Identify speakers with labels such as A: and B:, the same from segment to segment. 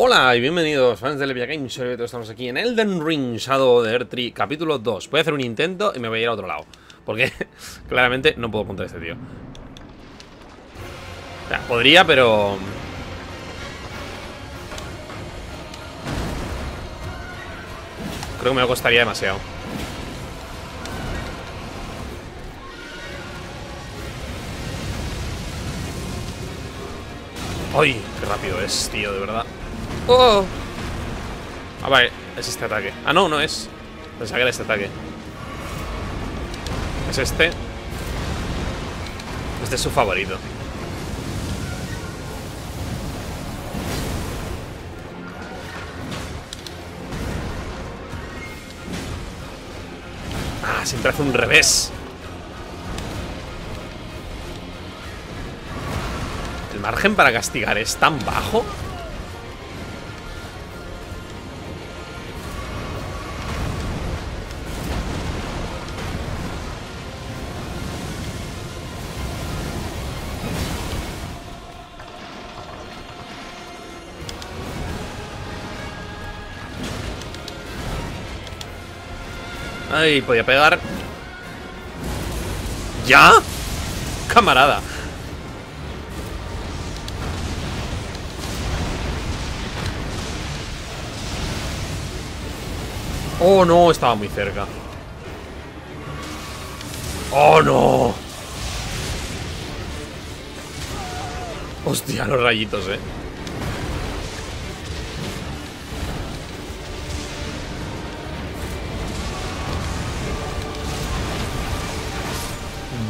A: Hola y bienvenidos fans de Levia Games, estamos aquí en Elden Ring Shadow the Earth capítulo 2 Voy a hacer un intento y me voy a ir a otro lado Porque claramente no puedo contra este tío o sea, podría, pero... Creo que me costaría demasiado ¡Ay! ¡Qué rápido es, tío! De verdad ¡Oh! Ah, vale, es este ataque. Ah, no, no es. Pensaba que era este ataque. Es este. Este es su favorito. Ah, siempre hace un revés. ¿El margen para castigar es tan bajo? Ay, podía pegar. ¿Ya? Camarada. Oh, no, estaba muy cerca. Oh, no. Hostia, los rayitos, eh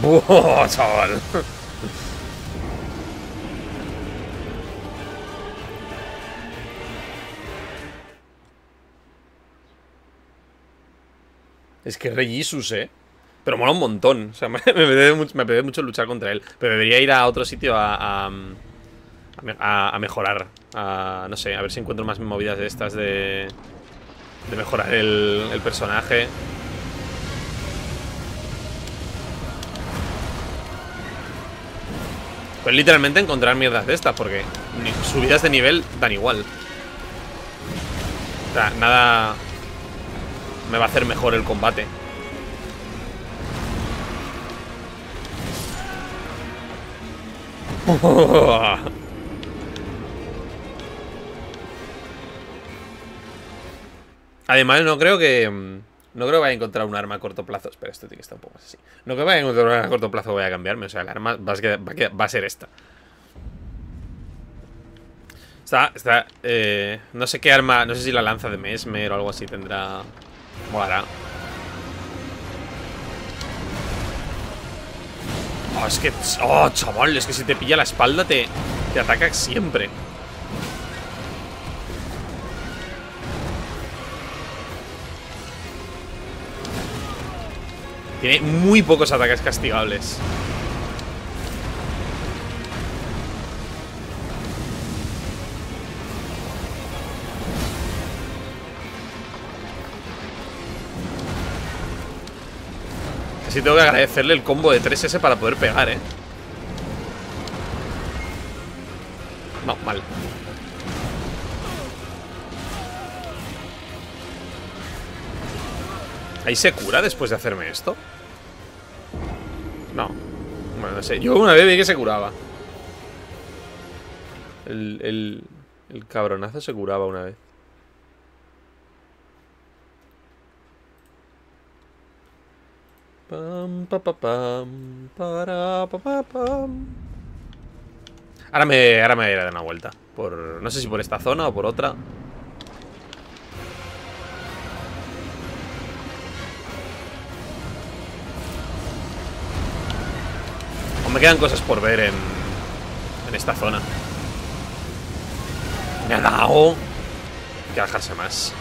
A: Buah, chaval Es que Rey Jesus, ¿eh? Pero mola un montón. O sea, me, me, mucho, luchar contra él. Pero debería ir a otro sitio a, a, mejorar. A, no sé, a ver si encuentro más movidas de estas de, de mejorar el personaje. Pues literalmente encontrar mierdas de estas, porque subidas de nivel dan igual. O sea, nada me va a hacer mejor el combate. Además, no creo que... No creo que vaya a encontrar un arma a corto plazo. Espera, esto tiene que estar un poco más así. No creo que vaya a encontrar un arma a corto plazo voy a cambiarme. O sea, el arma va a, va a ser esta. Está, está, eh, no sé qué arma, no sé si la lanza de Mesmer o algo así tendrá Molará. Oh, es que... Oh, chaval, es que si te pilla la espalda te, te ataca siempre. Tiene muy pocos ataques castigables. Así tengo que agradecerle el combo de 3S para poder pegar, ¿eh? No, mal ¿Ahí se cura después de hacerme esto? No Bueno, no sé Yo una vez vi que se curaba el, el, el cabronazo se curaba una vez Pam, pa, pa, pam, para, pa, pa, pam. Ahora me, ahora me iré a dar una vuelta. Por, no sé si por esta zona o por otra. Me quedan cosas por ver en, en esta zona. Me ha dado. Que bajarse más.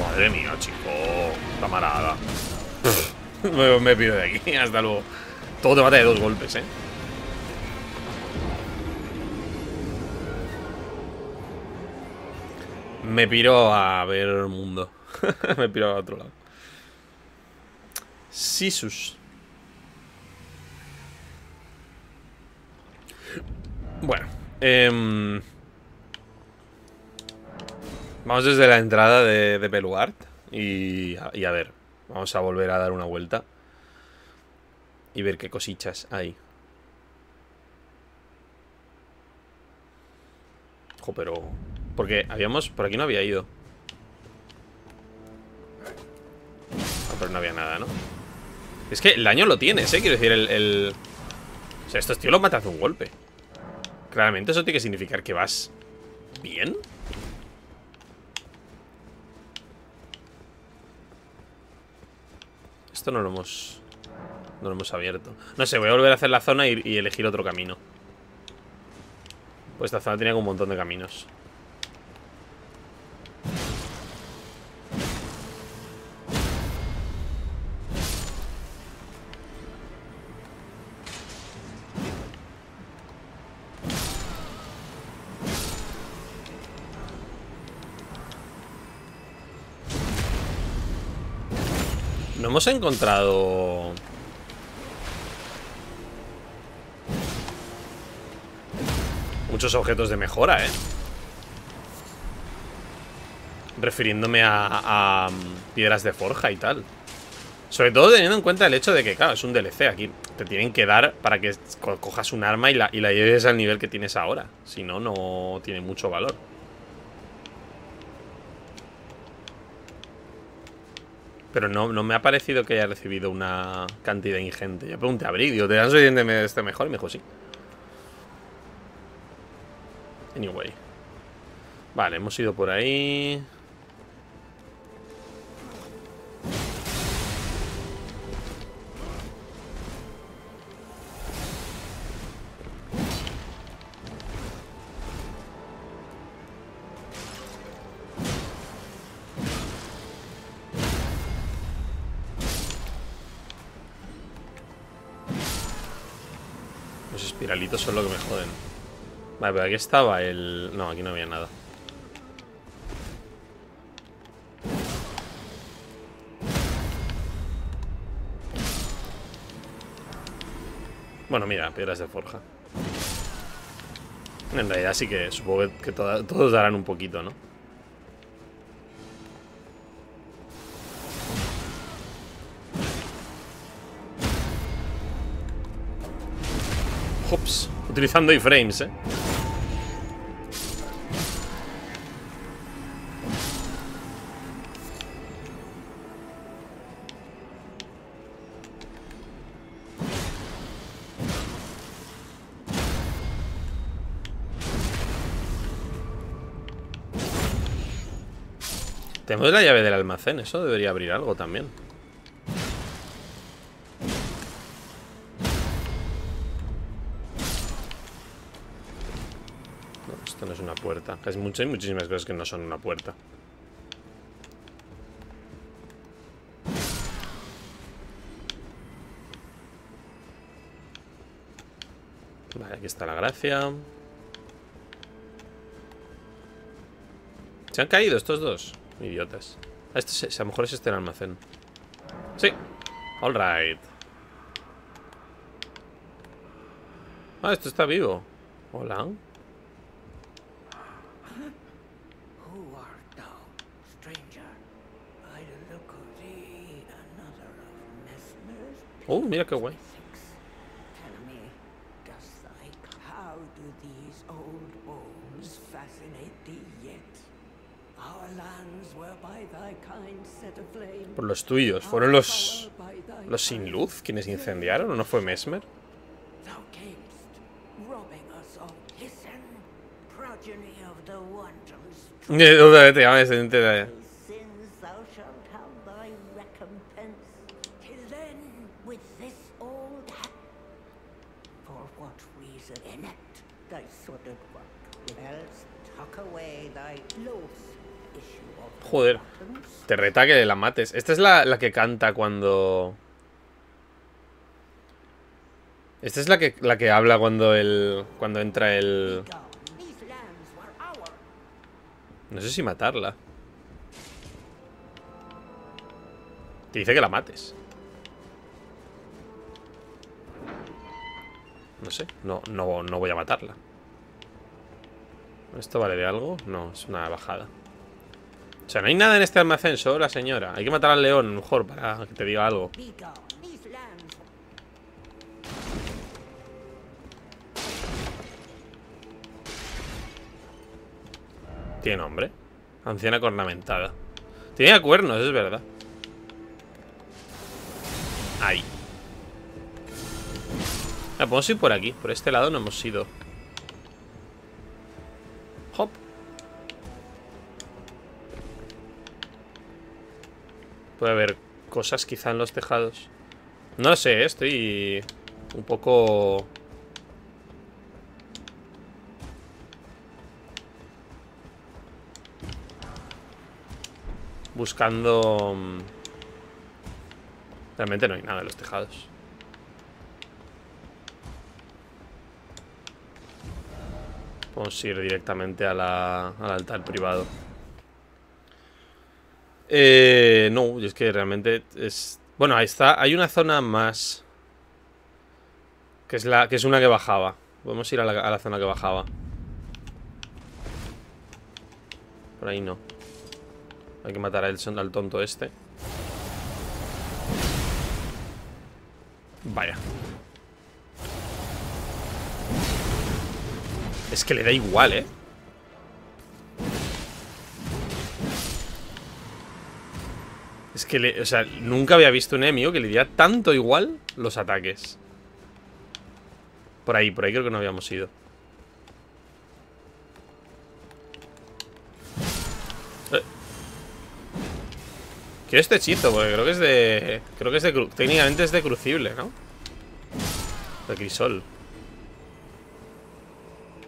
A: Madre mía, chico. Camarada. me, me pido de aquí. Hasta luego. Todo te mata de dos golpes, ¿eh? Me piro a ver el mundo. me piro a otro lado. Sisus. Bueno. Eh, vamos desde la entrada de, de Beluart. Y, a ver. Vamos a volver a dar una vuelta. Y ver qué cositas hay. Ojo, pero... Porque habíamos... Por aquí no había ido. Ah, pero no había nada, ¿no? Es que el daño lo tienes, ¿eh? Quiero decir, el... O sea, estos tíos los matan de un golpe. Claramente eso tiene que significar que vas... ¿Bien? Esto no lo hemos... No lo hemos abierto. No sé, voy a volver a hacer la zona y, y elegir otro camino. Pues esta zona tenía un montón de caminos. Hemos encontrado... Muchos objetos de mejora, ¿eh? Refiriéndome a, mm, piedras de forja y tal. Sobre todo teniendo en cuenta el hecho de que, claro, es un DLC Aquí. Te tienen que dar para que cojas un arma y la lleves al nivel que tienes ahora. Si no, no tiene mucho valor Pero no, no, me ha parecido que haya recibido una cantidad ingente. Yo pregunté a Brick, ¿te dan suficiente de este mejor? Y me dijo, sí. Anyway. Vale, hemos ido por ahí. Vale, pero aquí estaba el... No, aquí no había nada. Bueno, mira, piedras de forja. En realidad sí que supongo que, todos darán un poquito, ¿no? Hops. Utilizando iframes, eh. Tenemos la llave del almacén, eso debería abrir algo también. puerta. Hay muchísimas cosas que no son una puerta. Vale, aquí está la gracia. ¿Se han caído estos dos? Idiotas. Este a lo mejor es este el almacén. Sí. Alright. Ah, esto está vivo. Hola. Oh, mira qué guay. Por los tuyos. ¿Fueron los... los sin luz quienes incendiaron o no fue Mesmer? te Joder. Te reta que la mates. Esta es la, la que canta cuando... Esta es la que, la que habla cuando el... Cuando entra el... No sé si matarla. Te dice que la mates. No sé, no, no, no voy a matarla. ¿Esto vale de algo? No, es una bajada. Sea, no hay nada en este almacén, la señora. Hay que matar al león, mejor, para que te diga algo. Tiene nombre. Anciana cornamentada. Tiene cuernos, es verdad. Ahí. La podemos ir por aquí. Por este lado no hemos ido. Hop. Puede haber cosas quizá en los tejados. No sé, ¿eh? estoy un poco Buscando... Mm, realmente no hay nada en los tejados. Podemos ir directamente a al altar privado. Eh, no, es que realmente es... Bueno, ahí está. Hay una zona más. Que es, la, que es una que bajaba. Podemos ir a la, a la zona que bajaba. Por ahí no. Hay que matar a Elson, al tonto este. Vaya. Es que le da igual, ¿eh? Es que, o sea, nunca había visto un enemigo que le diera tanto igual los ataques. Por ahí, por ahí creo que no habíamos ido. Quiero este hechizo, porque creo que es de... Creo que es de... Técnicamente es de crucible, ¿no? De crisol.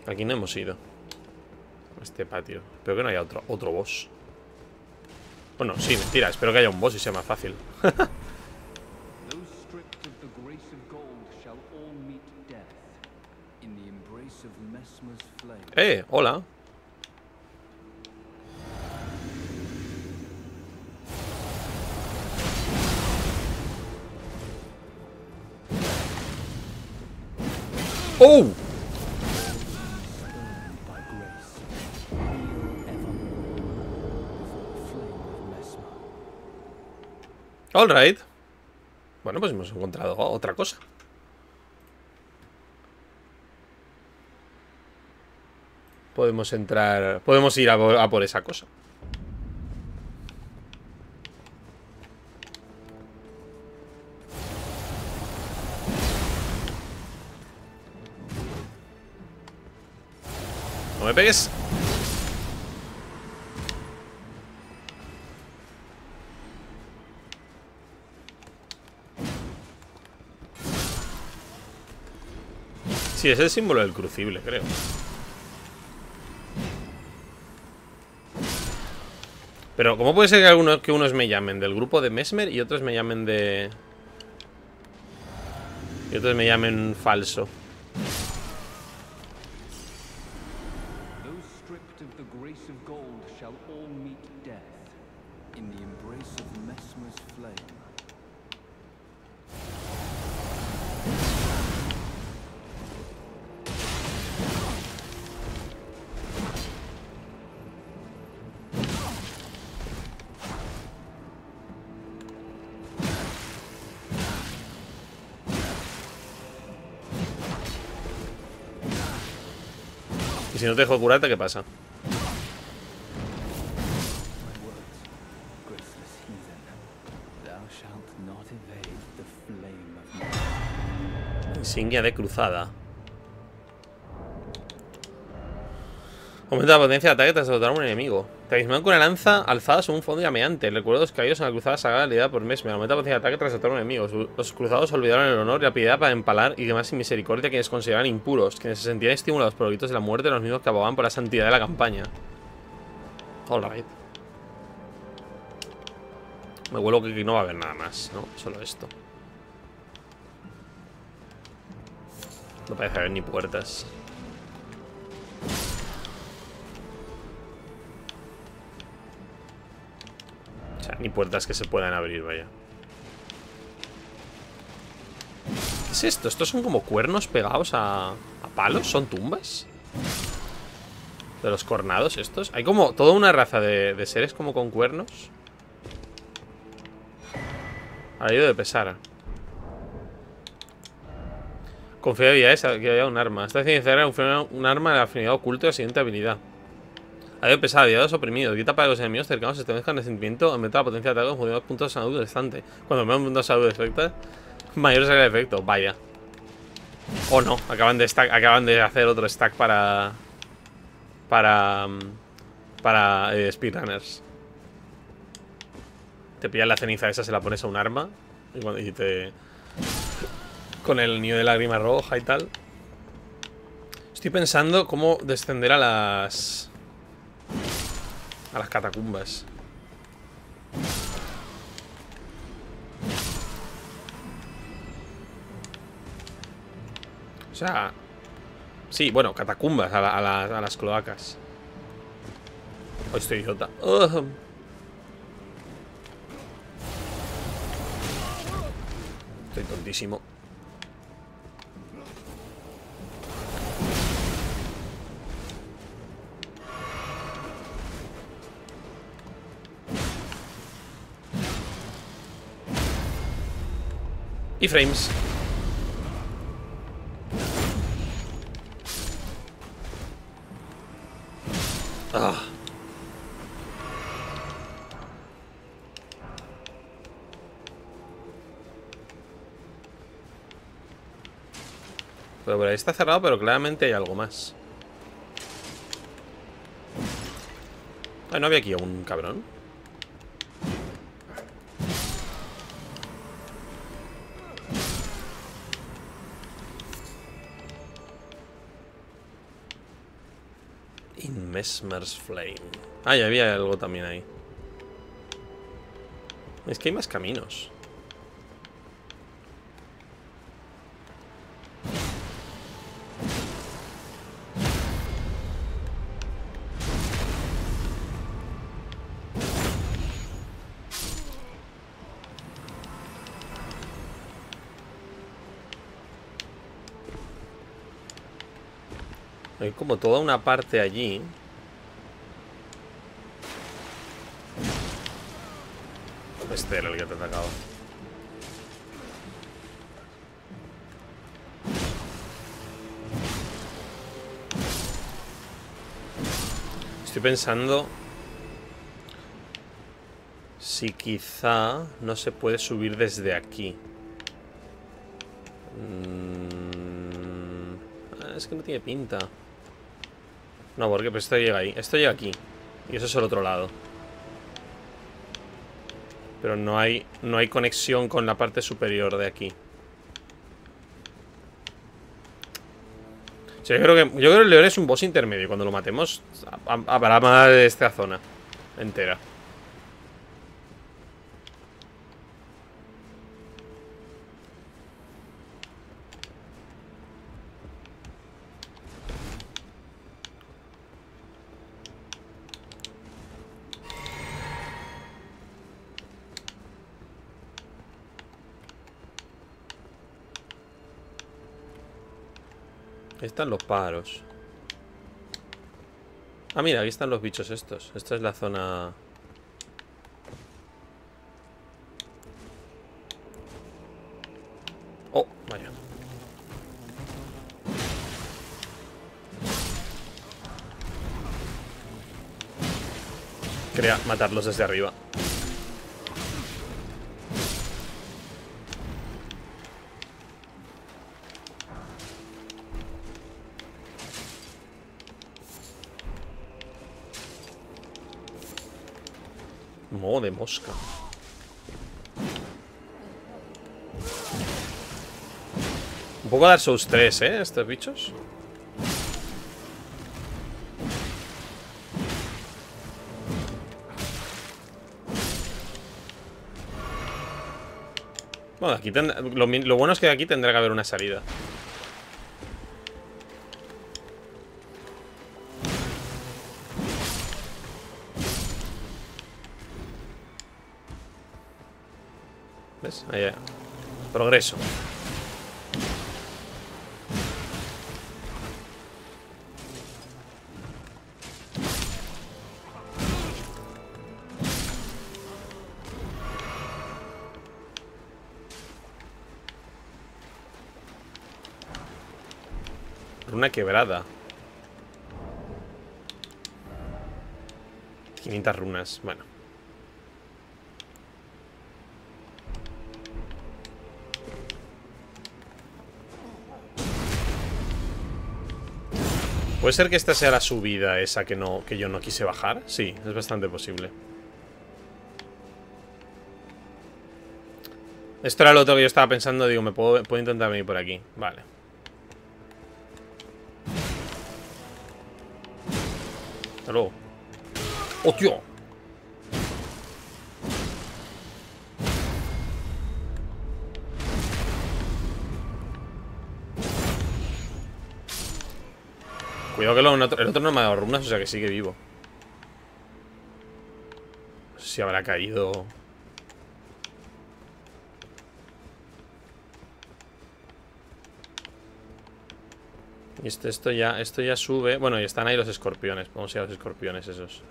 A: Aquí no hemos ido. Este patio. Espero que no haya otro, otro boss. Bueno, sí, mentira. Espero que haya un boss y sea más fácil. eh, hola. ¡Oh! Alright. Bueno, pues hemos encontrado otra cosa. Podemos entrar... Podemos ir a por esa cosa. No me pegues. Sí, es el símbolo del crucible, creo. Pero, ¿cómo puede ser que, algunos, que unos me llamen del grupo de Mesmer y otros me llamen de... Y otros me llamen falso? No dejo curarte, ¿qué pasa? Insignia de cruzada. Aumenta la potencia de ataque tras derrotar a un enemigo. Talismán con una lanza alzada sobre un fondo llameante. Recuerdo los caídos en la cruzada sagrada liderada por Mesmer. Aumenta la potencia de ataque tras derrotar a un enemigo. Los cruzados olvidaron el honor y la piedad para empalar y quemar sin misericordia quienes consideraban impuros, quienes se sentían estimulados por los gritos de la muerte los mismos que abogaban por la santidad de la campaña. Alright. Me vuelvo que no va a haber nada más, ¿no? Solo esto. No parece haber ni puertas. Ni puertas que se puedan abrir, vaya. ¿Qué es es esto? ¿Estos son como cuernos pegados a, a palos? ¿Son tumbas? De los cornados estos Hay como toda una raza de, seres como con cuernos Ha ido de pesar Confía esa que había un arma Esta ciencia un, un arma de afinidad oculta y la siguiente habilidad Adiós pesado, adiós oprimido. Quita para los enemigos cercanos, establezcan resentimiento, aumenta la potencia de ataque con puntos de salud restante. Cuando menos puntos de salud efecto, mayor será el efecto. Vaya. O no, acaban de, hacer otro stack para. Para. Para eh, speedrunners. Te pillas la ceniza esa, se la pones a un arma. Y te. Con el nido de lágrima roja y tal. Estoy pensando cómo descender a las. A las catacumbas. O sea... Sí, bueno, catacumbas a, a, las cloacas. Oh, estoy idiota. Estoy tontísimo. Y frames. Ah. Pero por ahí está cerrado, pero claramente hay algo más. Ah, ¿no había aquí un cabrón? Mesmer's Flame. Ah, ya había algo también ahí. Es que hay más caminos. Hay como toda una parte allí Este era el que te atacaba. Estoy pensando si quizá no se puede subir desde aquí. Mm, es que no tiene pinta. No, porque esto llega ahí. Esto llega aquí. Y eso es el otro lado. Pero no hay, no hay conexión con la parte superior de aquí. yo, creo que, yo creo que el león es un boss intermedio. Cuando lo matemos, habrá más de esta zona entera. Están los pájaros. Ah, mira, aquí están los bichos estos. Esta es la zona... Oh, vaya. Quería matarlos desde arriba. Mosca. Un poco Dark Souls 3, ¿eh? Estos bichos. Bueno, aquí lo, lo bueno es que aquí tendrá que haber una salida. Progreso. Una quebrada. 500 runas, bueno. ¿Puede ser que esta sea la subida esa que, no, que yo no quise bajar? Sí, es bastante posible. Esto era lo otro que yo estaba pensando. Digo, me puedo, intentar venir por aquí. Vale. Hasta luego. ¡Oh, tío! Cuidado que el otro, no me ha dado runas, o sea que sigue vivo. No sé si habrá caído... Y esto, esto, ya, esto ya sube. Bueno, y están ahí los escorpiones. Vamos a ir a los escorpiones esos.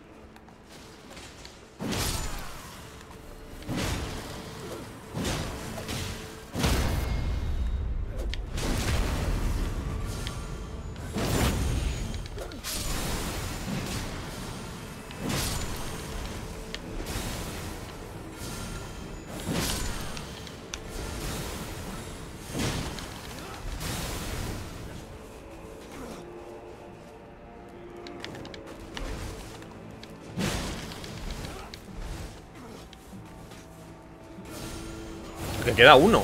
A: Queda uno.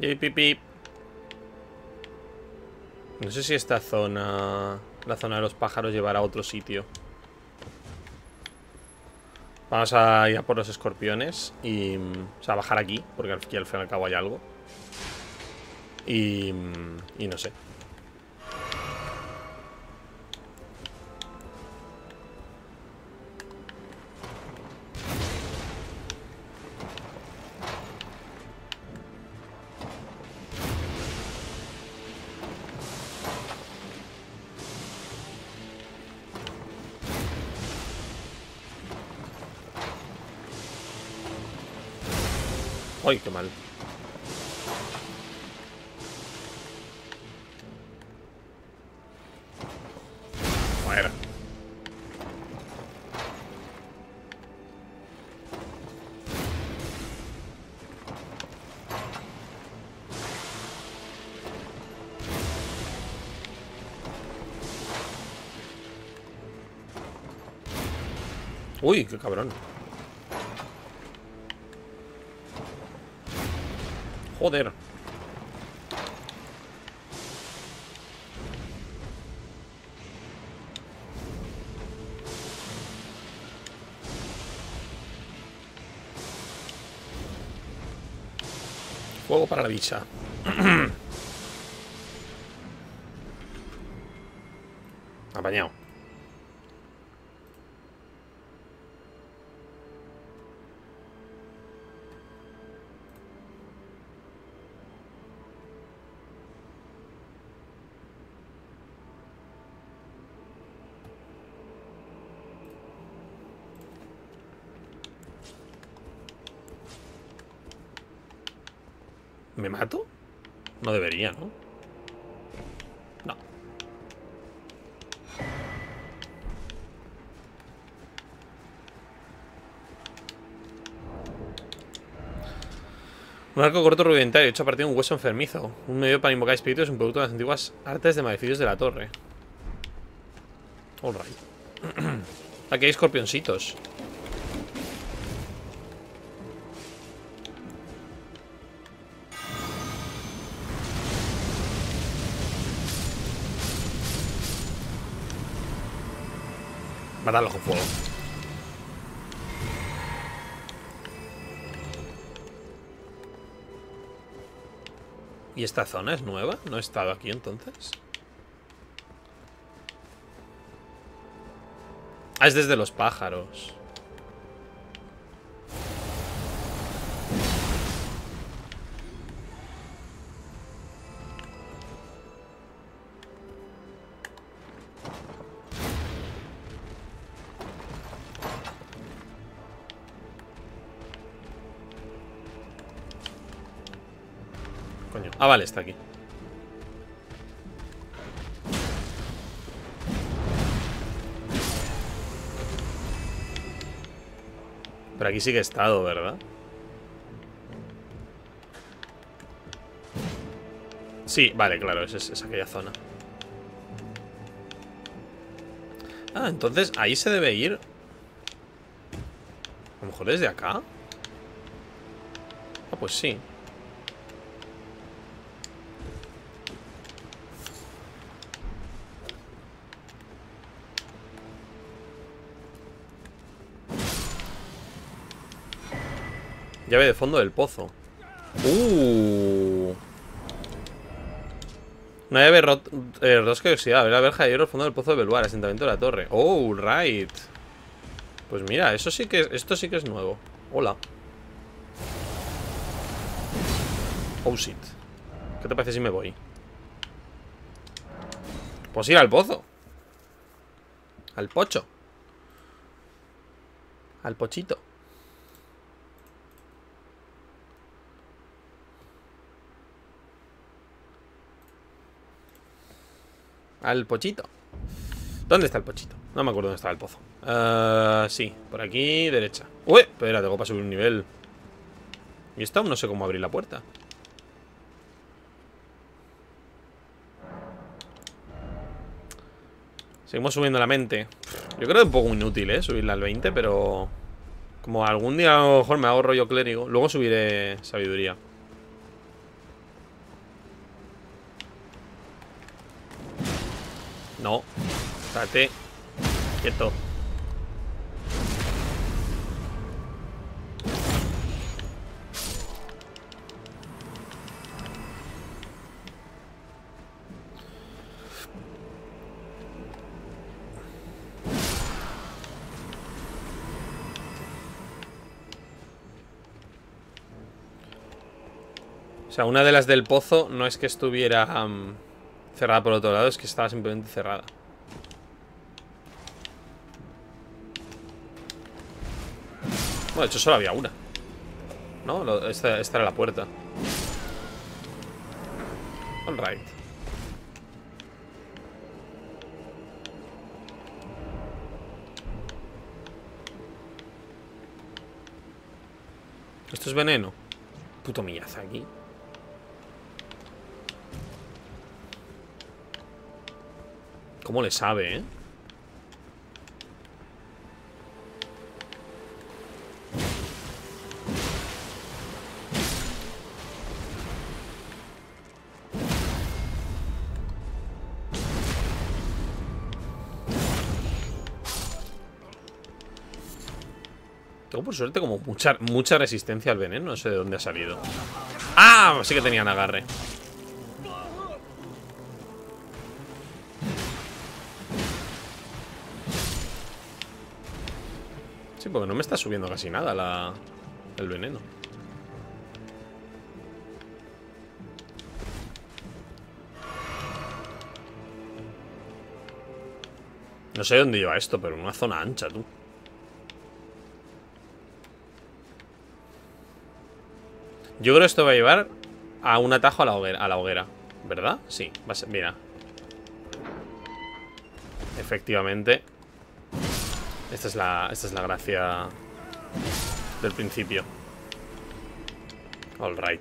A: Yip, pip, pip. No sé si esta zona... La zona de los pájaros llevará a otro sitio. Vamos a ir a por los escorpiones y... O sea, a bajar aquí, porque aquí al fin y al cabo hay algo. Y... Y no sé. Uy, qué cabrón. Joder. Fuego para la bicha. No debería, ¿no? No. Un arco corto rudimentario, hecho a partir de un hueso enfermizo. Un medio para invocar espíritus, un producto de las antiguas artes de maleficios de la torre. Alright. Aquí hay escorpioncitos. Matarlos con fuego. ¿Y esta zona es nueva? ¿No he estado aquí entonces? Ah, es desde los pájaros. Coño. Vale, está aquí. Pero aquí sí que he estado, ¿verdad? Sí, vale, claro, es, es, aquella zona Ah, entonces ahí se debe ir A lo mejor desde acá Ah, pues sí Llave de fondo del pozo. Uh. Una llave rot eh, rosca de oxidada. La verja de hierro, fondo del pozo de Belvar, asentamiento de la torre. Oh, right. Pues mira, eso sí que esto sí que es nuevo. Hola. Oh, shit. ¿Qué te parece si me voy? Pues ir al pozo. Al pocho. Al pochito. Al pochito. ¿Dónde está el pochito? No me acuerdo dónde estaba el pozo. Uh, Sí, por aquí, derecha. Uy, espera, tengo para subir un nivel. Y esto no sé cómo abrir la puerta. Seguimos subiendo la mente. Yo creo que es un poco inútil, ¿eh? Subirla al 20, pero... Como algún día a lo mejor me hago rollo clérigo Luego subiré sabiduría No. Estate. Quieto. O sea, una de las del pozo no es que estuviera... Cerrada por otro lado, es que estaba simplemente cerrada. Bueno, de hecho solo había una. ¿No? Esta, esta era la puerta. Alright. Esto es veneno. Puto aquí ¿Cómo le sabe, eh? Suerte como mucha, mucha resistencia al veneno No sé de dónde ha salido ¡Ah! Sí que tenían agarre porque no me está subiendo casi nada la, el veneno. No sé dónde lleva esto, pero una zona ancha, tú. Yo creo que esto va a llevar a un atajo a la hoguera, ¿verdad? Sí, va a ser, mira. Efectivamente. Esta es la, esta es la gracia del principio. All right.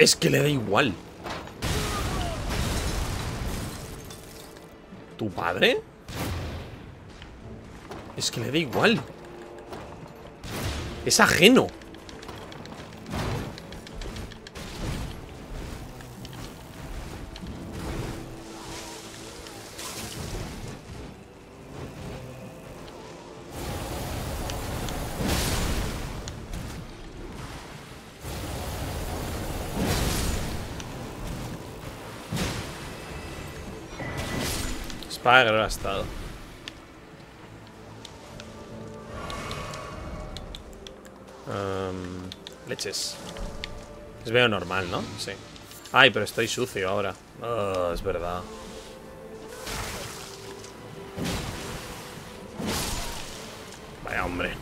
A: Es que le da igual. ¿Tu padre? Es que le da igual. Es ajeno. Espada guerrero estado. Um, leches. Es veo normal, ¿no? Sí. Ay, pero estoy sucio ahora. Oh, es verdad. Vaya hombre.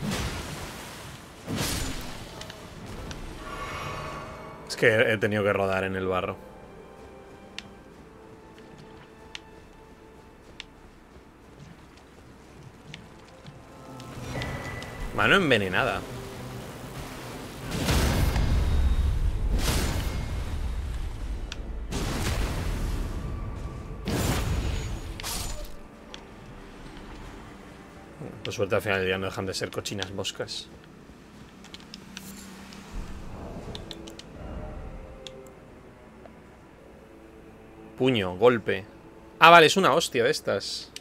A: Es que he tenido que rodar en el barro. Mano envenenada. Por suerte al final día no dejan de ser cochinas moscas. Puño, golpe. Ah, vale, es una hostia de estas.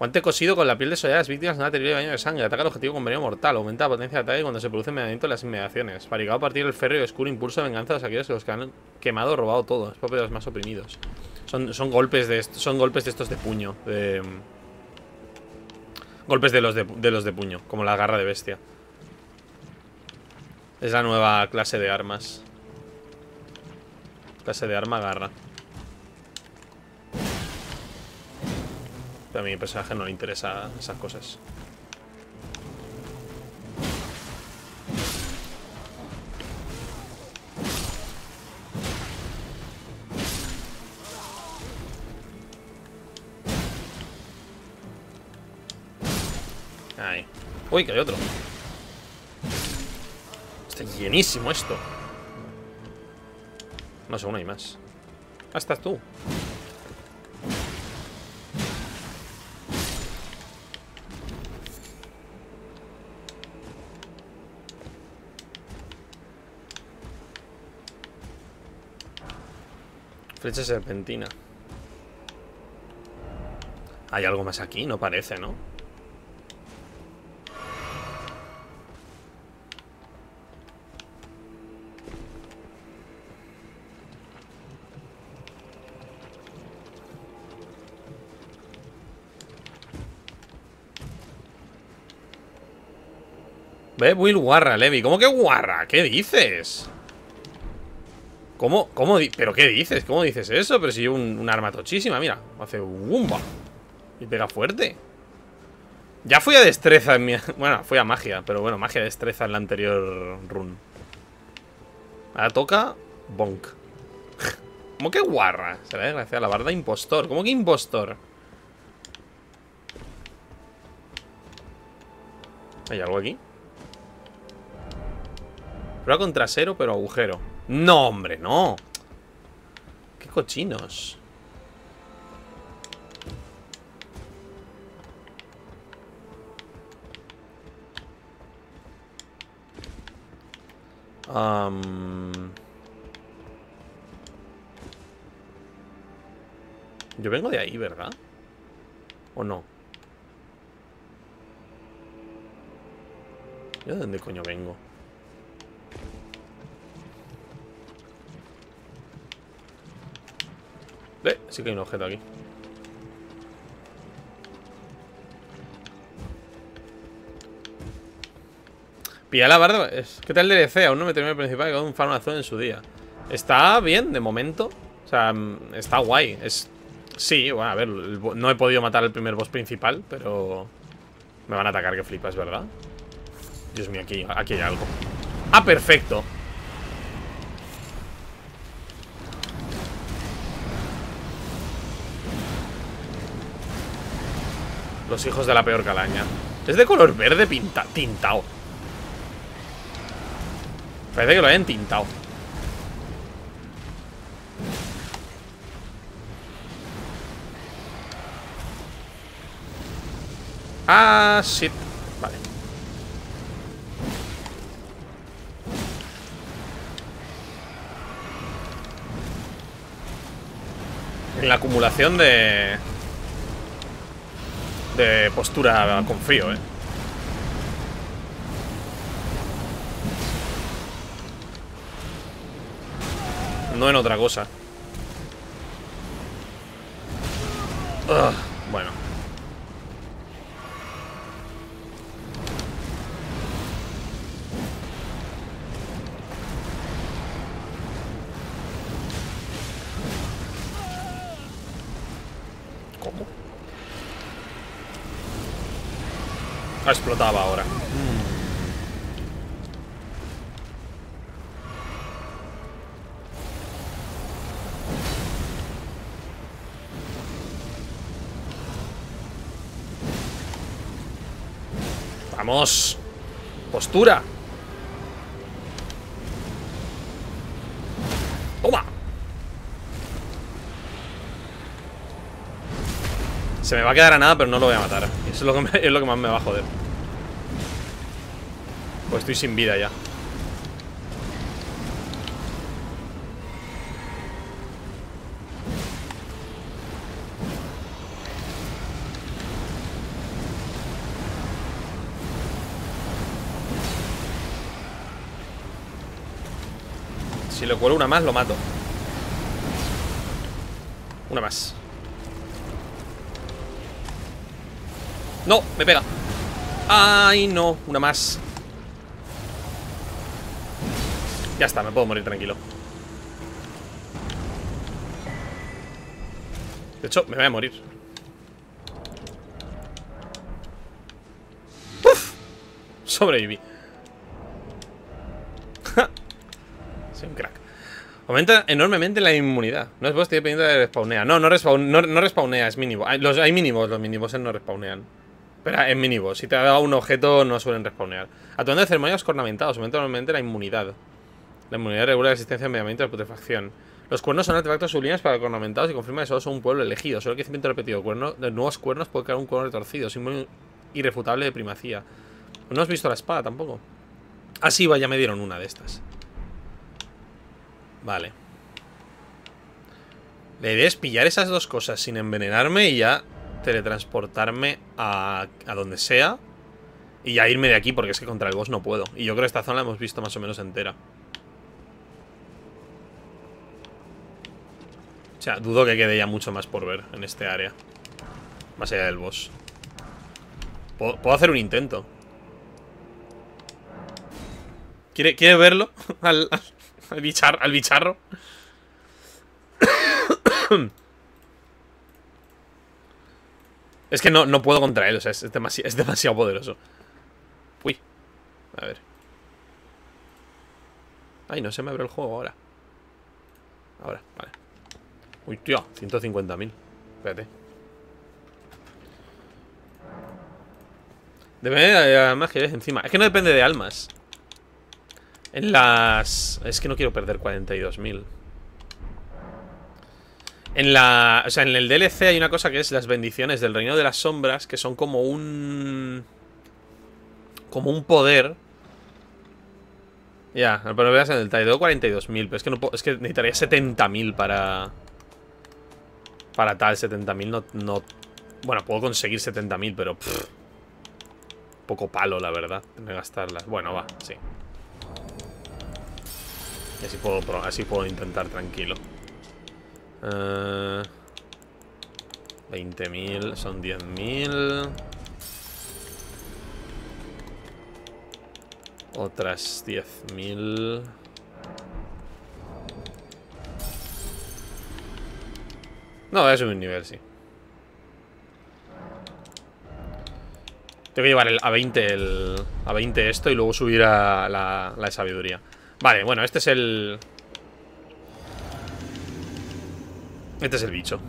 A: Guante cosido con la piel de las víctimas de una terrible baño de sangre. Ataca al objetivo con veneno mortal. Aumenta la potencia de ataque cuando se produce envenenamiento en las inmediaciones. Fabricado a partir del férreo y oscuro impulso de venganza a los aquellos que los que han quemado o robado todo. Es propio de los más oprimidos. Son, son golpes de son golpes de estos de puño. De, golpes de los de, de los de puño. Como la garra de bestia. Es la nueva clase de armas. Clase de arma garra. A mi personaje no le interesa esas cosas. Ahí. Uy, que hay otro. Está llenísimo esto. No sé, uno hay más. Ah, estás tú. Flecha serpentina. Hay algo más aquí, no parece, ¿no? Ve, Will Guarra, Levi. ¿Cómo que guarra? ¿Qué dices? ¿Cómo? ¿Cómo? ¿Pero qué dices? ¿Cómo dices eso? Pero si llevo un, arma tochísima, mira. Hace un Y pega fuerte. Ya fui a destreza en mi... Bueno, fui a magia, pero bueno, magia destreza en la anterior run. Ahora toca bonk. ¿Cómo que guarra? Se la desgracia, la barda impostor. ¿Cómo que impostor? ¿Hay algo aquí? Prueba con trasero, pero agujero. No, hombre, no. Qué cochinos. Yo vengo de ahí, ¿verdad? ¿O no? ¿Yo de dónde coño vengo? Eh, sí que hay un objeto aquí. Pilla la. ¿Qué tal el DLC? Aún no me terminé el principal. Que un farmazón en su día. Está bien, de momento. O sea, está guay. Es. Sí, bueno, a ver. No he podido matar al primer boss principal, pero. Me van a atacar, que flipas, ¿verdad? Dios mío, aquí, aquí hay algo. ¡Ah, perfecto! Los hijos de la peor calaña. Es de color verde pinta tintado. Parece que lo hayan tintado. Ah, shit. Vale. En la acumulación de... De postura confío, eh. No en otra cosa. Ugh, bueno. Explotaba ahora. Vamos. Postura. Toma. Se me va a quedar a nada, pero no lo voy a matar. Eso es lo que, me- es lo que más me va a joder. Pues estoy sin vida ya. Si le cuelo una más, lo mato. Una más. No, me pega. Ay, no, una más. Ya está, me puedo morir tranquilo. De hecho, me voy a morir. ¡Uf! Sobreviví. Soy un crack. Aumenta enormemente la inmunidad. No es vos, estoy dependiendo de respawnea. No, no, respawn, no, no respawnea, es mínimo. Hay, los, hay mínimos, los mínimos no respawnean. Pero es mínimo. Si te ha dado un objeto, no suelen respawnear. Atuendo de ceremonias ornamentados. Aumenta enormemente la inmunidad. La inmunidad regula la existencia de medicamentos de putrefacción. Los cuernos son artefactos sublimes para ornamentados y confirma que solo son un pueblo elegido. Solo el crecimiento repetido cuerno, de nuevos cuernos puede crear un cuerno retorcido. Símbolo irrefutable de primacía. No has visto la espada tampoco. Ah, sí, vaya, me dieron una de estas. Vale. La idea es pillar esas dos cosas sin envenenarme y ya teletransportarme a, a donde sea. Y ya irme de aquí porque es que contra el boss no puedo. Y yo creo que esta zona la hemos visto más o menos entera. O sea, dudo que quede ya mucho más por ver en este área. Más allá del boss. Puedo, hacer un intento. ¿Quiere, ¿quiere verlo? Al, al, bichar- al bicharro. Es que no, no puedo contra él, o sea, es, es demasiado poderoso. Uy. A ver. Ay, no se me abre el juego ahora. Ahora, vale. Uy, tío, 150.000. Espérate. Depende de almas que lleves encima. Es que no depende de almas. En las... Es que no quiero perder 42.000. En la... O sea, en el DLC hay una cosa que es las bendiciones del Reino de las Sombras, que son como un... Como un poder. Ya, pero veas en el detalle. Tengo 42.000, pero es que no puedo... Es que necesitaría 70.000 para... Para tal, 70.000 no, no... Bueno, puedo conseguir 70.000, pero... pff, poco palo, la verdad, de gastarlas. Bueno, va, sí. Y así puedo, así puedo intentar tranquilo. Eh, 20.000, son 10.000. Otras 10.000. No, voy subir un nivel, sí. Tengo que llevar el, a 20 el, a 20 esto y luego subir a la, sabiduría. Vale, bueno, este es el... Este es el bicho.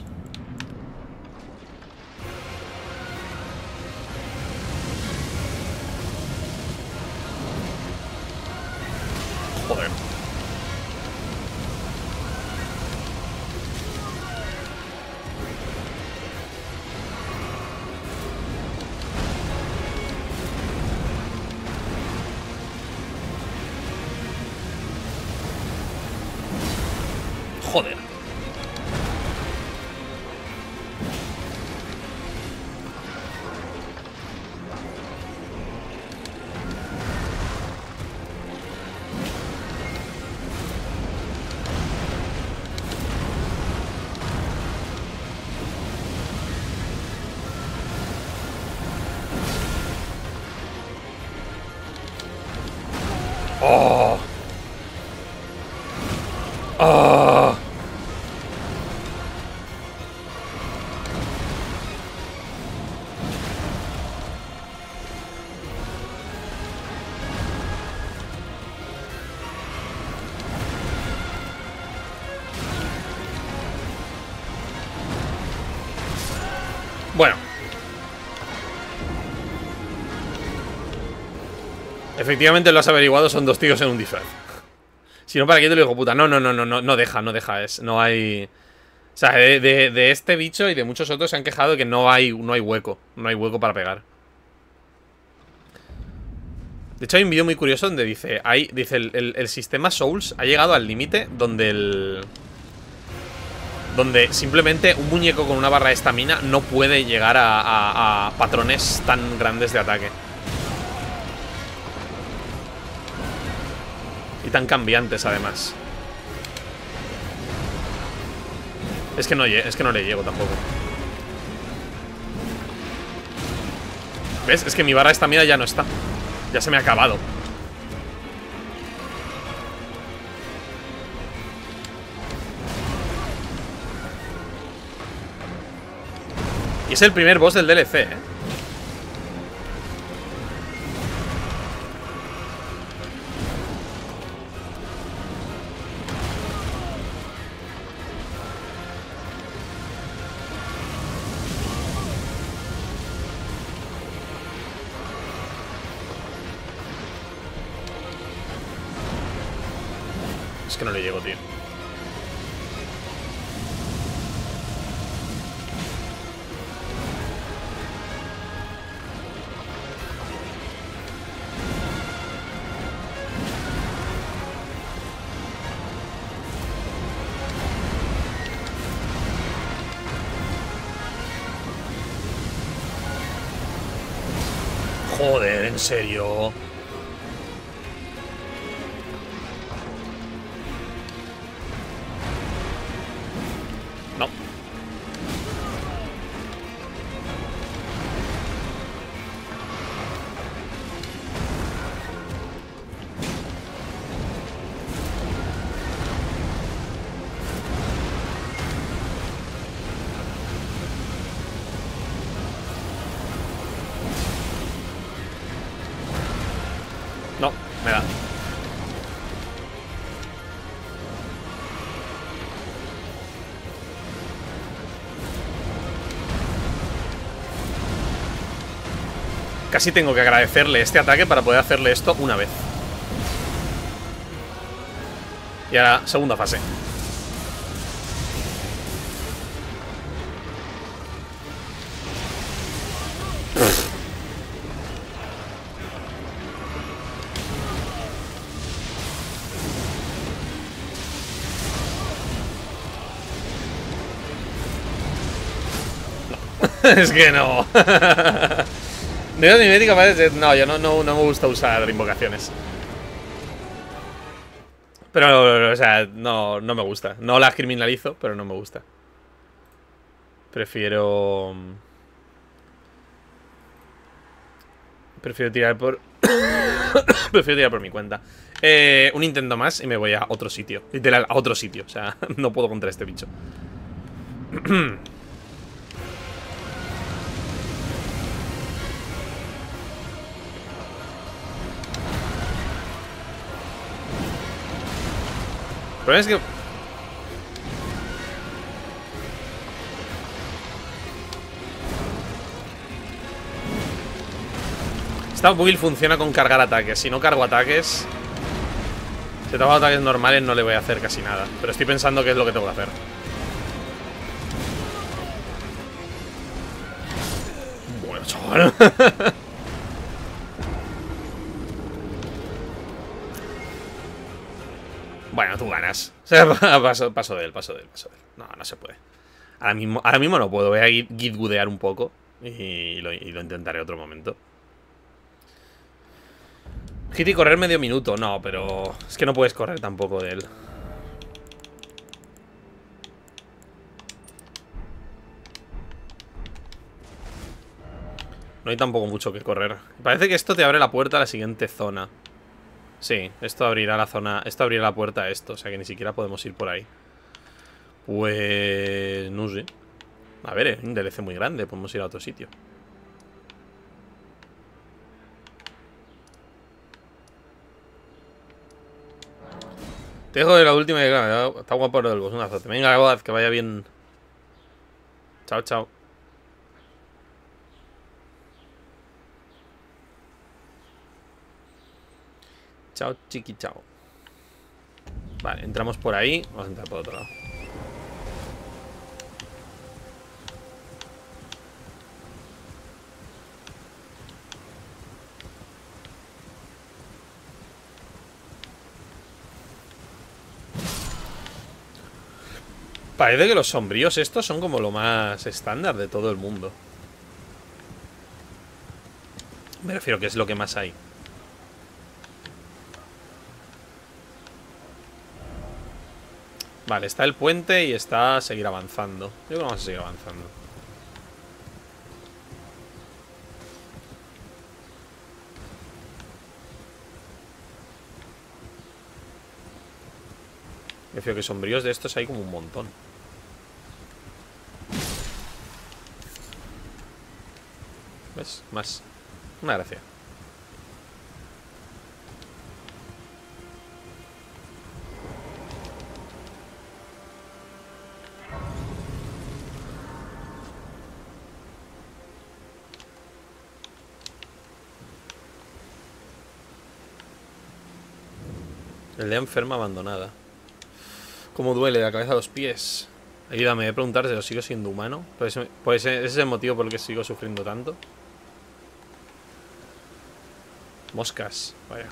A: Efectivamente lo has averiguado, son dos tíos en un disfraz. Si no, ¿para qué te lo digo, puta? No, no, no, no, no, no deja, no deja. Es, no hay... O sea, de, este bicho y de muchos otros se han quejado de que no hay, no hay hueco. No hay hueco para pegar. De hecho, hay un vídeo muy curioso donde dice... Hay, dice, el, sistema Souls ha llegado al límite donde el... Donde simplemente un muñeco con una barra de estamina no puede llegar a patrones tan grandes de ataque. Tan cambiantes, además. Es que no, es que no le llego tampoco. ¿Ves? Es que mi barra de estamina ya no está. Ya se me ha acabado. Y es el primer boss del DLC, ¿eh? Casi tengo que agradecerle este ataque para poder hacerle esto una vez. Y ahora, segunda fase. es que no. Dios mimética parece. No, yo no, no, no me gusta usar invocaciones. Pero, o sea, no, no me gusta. No las criminalizo, pero no me gusta. Prefiero. Prefiero tirar por. Prefiero tirar por mi cuenta. Eh, un intento más y me voy a otro sitio. Literal, a otro sitio. O sea, no puedo contra este bicho. problema es que... Esta build funciona con cargar ataques. Si no cargo ataques... Si tengo ataques normales no le voy a hacer casi nada. Pero estoy pensando qué es lo que tengo que hacer. Bueno, chaval. paso, paso de él, paso de él, paso de él. No, no se puede. Ahora mismo, ahora mismo no puedo. Voy a git- gitgudear un poco. Y lo, y lo intentaré otro momento. Hit y correr medio minuto. No, pero es que no puedes correr tampoco de él. No hay tampoco mucho que correr. Parece que esto te abre la puerta a la siguiente zona. Sí, esto abrirá la zona... Esto abrirá la puerta a esto, o sea que ni siquiera podemos ir por ahí. Pues... no sé. A ver, es un DLC muy grande, podemos ir a otro sitio. Te dejo de la última y está guapo el azote. Venga, Godaz, que vaya bien. Chao, chao. Chao, chiqui, chao. Vale, entramos por ahí. Vamos a entrar por otro lado. Parece que los sombríos estos son como lo más estándar de todo el mundo. Me refiero que es lo que más hay. Vale, está el puente y está seguir avanzando. Yo creo que vamos a seguir avanzando. Me fío que sombríos de estos hay como un montón. ¿Ves? Más. Una gracia. El de enferma abandonada. ¿Cómo duele la cabeza a los pies? Ayúdame a preguntar si lo sigo siendo humano. Pues, pues ese es el motivo por el que sigo sufriendo tanto. Moscas, vaya.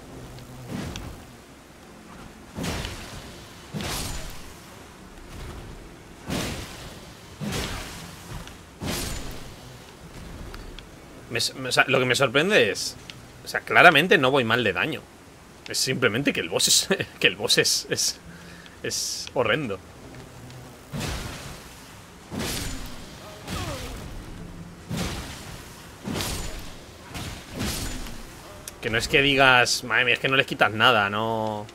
A: lo que me sorprende es... O sea, claramente no voy mal de daño. Es simplemente que el boss es... que el boss es, es... Es horrendo. Que no es que digas, madre mía, es que no les quitas nada, no...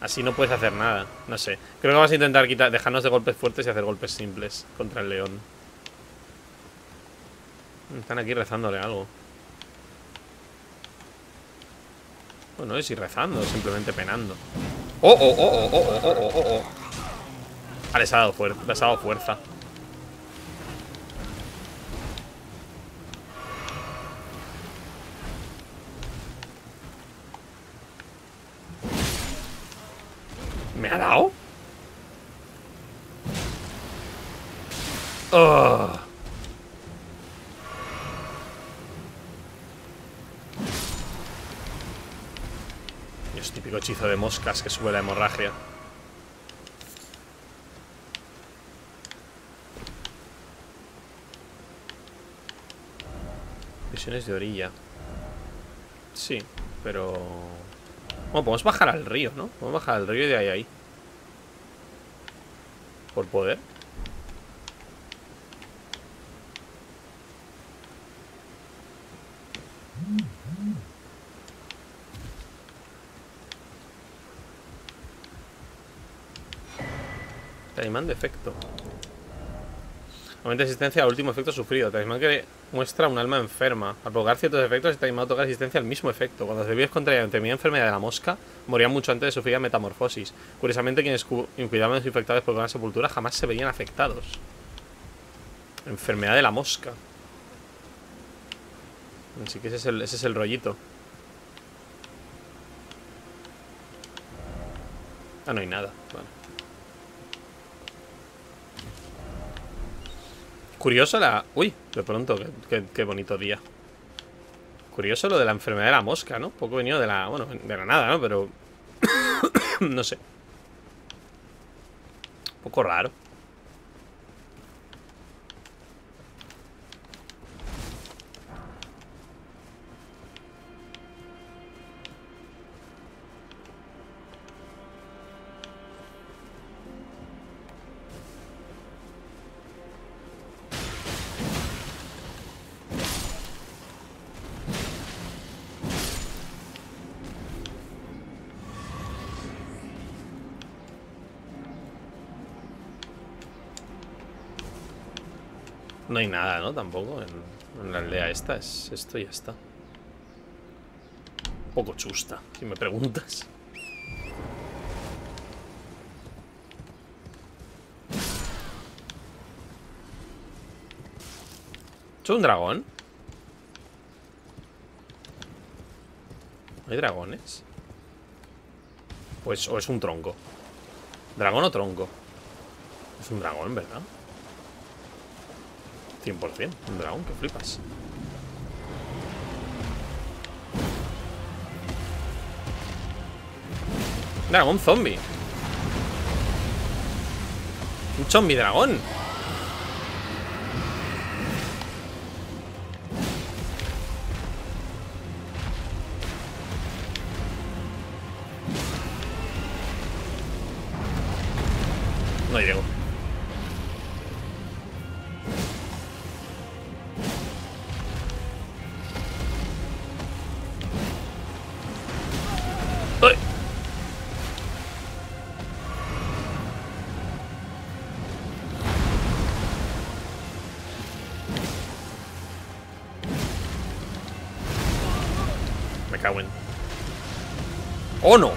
A: Así no puedes hacer nada, no sé. Creo que vamos a intentar quitar, dejarnos de golpes fuertes y hacer golpes simples contra el león. Están aquí rezándole algo. Bueno, es ir rezando, simplemente penando. ¡Oh, oh, oh, oh, oh, oh, oh, oh! oh! Ah, les ha dado fuerza, les ha dado fuerza. ¿Me ha dado? Oh. Hechizo de moscas que sube la hemorragia. Visiones de orilla. Sí, pero... Bueno, podemos bajar al río, ¿no? Podemos bajar al río y de ahí ahí. Por poder. Talismán de efecto. Aumenta resistencia al último efecto sufrido. Talismán que muestra un alma enferma. Al provocar ciertos efectos, este talismán otorga resistencia al mismo efecto. Cuando se contra la enfermedad de la mosca, morían mucho antes de sufrir metamorfosis. Curiosamente, quienes cuidaban de infectados por una sepultura jamás se veían afectados. Enfermedad de la mosca. Así que ese es el, ese es el rollito. Ah, no hay nada. Vale. Curioso la... Uy, de pronto, qué, bonito día Curioso lo de la enfermedad de la mosca, ¿no? Poco venido de la... Bueno, de la nada, ¿no? Pero... no sé Un poco raro hay nada, ¿no? Tampoco en, la aldea esta. Es esto ya está. Un poco chusta, si me preguntas. ¿Es un dragón? ¿Hay dragones? Pues, o es un tronco ¿Dragón o tronco? Es un dragón, ¿verdad? 100% Un dragón, que flipas. Dragón zombie. Un zombie dragón ¡Oh, no!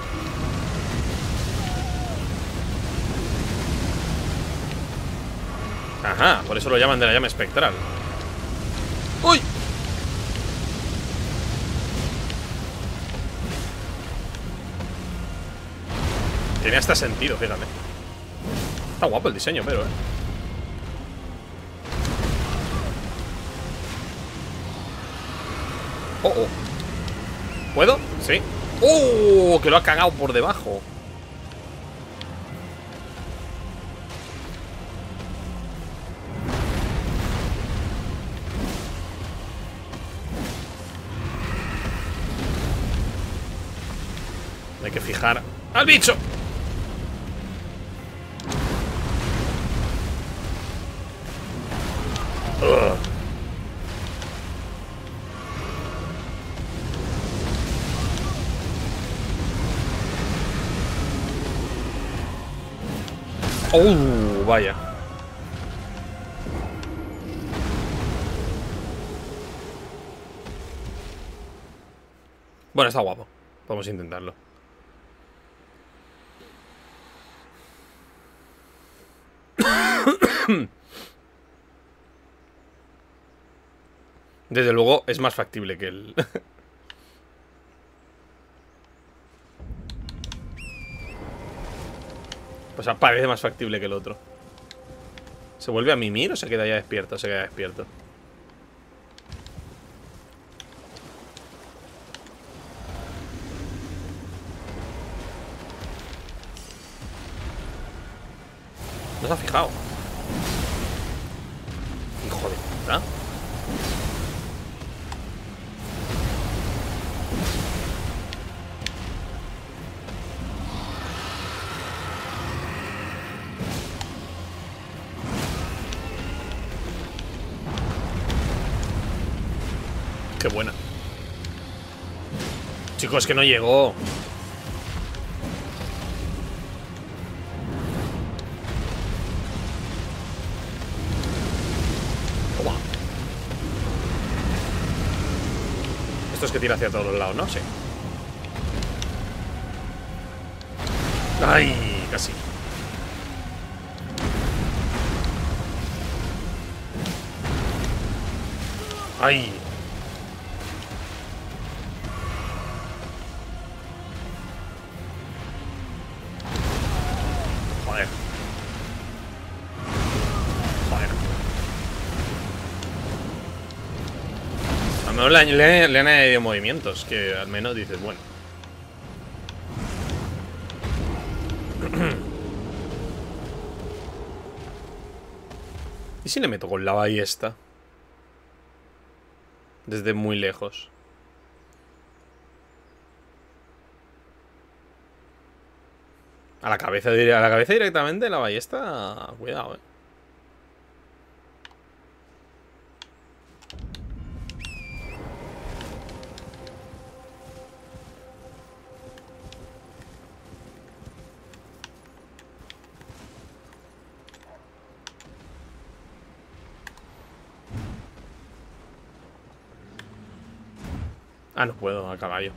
A: Ajá, por eso lo llaman de la llama espectral ¡Uy! Tiene hasta sentido, fíjate Está guapo el diseño, pero, eh Oh, oh ¿Puedo? Sí ¡Oh! Que lo ha cagado por debajo Hay que fijar al bicho Oh, vaya. Bueno, está guapo. Podemos intentarlo. Desde luego es más factible que el... O sea, parece más factible que el otro. ¿Se vuelve a mimir o se queda ya despierto? Se queda despierto. Chicos, que no llegó. Toma. Esto es que tira hacia todos los lados, ¿no? Sí. ¡Ay! Casi. ¡Ay! Le, le- han añadido movimientos, que al menos dices, bueno. ¿Y si le meto con la ballesta? Desde muy lejos. A la cabeza, a la cabeza directamente la ballesta. Cuidado, eh. No puedo, a caballo.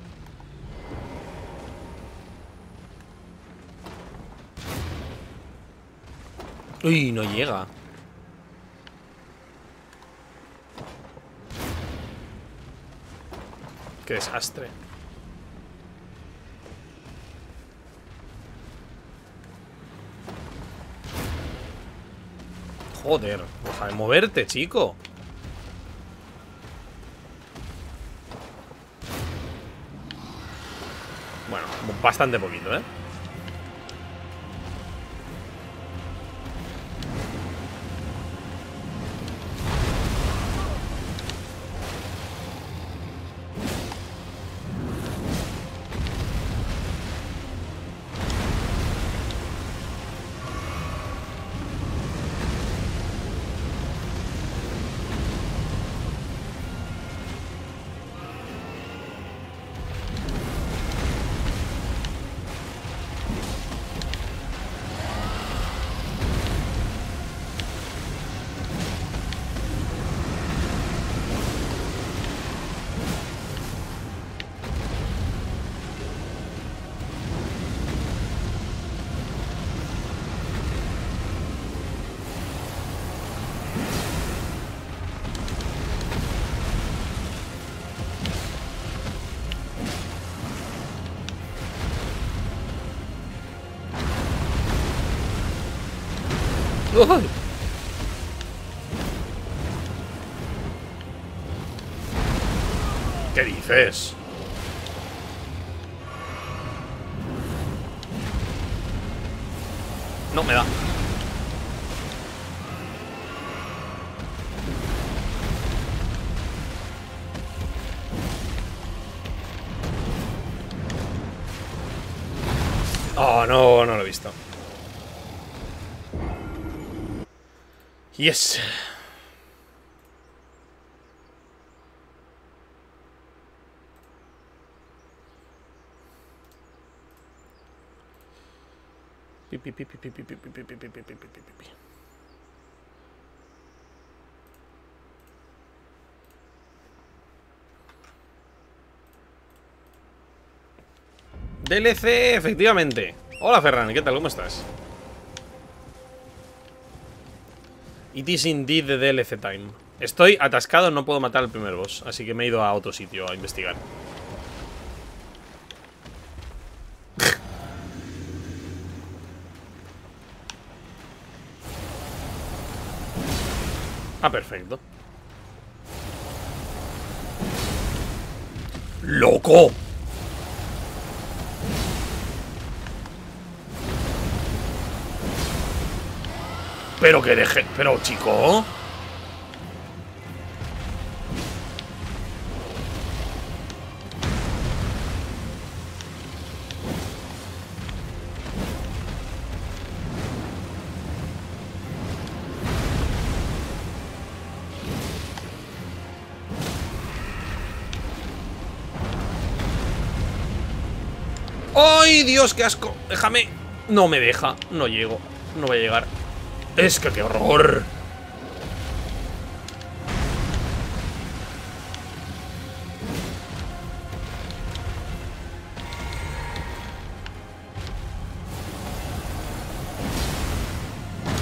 A: Uy, no llega. Qué desastre. Joder, deja de moverte, chico. Bastante poquito, ¿eh? ¡Uy! ¿Qué dices? Pi. DLC, efectivamente. Hola Ferran, ¿qué tal? ¿Cómo estás? It is indeed the DLC time. Estoy atascado, no puedo matar al primer boss, así que me he ido a otro sitio a investigar. ah, perfecto. ¡Loco! Pero que deje... Pero, chico... ¡Ay, Dios, qué asco! Déjame... No me deja, no llego. No voy a llegar es que qué horror.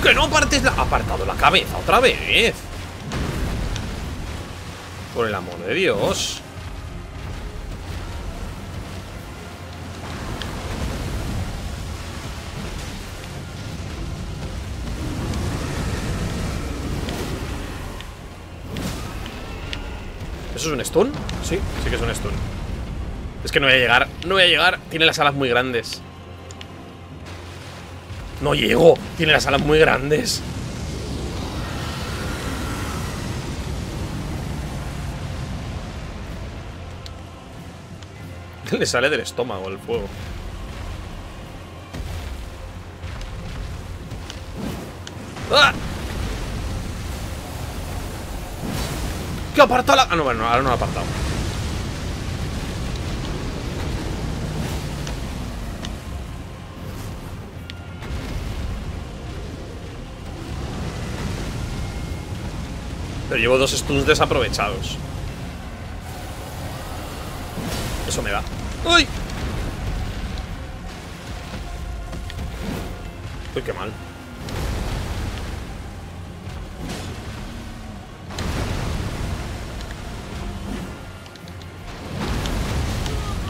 A: ¡Que no apartes la... apartado la cabeza otra vez! Por el amor de Dios. ¿Eso es un stun? Sí, sí que es un stun. Es que no voy a llegar, no voy a llegar. Tiene las alas muy grandes. No llego. Tiene las alas muy grandes. Le sale del estómago el fuego ¡Que aparta la...! Ah, no, bueno, ahora no lo ha apartado Pero llevo dos stuns desaprovechados Eso me da. ¡Uy! Uy, qué mal.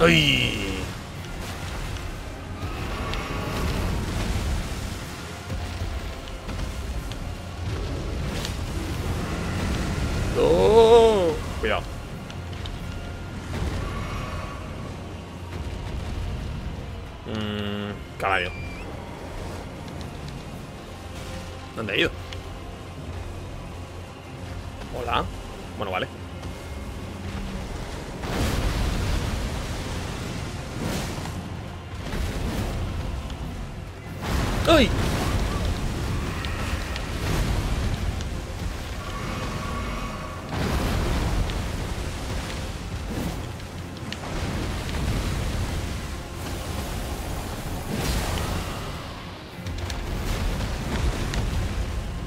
A: ¡Uy! ¡Oh! Cuidado. Mmm, caballo. ¿Dónde ha ido? Hola. Bueno, vale. ¡Ay!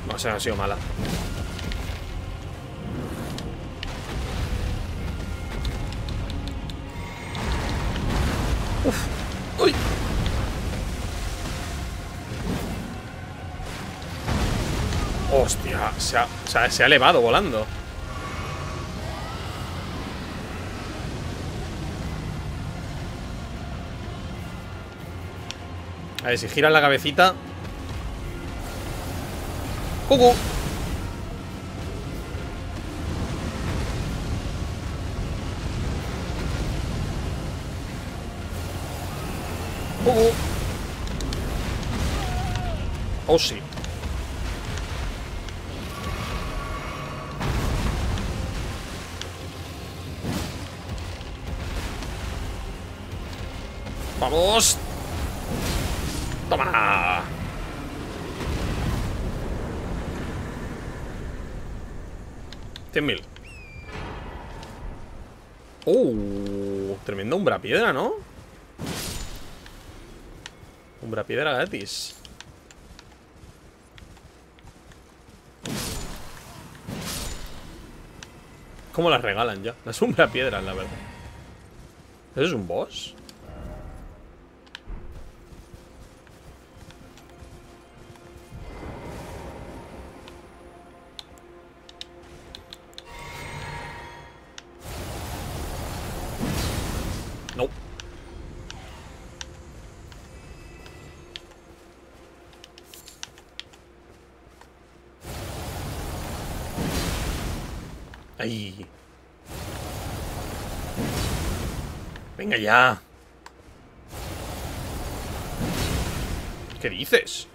A: No, se ha sido mala. Sea, se ha elevado volando. A si gira la cabecita ¡Cucu! ¡Cucu! Oh, sí. ¡Vamos! ¡Toma! Mil Uh, tremenda umbra piedra, ¿no? Umbra piedra gratis ¿Cómo las regalan ya? Las umbra piedras, la verdad ¿Eso es un boss? Ahí. Venga ya. ¿Qué dices?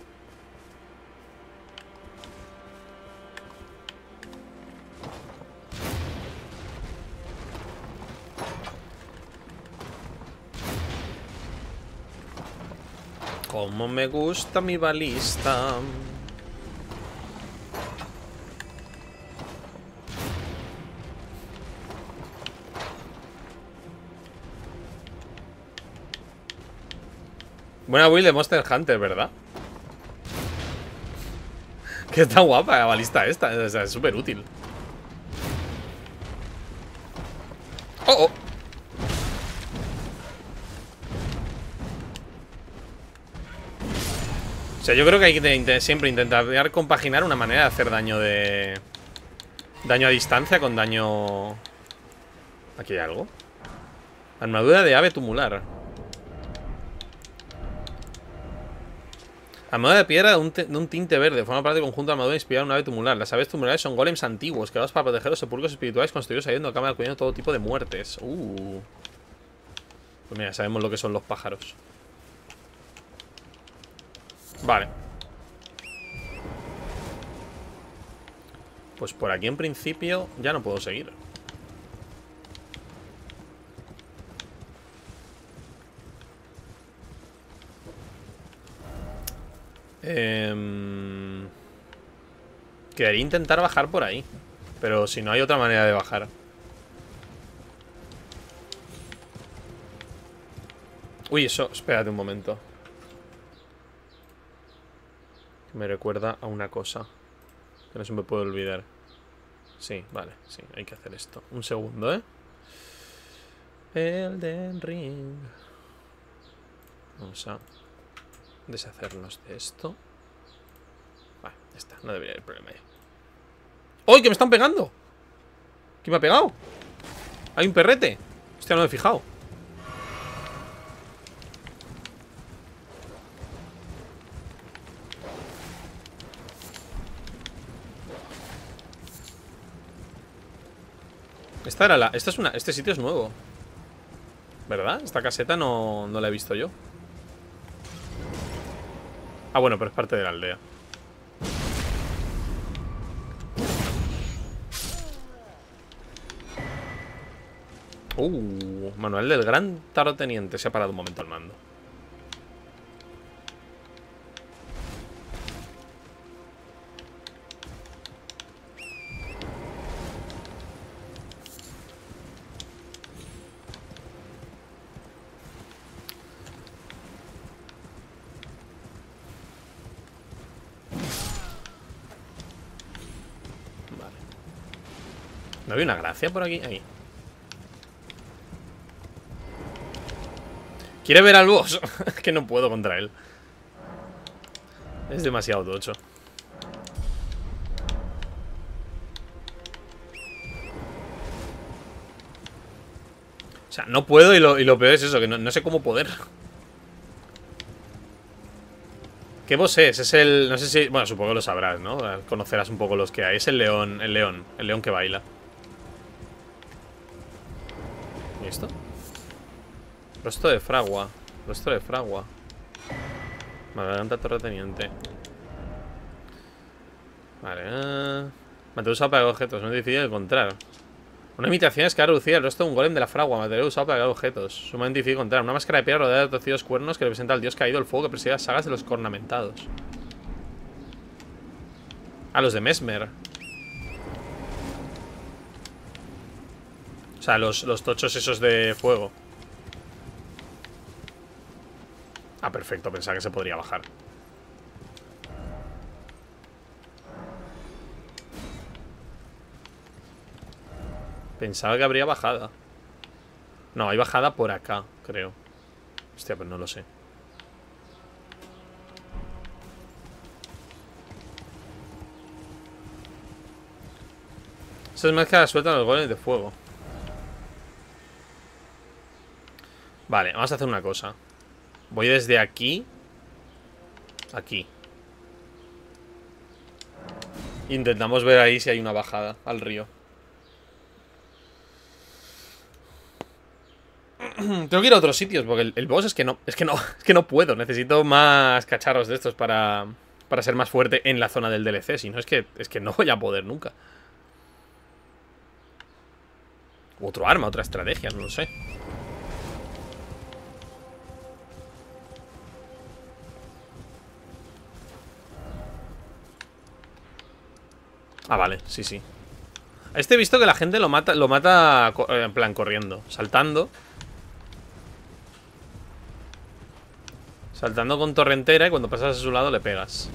A: Como me gusta mi balista. Buena build de Monster Hunter, ¿verdad? Que está guapa la balista esta, o sea, es súper útil. Oh, oh. O sea, yo creo que hay que siempre intentar compaginar una manera de hacer daño de... Daño a distancia con daño... Aquí hay algo. Armadura de ave tumular. Armadura de piedra de un, de un, tinte verde. Forma parte del conjunto de armadura inspirada en una ave tumular. Las aves tumulares son golems antiguos, creados para proteger los sepulcros espirituales construidos ayudando a cámara cuidando todo tipo de muertes. Uh. Pues mira, sabemos lo que son los pájaros. Vale. Pues por aquí en principio ya no puedo seguir. Eh... Quedaría intentar bajar por ahí. Pero si no hay otra manera de bajar. Uy, eso, espérate un momento. Me recuerda a una cosa. Que no se me puede olvidar. Sí, vale, sí, hay que hacer esto. Un segundo, ¿eh? Elden Ring. Vamos a deshacernos de esto. Vale, ya está, no debería haber problema ahí. ¡Uy, que me están pegando! ¿Quién me ha pegado? Hay un perrete. Hostia, no me he fijado. Esta era la... Esta es. Este sitio es nuevo. ¿Verdad? Esta caseta no, no la he visto yo. Ah, bueno, pero es parte de la aldea. Uh, Manuel del Gran Taroteniente se ha parado un momento al mando. Había una gracia por aquí? Ahí. ¿Quiere ver al boss? Que no puedo contra él. Es demasiado tocho. O sea, no puedo y lo, peor es eso, que no, no sé cómo poder. ¿Qué boss es? Es el... No sé si... Bueno, supongo que lo sabrás, ¿no? Conocerás un poco los que hay. Es el león, el león. El león que baila. ¿Y esto? Rostro de fragua. Rostro de fragua. Vale, garganta terrateniente. Vale. Eh. Material usado para objetos. No es difícil de encontrar. Una imitación es que ha reducido el rostro de un golem de la fragua. Material usado para objetos. Sumamente difícil de encontrar. Una máscara de piedra rodeada de torcidos cuernos que representa al dios caído del fuego que preside las sagas de los cornamentados. Ah, los de Mesmer. Sea, los, los tochos esos de fuego. Ah, perfecto, pensaba que se podría bajar. Pensaba que habría bajada. No, hay bajada por acá, creo. Hostia, pues no lo sé. Esa es mezcla suelta los goles de fuego Vale, vamos a hacer una cosa. Voy desde aquí Aquí. Intentamos ver ahí si hay una bajada al río. Tengo que ir a otros sitios Porque el, boss es que no Es que no Es que no puedo. Necesito más cacharros de estos para Para ser más fuerte en la zona del DLC Si no es que Es que no voy a poder nunca. Otro arma, otra estrategia No lo sé Ah, vale, sí, sí. Este he visto que la gente lo mata, lo mata eh, en plan corriendo Saltando. Saltando con torrentera y cuando pasas a su lado le pegas.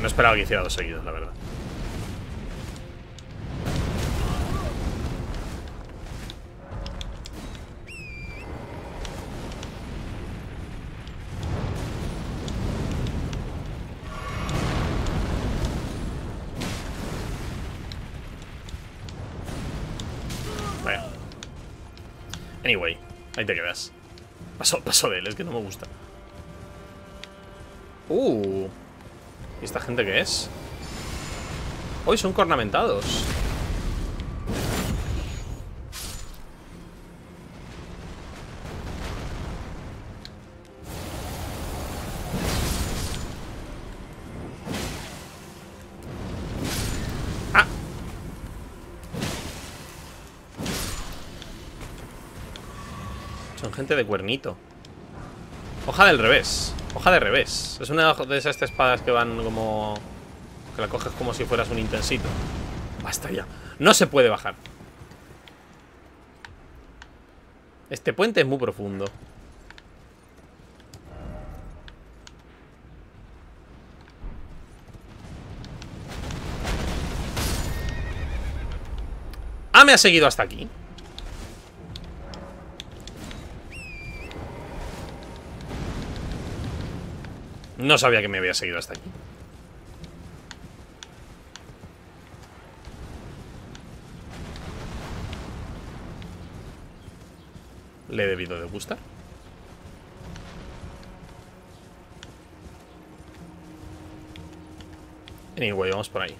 A: No esperaba que hiciera dos seguidos, la verdad Anyway, ahí te quedas. Paso, paso de él, es que no me gusta. Uh. ¿Y esta gente qué es? Hoy son cornamentados. de cuernito. Hoja del revés. Hoja de revés. Es una de esas espadas que van como... Que la coges como si fueras un intensito. Basta ya. No se puede bajar. Este puente es muy profundo. Ah, me ha seguido hasta aquí. No sabía que me había seguido hasta aquí. Le he debido de gustar. Anyway, vamos por ahí.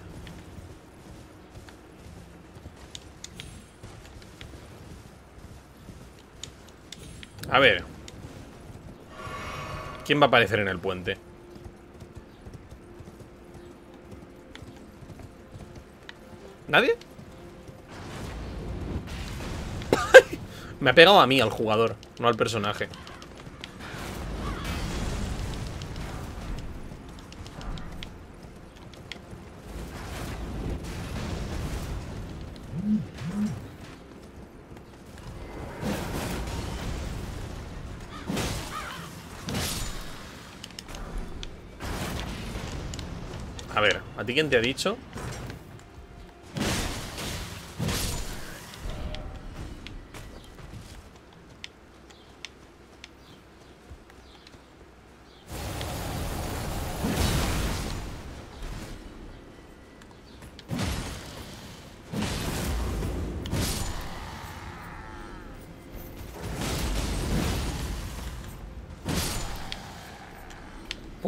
A: A ver. ¿Quién va a aparecer en el puente? ¿Nadie? Me ha pegado a mí, al jugador, no al personaje. Ver, ¿a ti quién te ha dicho?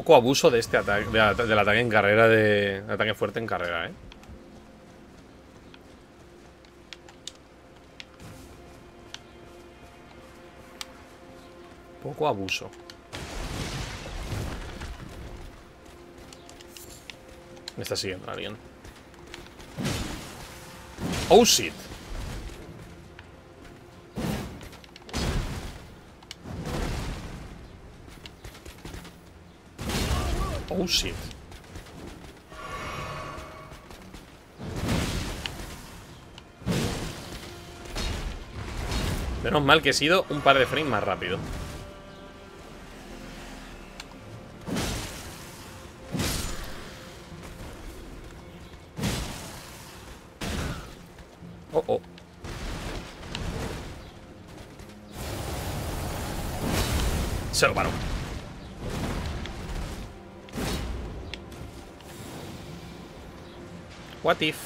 A: Poco abuso de este ataque, de, del ataque en carrera, de, ataque fuerte en carrera, ¿eh? Poco abuso. Me está siguiendo alguien. Oh shit. Oh shit. Menos mal que he sido un par de frames más rápido. What if?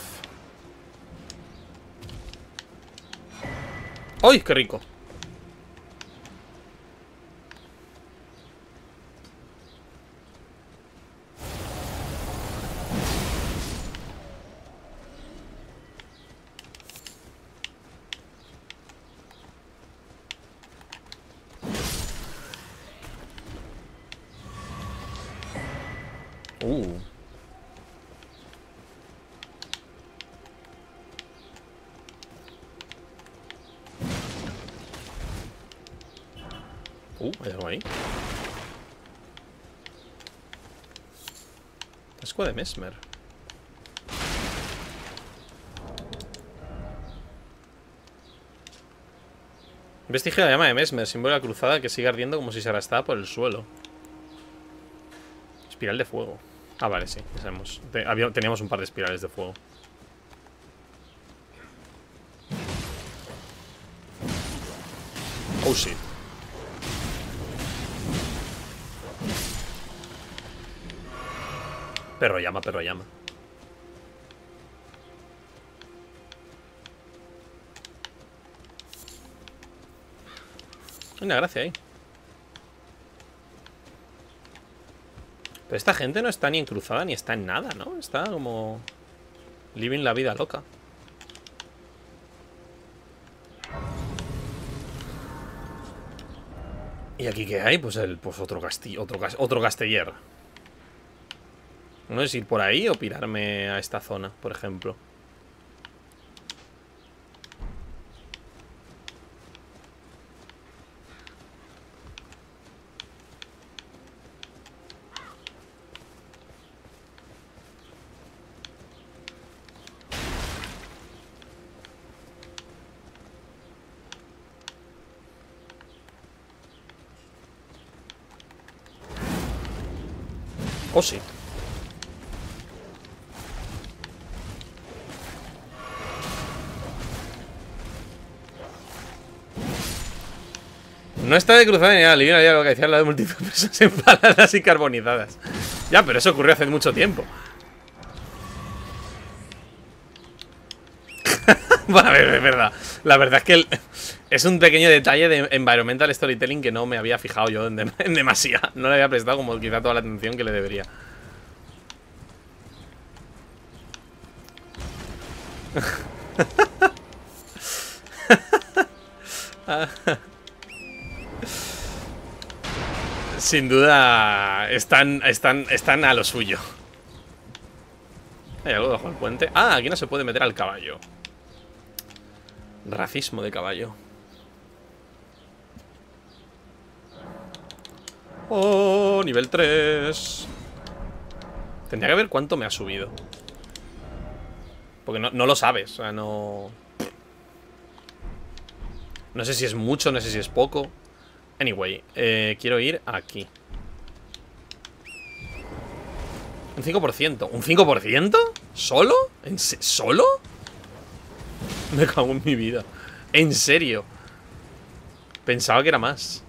A: ¡Ay, qué rico! Uh. Uh, hay algo ahí. De Mesmer. Vestigio de la llama de Mesmer, símbolo de la cruzada que sigue ardiendo como si se arrastrara por el suelo. Espiral de fuego. Ah, vale, sí, ya sabemos. Teníamos un par de espirales de fuego. Oh, shit. Perro llama, perro llama. Una gracia ahí. Pero esta gente no está ni en cruzada ni está en nada, ¿no? Está como... Living la vida loca. ¿Y aquí qué hay? Pues el pues otro castillo, otro, otro. No es ir por ahí o pirarme a esta zona, por ejemplo. No está de cruzada ni nada, Livina había lo que decía la de múltiples personas empaladas y carbonizadas. Ya, pero eso ocurrió hace mucho tiempo. bueno, a ver, es verdad. La verdad es que es un pequeño detalle de environmental storytelling que no me había fijado yo en, demasiado. No le había prestado como quizá toda la atención que le debería. Sin duda están, están, están a lo suyo. ¿Hay algo bajo el puente? Ah, aquí no se puede meter al caballo. Racismo de caballo. Oh, nivel 3. Tendría que ver cuánto me ha subido. Porque no, lo sabes, o sea, no... No sé si es mucho, no sé si es poco Anyway, eh, quiero ir aquí Un 5% ¿Un 5%? ¿Solo? ¿En ¿Solo? Me cago en mi vida ¿En serio? Pensaba que era más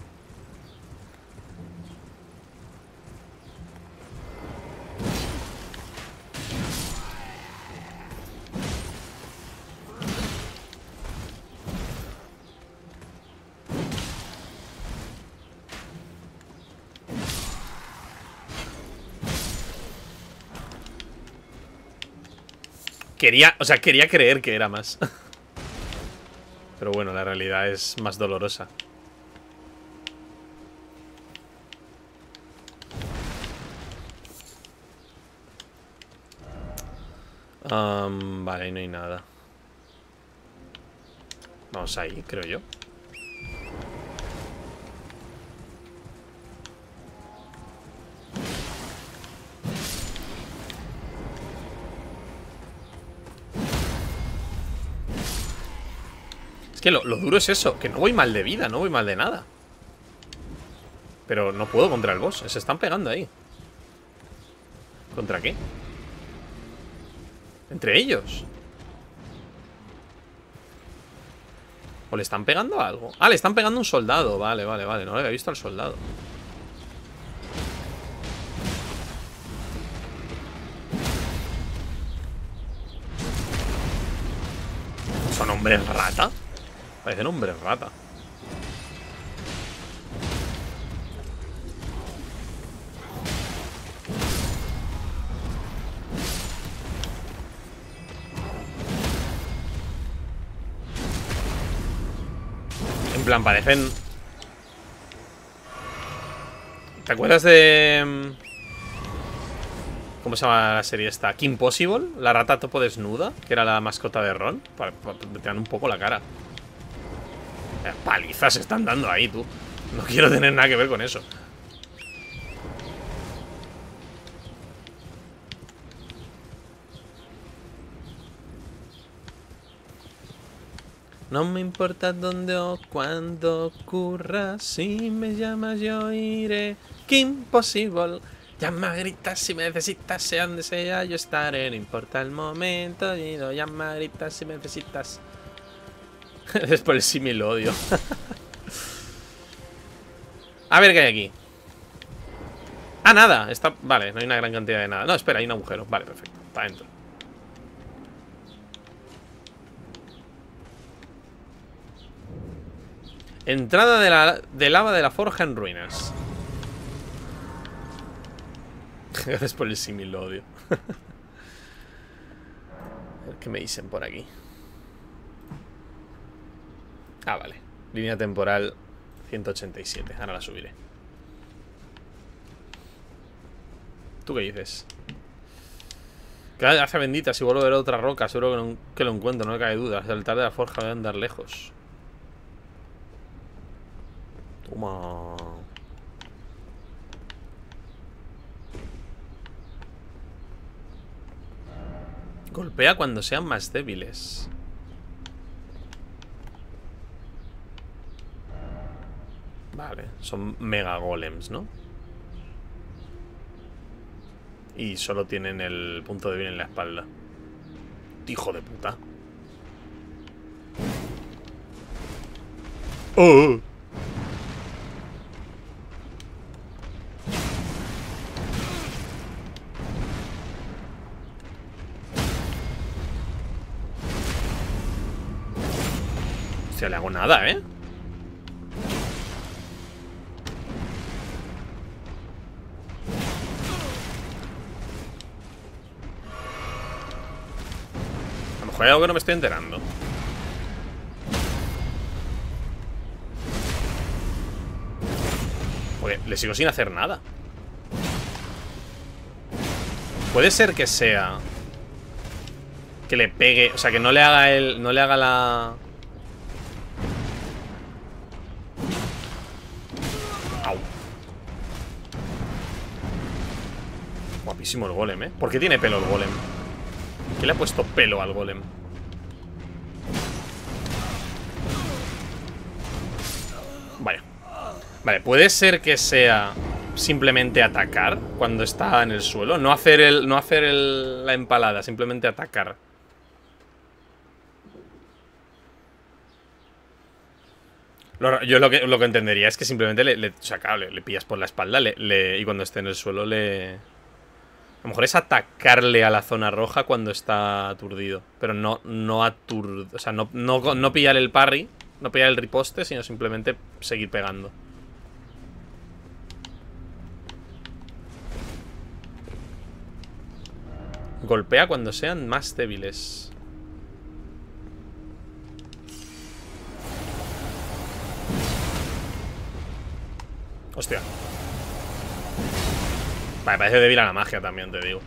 A: Quería, o sea, quería creer que era más. Pero bueno, la realidad es más dolorosa. vale, ahí no hay nada. Vamos ahí, creo yo. Que lo, duro es eso, que no voy mal de vida, no voy mal de nada. Pero no puedo contra el boss, se están pegando ahí. ¿Contra qué? Entre ellos. ¿O le están pegando algo? Ah, le están pegando un soldado. Vale, vale, vale. No le había visto al soldado. ¿Son hombres rata? Parece hombre rata. En plan, parecen... ¿Te acuerdas de...? Mm, ¿Cómo se llama la serie esta? Kim Possible, la rata topo desnuda, que era la mascota de Ron. Te dan un poco la cara. Palizas se están dando ahí, tú. No quiero tener nada que ver con eso. No me importa dónde o cuándo ocurra, si me llamas yo iré. ¡Qué imposible! Llama, grita si me necesitas, sea donde sea, yo estaré. No importa el momento, llama, grita si me necesitas. es por el símil odio. A ver qué hay aquí. Ah, nada. Está... Vale, no hay una gran cantidad de nada. No, espera, hay un agujero. Vale, perfecto. Para adentro. Entrada de, la, de lava de la forja en ruinas. Gracias por el símil odio. A ver qué me dicen por aquí. Ah, vale. Línea temporal 187. Ahora la subiré. ¿Tú qué dices? Que hace bendita, si vuelvo a ver otra roca, seguro que, lo encuentro, no me cae duda. El altar de la forja debe andar lejos. Toma. Golpea cuando sean más débiles. Vale, son mega golems, ¿no? Y solo tienen el punto de bien en la espalda. Hijo de puta. ¡Oh! Le hago nada, ¿eh? Hay algo que no me estoy enterando. Porque le sigo sin hacer nada. Puede ser que sea que le pegue, o sea, que no le haga el no le haga la Au. Guapísimo el golem, ¿eh? ¿Por qué tiene pelo el golem? ¿Qué le ha puesto pelo al golem? Vaya Vale, puede ser que sea simplemente atacar cuando está en el suelo. No hacer, el, no hacer la empalada, simplemente atacar. yo lo que, lo que entendería es que simplemente le, le, pillas por la espalda y cuando esté en el suelo le... A lo mejor es atacarle a la zona roja cuando está aturdido. Pero no, no aturdido. O sea, no, no, no pillar el parry, no pillar el riposte, sino simplemente seguir pegando. Golpea cuando sean más débiles. Hostia. Vale, parece débil a la magia también, te digo.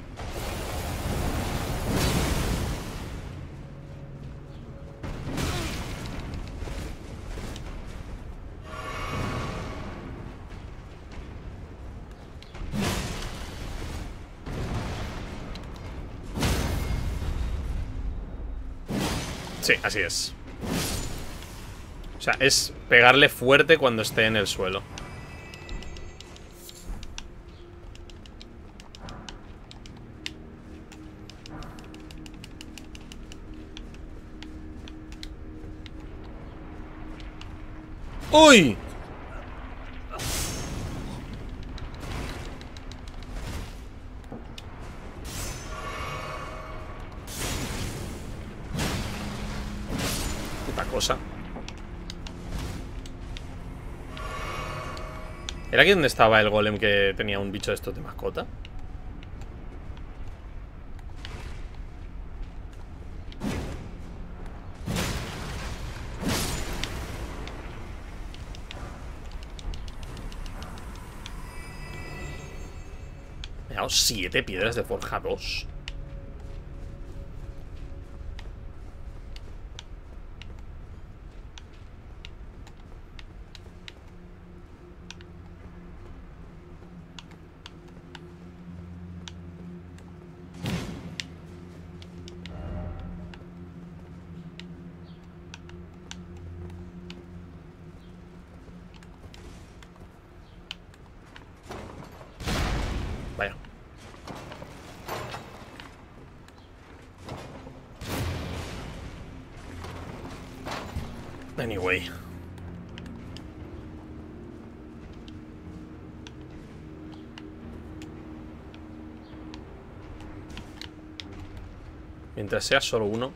A: Sí, así es. O sea, es pegarle fuerte cuando esté en el suelo. ¡Uy! cosa. ¿Era aquí donde estaba el golem que tenía un bicho de estos de mascota? Me ha dado siete piedras de forja 2 Mientras sea solo uno.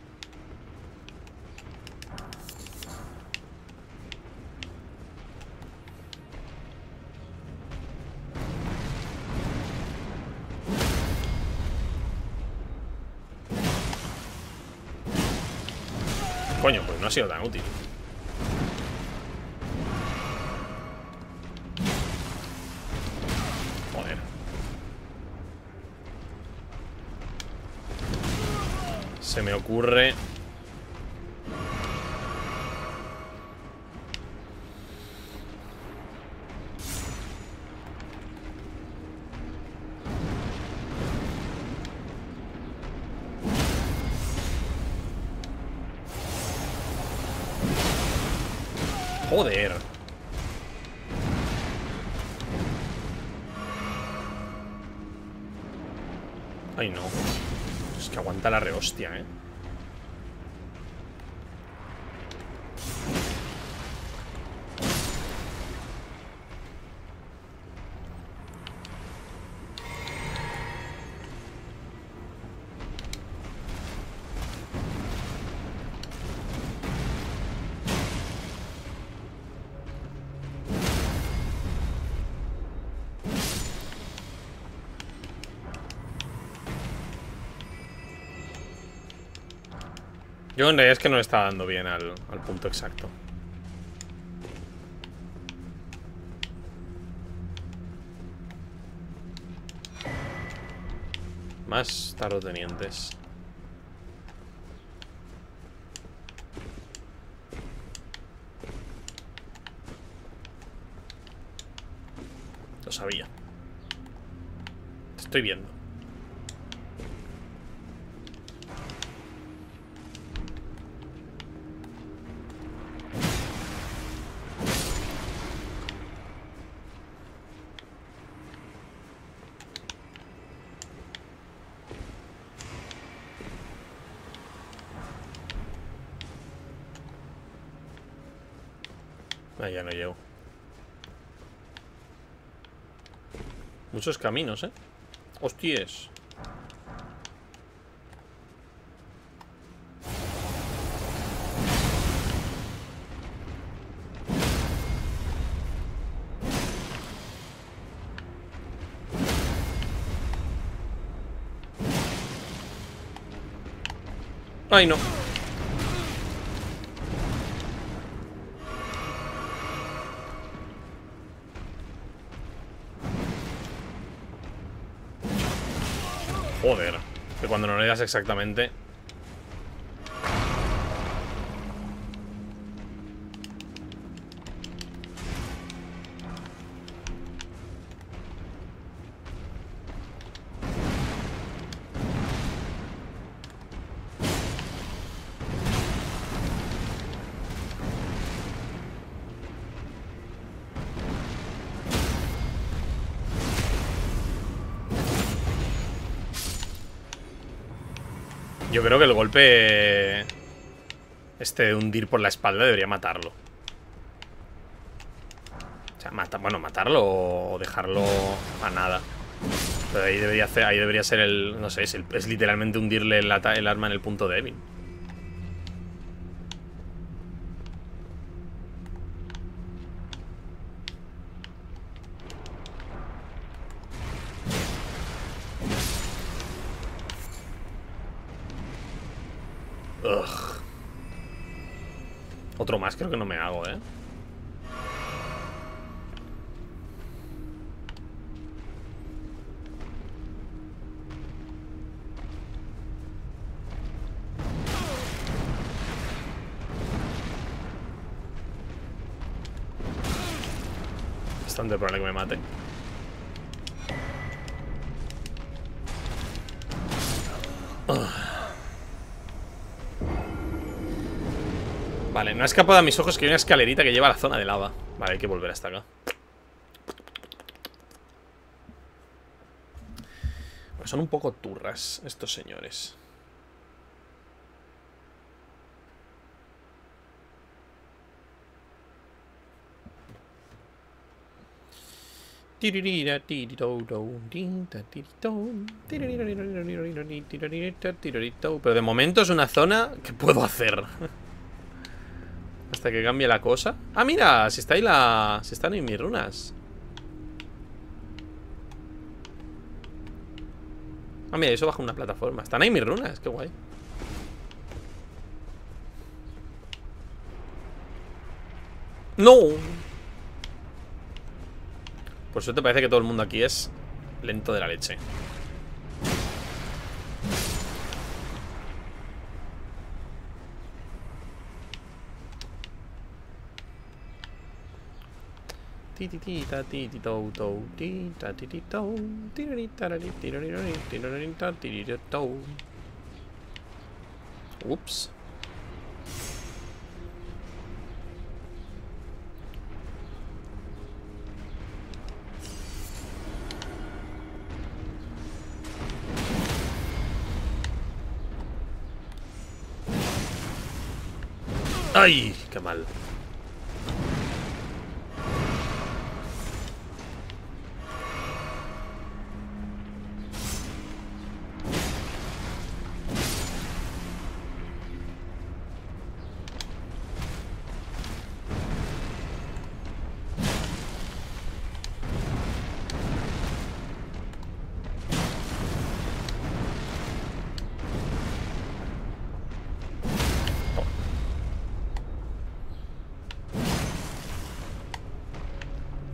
A: Coño, pues no ha sido tan útil. Me ocurre Joder. Ay, no. Es que aguanta la rehostia, ¿eh? Yo en realidad es que no le estaba dando bien al, al punto exacto. Más tarotenientes. Lo sabía. Te estoy viendo. Ah, ya no llego. Muchos caminos, ¿eh? Hostias. Ay, no. Exactamente... Yo creo que el golpe... Este de hundir por la espalda debería matarlo. O sea, bueno, matarlo o dejarlo a nada. Pero ahí debería, hacer, ahí debería ser el... No sé, es, literalmente hundirle el, el arma en el punto débil. Ugh. Otro más creo que no me no ha escapado a mis ojos que hay una escalerita que lleva a la zona de lava. Vale, hay que volver hasta acá. Pues son un poco turras estos señores. Pero de momento es una zona que puedo hacer. Hasta que cambie la cosa. Ah, mira, si está ahí la... Si están ahí mis runas. Ah, mira, eso baja una plataforma. Están ahí mis runas, qué guay. ¡No! Por suerte parece que todo el mundo aquí es lento de la leche Ups. ¡Ay! ¡Qué mal!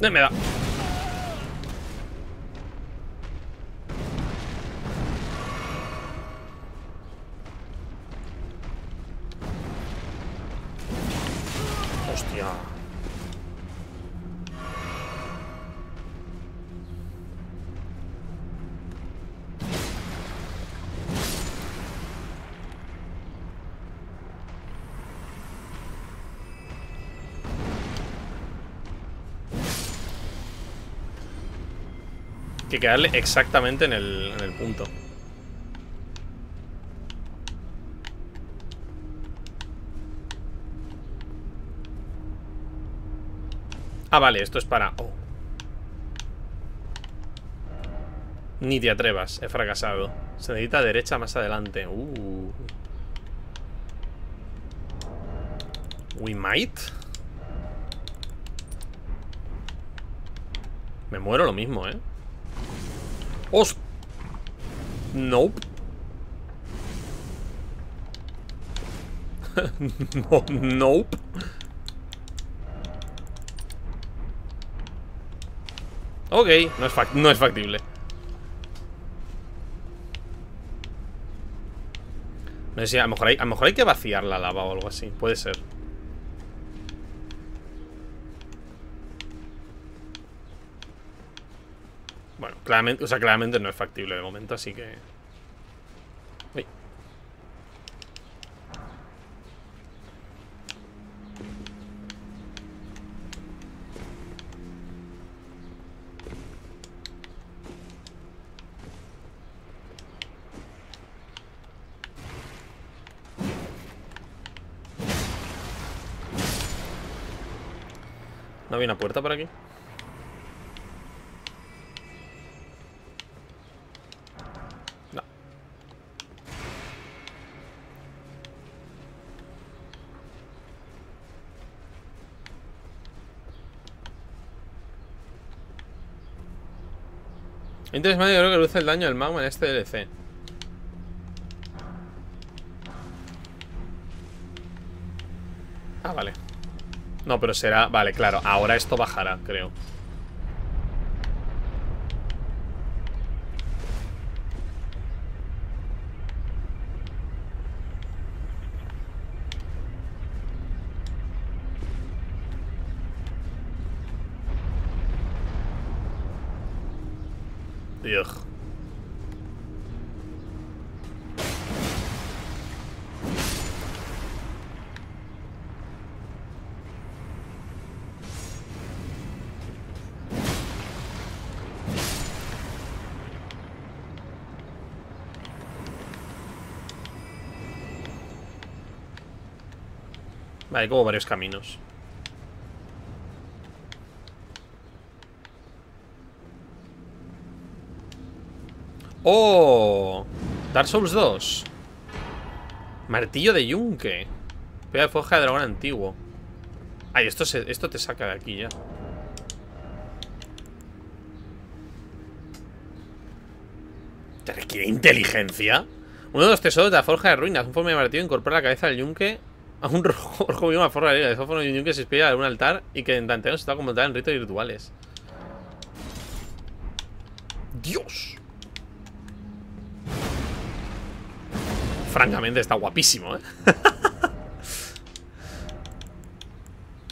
A: No me da. Que quedarle exactamente en el, en el punto. Ah, vale, esto es para... Oh. Ni te atrevas, he fracasado. Se necesita derecha más adelante. Uh. We might. Me muero lo mismo, ¿eh? Nope. no, nope. Ok, no es, no es factible. No sé si a lo, mejor a lo mejor hay que vaciar la lava o algo así. Puede ser. Claramente, o sea, claramente no es factible de momento, así que... ¿No había una puerta por aquí? Interesante, yo creo que reduce el daño del magma en este DLC. Ah, vale. No, pero será... Vale, claro, ahora esto bajará, creo Hay como varios caminos. ¡Oh! Dark Souls 2 Martillo de yunque Pega de foja de dragón antiguo Ay, esto, se, esto te saca de aquí ya ¿Te requiere inteligencia? Uno de los tesoros de la forja de ruinas Un forma de martillo incorpora la cabeza del yunque a un rojo, rojo una forma de de un que se inspira en un altar y que en Dante se está como en ritos virtuales. ¡Dios! Francamente está guapísimo, ¿eh?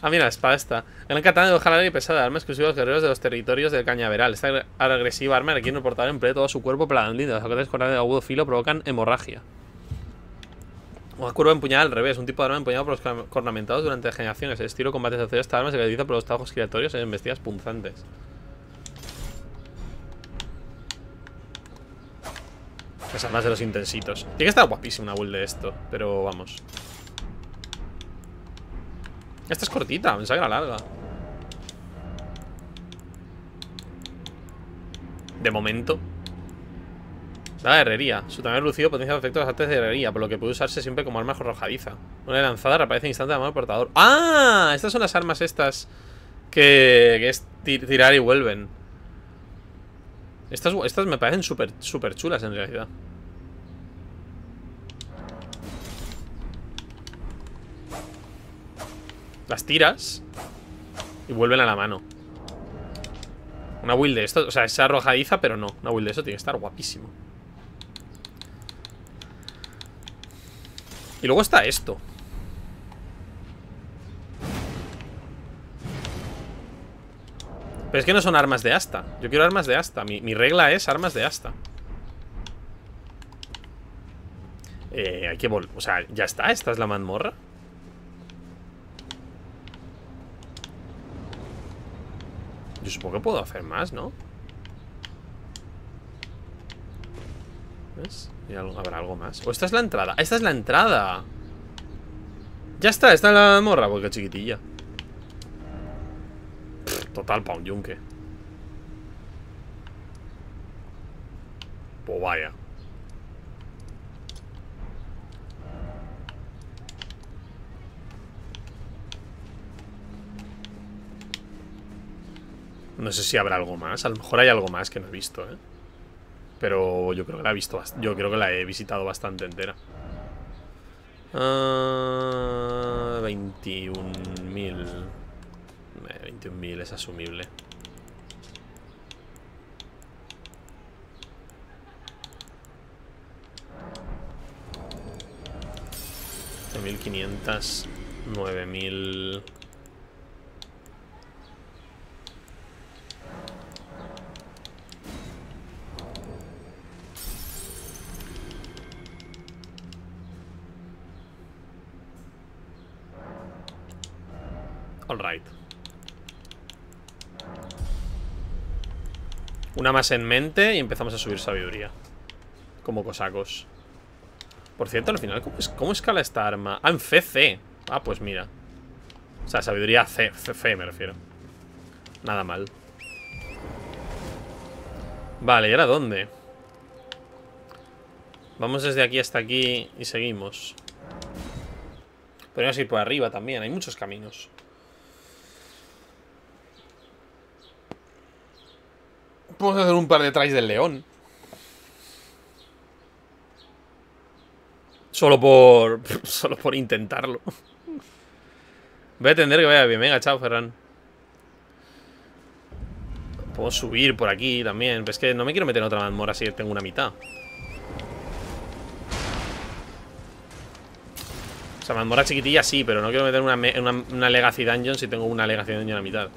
A: ah, mira, la espada está. Gran katana de hoja y pesada, arma exclusiva de los guerreros de los territorios del cañaveral. Esta agresiva arma requiere un portal empleo todo su cuerpo para la Los ataques con de agudo filo provocan hemorragia. Una curva empuñada al revés, un tipo de arma empuñada por los cornamentados durante generaciones. El estilo combate de esta arma se caracteriza por los trabajos giratorios en embestidas punzantes. Las armas de los intensitos. Tiene que estar guapísima una build de esto, pero vamos. Esta es cortita, me que era larga. De momento. La herrería. Su tamaño reducido potencia los efectos de las artes de herrería, por lo que puede usarse siempre como arma arrojadiza. Una lanzada reaparece en instante de mano del portador. ¡Ah! Estas son las armas estas que, que es tirar y vuelven. Estas, estas me parecen súper super chulas en realidad. Las tiras y vuelven a la mano. Una build de esto, o sea, es arrojadiza, pero no. Una build de eso tiene que estar guapísimo. Y luego está esto. Pero es que no son armas de asta. Yo quiero armas de asta. Mi, mi regla es armas de asta. Eh, hay que volver. O sea, ya está. Esta es la mazmorra. Yo supongo que puedo hacer más, ¿no? ¿Ves? ¿Y ¿Habrá algo más? ¿O esta es la entrada? ¡Esta es la entrada! Ya está, esta es la morra, porque chiquitilla. total, pa' un yunque. Pues vaya. No sé si habrá algo más. A lo mejor hay algo más que no he visto, ¿eh? Pero yo creo que la he visto Yo creo que la he visitado bastante entera. Uh, 21.000. 21.000 es asumible. $1.500 9.000 Alright. Una más en mente y empezamos a subir sabiduría. Como cosacos. Por cierto, al final, ¿cómo, escala esta arma? Ah, en CC. Ah, pues mira. O sea, sabiduría C, me refiero. Nada mal. Vale, ¿y ahora dónde? Vamos desde aquí hasta aquí y seguimos. Podríamos ir por arriba también, hay muchos caminos. Podemos hacer un par de tries del león. Solo por... Solo por intentarlo. Voy a atender que vaya bien. Venga, chao, Ferran. Puedo subir por aquí también. es que no me quiero meter en otra mazmorra si tengo una mitad. O sea, mazmorra chiquitilla sí, pero no quiero meter una, una, una Legacy Dungeon si tengo una Legacy Dungeon a mitad.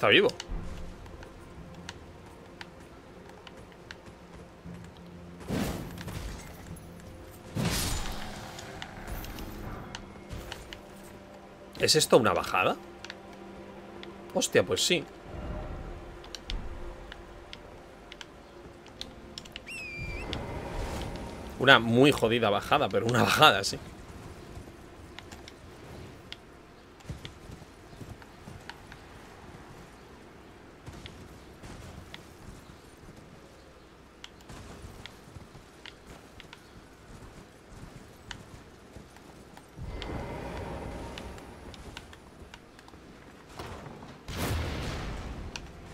A: Está vivo. ¿Es esto una bajada? Hostia, pues sí. Una muy jodida bajada, pero una bajada, sí.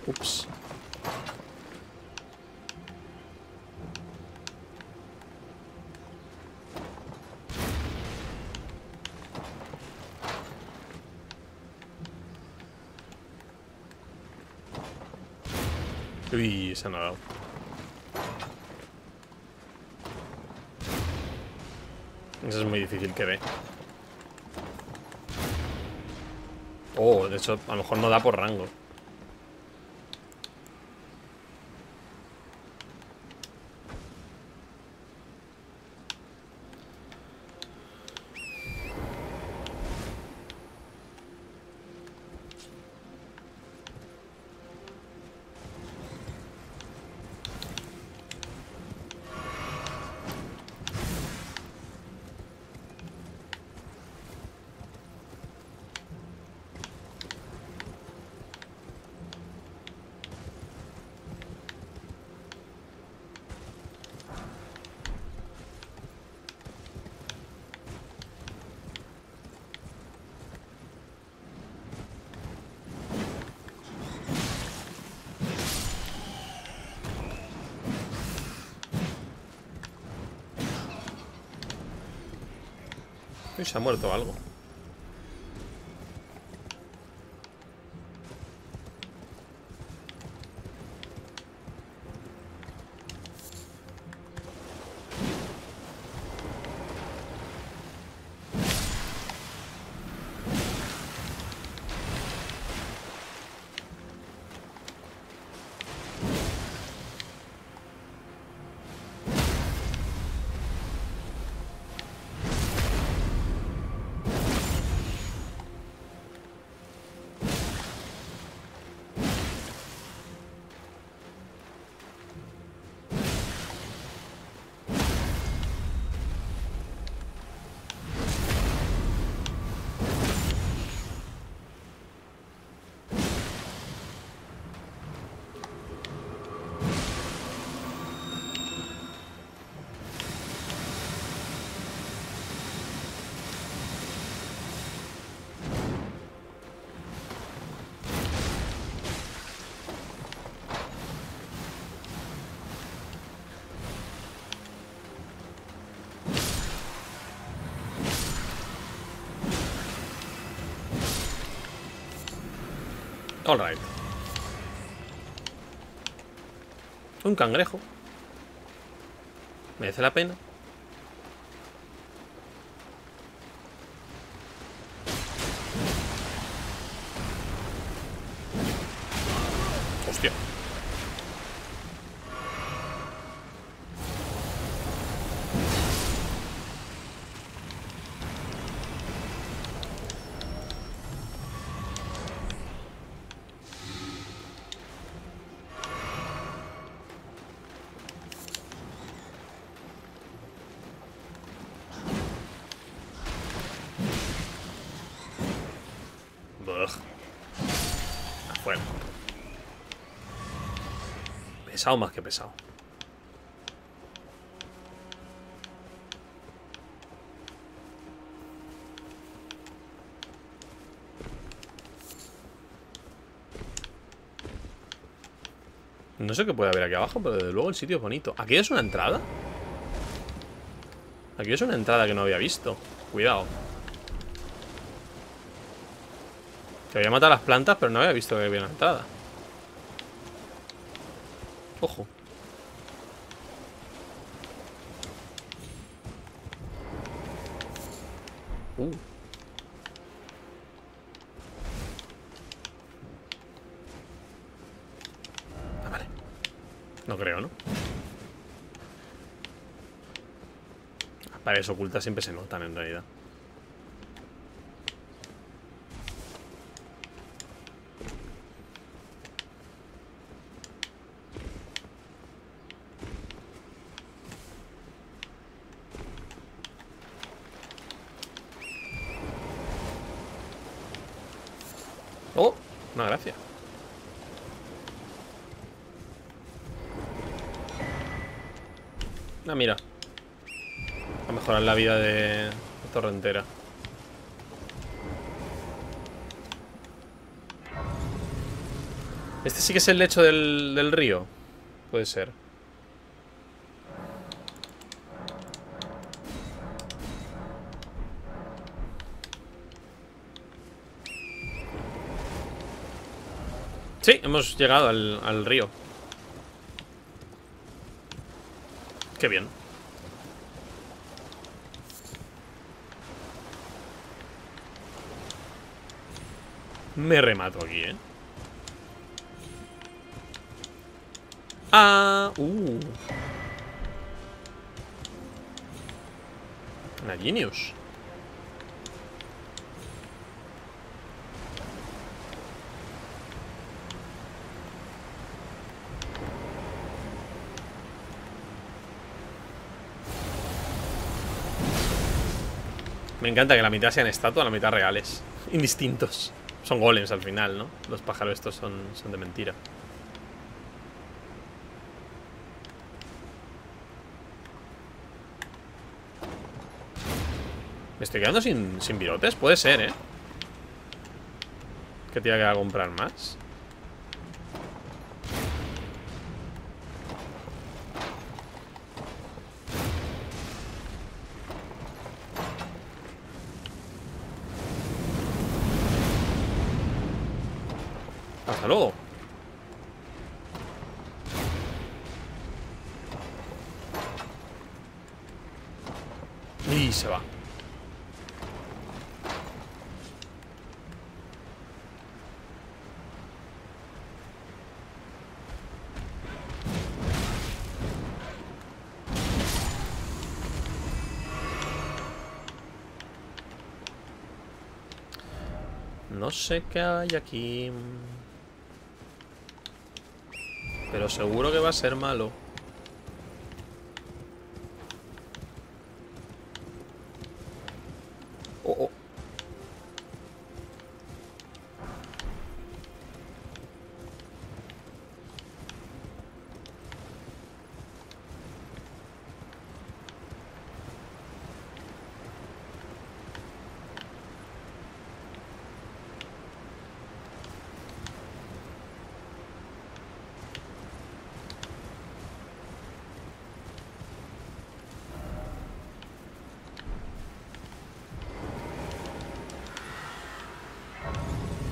A: Ups. Uy, se han dado. Eso es muy difícil que ve. Oh, de hecho, a lo mejor no da por rango. Se ha muerto algo. Alright. Un cangrejo. Merece la pena. Más que pesado. No sé qué puede haber aquí abajo, pero desde luego el sitio es bonito. ¿Aquí es una entrada? Aquí es una entrada que no había visto. Cuidado. Que había matado a las plantas, pero no había visto que había una entrada. Ojo. Uh. Ah, vale. No creo, ¿no? Paredes ocultas siempre se notan en realidad. Oh, una gracia. Ah, mira. A mejorar la vida de Torrentera. Este sí que es el lecho del, río. Puede ser. Sí, hemos llegado al, al río. Qué bien. Me remato aquí, ¿eh? Ah, uh. Una Genius. Me encanta que la mitad sean estatuas, la mitad reales. Indistintos. Son golems al final, ¿no? Los pájaros estos son, son de mentira. Me estoy quedando sin, sin virotes. Puede ser, ¿eh? Que tenga que comprar más. Sé qué hay aquí. Pero seguro que va a ser malo.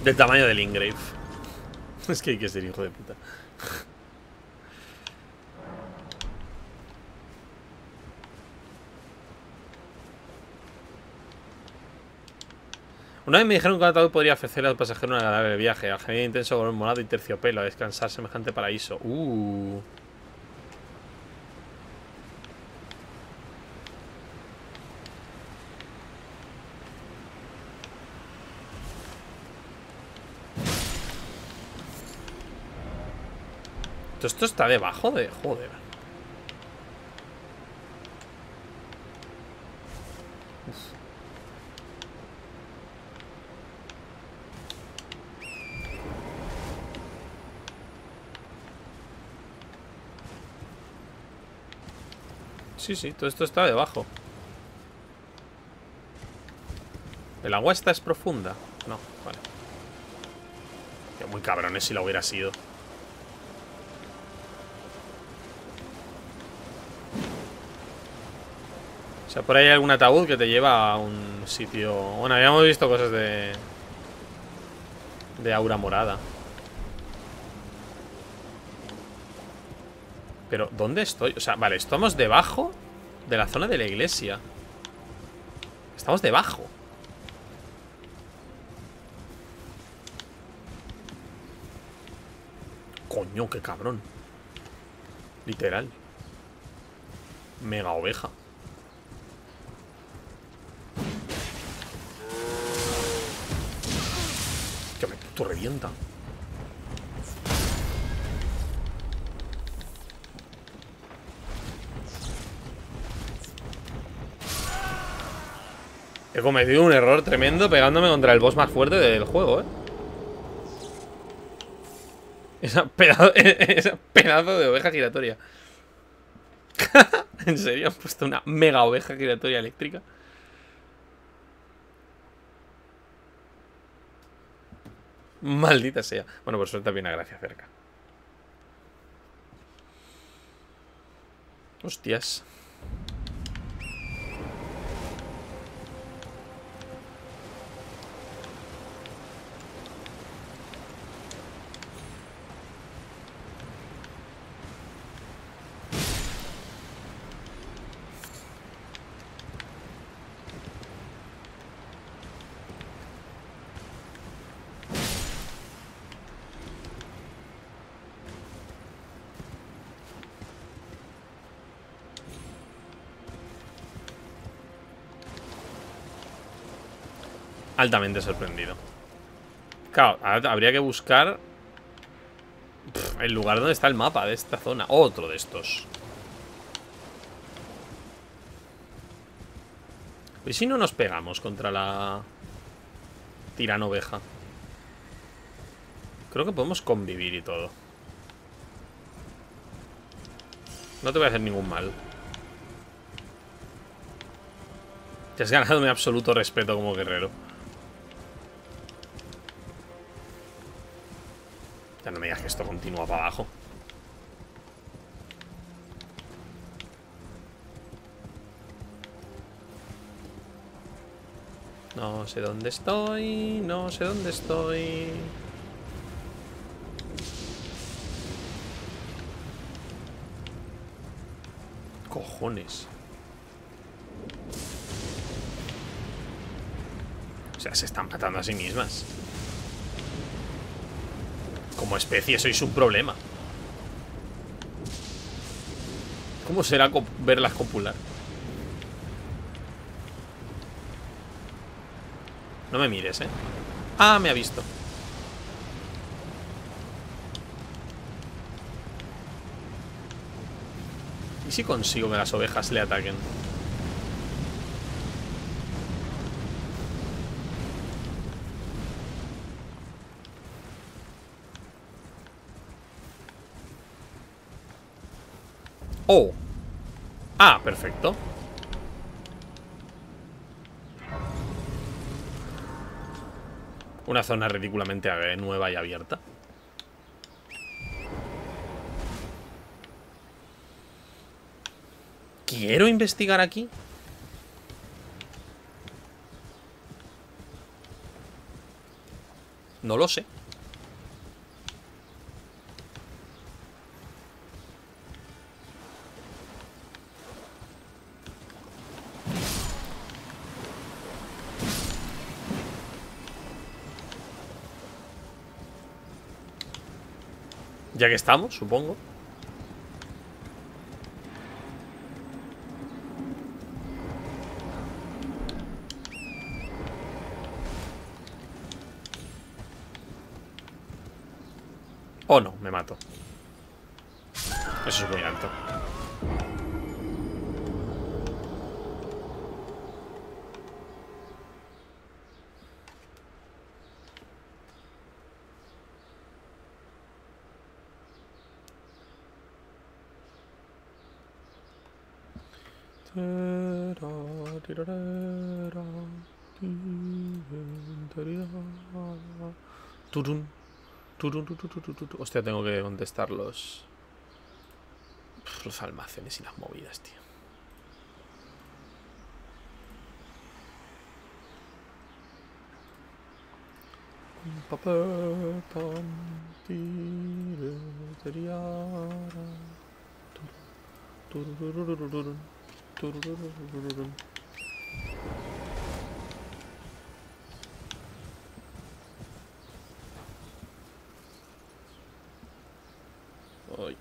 A: Del tamaño del Ingrave. Es que hay que ser hijo de puta. Una vez me dijeron que un ataúd podría ofrecer al pasajero un agradable viaje, al genial intenso color morado y terciopelo, a descansar semejante paraíso. Uh. Esto está debajo de... Joder. Sí, sí, todo esto está debajo. ¿El agua esta es profunda? No, vale. Muy cabrones si lo hubiera sido. Sea, por ahí hay algún ataúd que te lleva a un sitio... Bueno, habíamos visto cosas de... De aura morada. Pero, ¿dónde estoy? O sea, vale, estamos debajo de la zona de la iglesia. Estamos debajo. Coño, qué cabrón. Literal. Mega oveja. He cometido un error tremendo pegándome contra el boss más fuerte del juego, ¿eh? Esa pedazo, esa pedazo de oveja giratoria. ¿En serio? Han puesto una mega oveja giratoria eléctrica. Maldita sea. Bueno, por suerte viene a gracia cerca. Hostias. Altamente sorprendido. Claro, habría que buscar el lugar donde está el mapa de esta zona. Otro de estos. ¿Y si no nos pegamos contra la tirano oveja? Creo que podemos convivir y todo. No te voy a hacer ningún mal. Te has ganado mi absoluto respeto como guerrero. Ya no me digas que esto continúa para abajo. No sé dónde estoy, no sé dónde estoy. Cojones. O sea, se están matando a sí mismas. Como especie sois un problema. ¿Cómo será verlas copular? No me mires, ¿eh? Ah, me ha visto. ¿Y si consigo que las ovejas le ataquen? Ah, perfecto. Una zona ridículamente nueva y abierta. ¿Quiero investigar aquí? No lo sé. Ya que estamos, supongo. Oh no, me mato. Eso es muy alto. Hostia, tengo que contestar los... Los almacenes y las movidas, tío. Ay.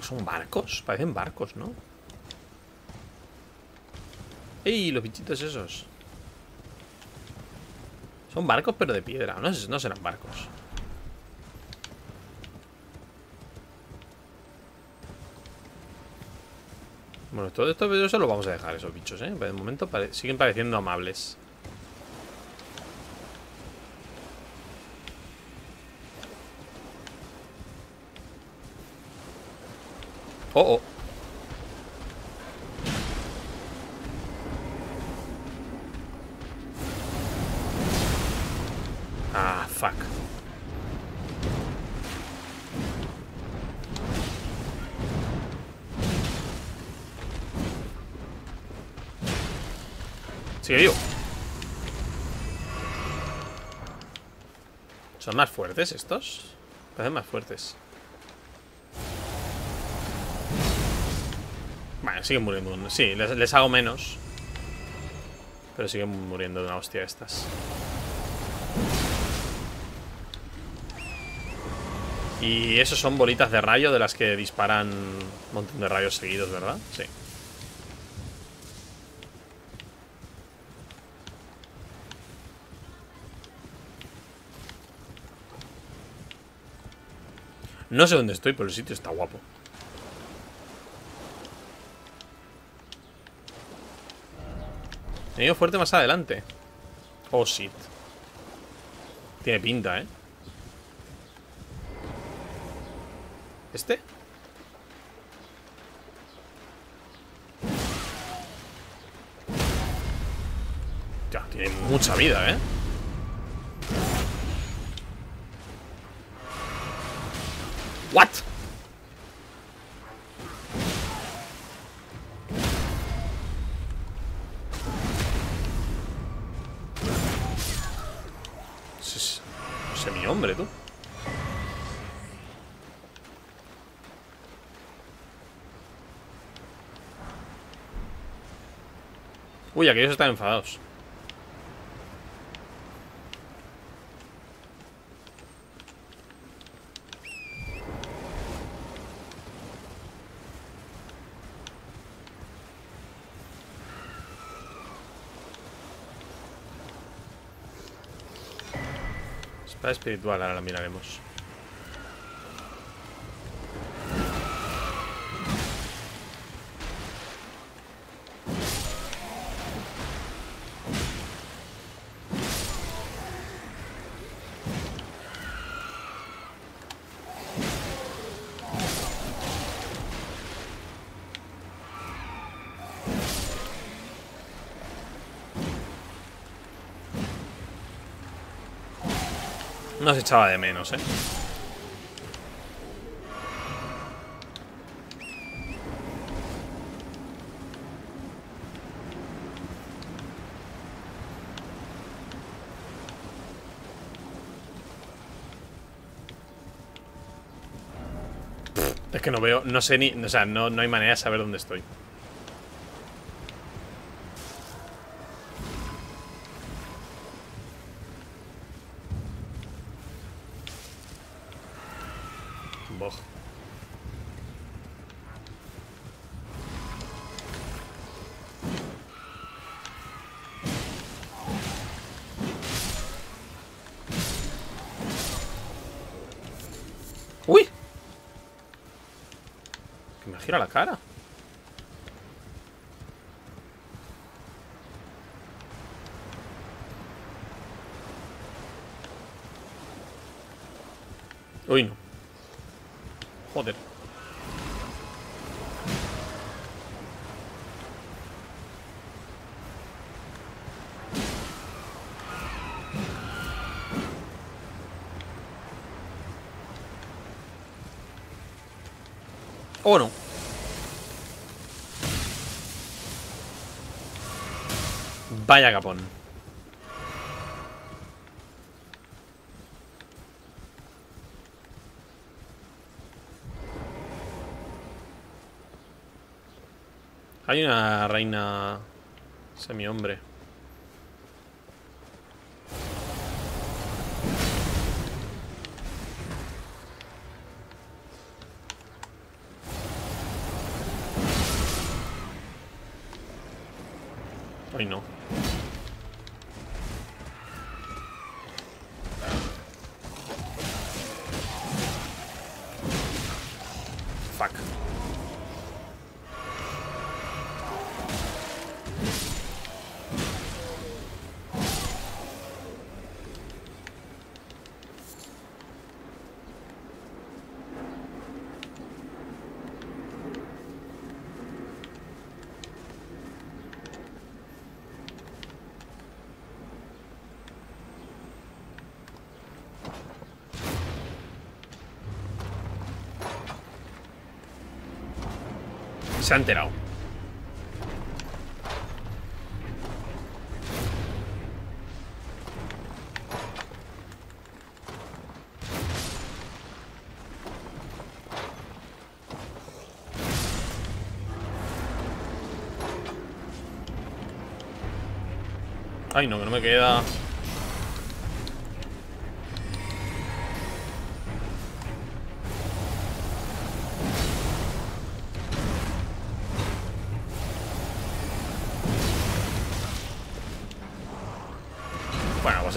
A: Son, barcos, parecen barcos, ¿no? ¡Ey! Los bichitos esos son barcos pero de piedra No, no serán barcos Bueno, todo esto eso lo vamos a dejar, esos bichos, ¿eh? De momento siguen pareciendo amables Oh, oh Sigue ¿Son más fuertes estos? Parecen más fuertes. Siguen muriendo. Sí, les, hago menos. Pero siguen muriendo de una hostia estas. Y esos son bolitas de rayo de las que disparan un montón de rayos seguidos, ¿verdad? Sí. No sé dónde estoy, pero el sitio está guapo. Enemigo fuerte más adelante. Oh, shit. Tiene pinta, ¿eh? ¿Este? Ya, tiene mucha vida, ¿eh? What? Uy, aquellos están enfadados. Espada espiritual, ahora la miraremos. Echaba de menos, ¿eh? Es que no veo, no sé ni, o sea, no, no hay manera de saber dónde estoy. Vaya capón. Hay una reina semi-hombre. Se ha enterado. Ay, no, que no me queda...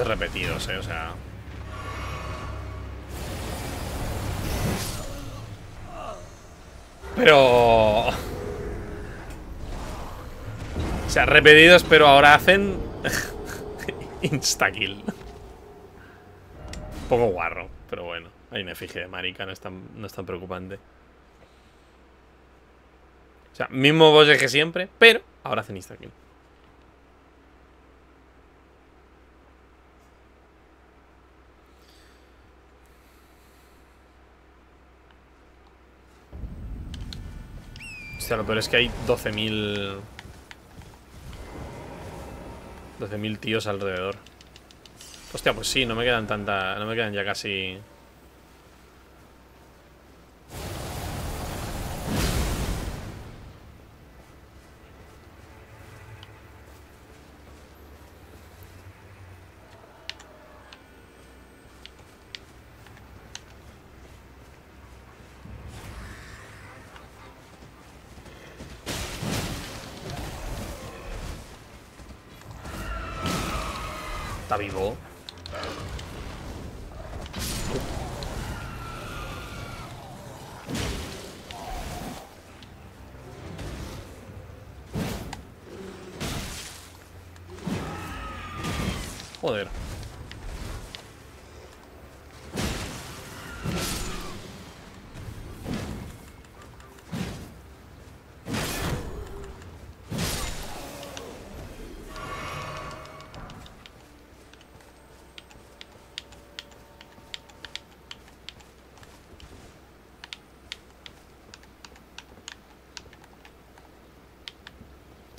A: Repetidos, eh, o sea... Pero... O sea, repetidos, pero ahora hacen... Instakill. Un poco guarro, pero bueno. Hay una efigie de marica, no es tan, no es tan preocupante. O sea, mismo boss que siempre, pero ahora hacen instakill. Hostia, lo peor es que hay 12.000... 12.000 tíos alrededor. Hostia, pues sí, no me quedan tanta... No me quedan ya casi... vivo. Joder.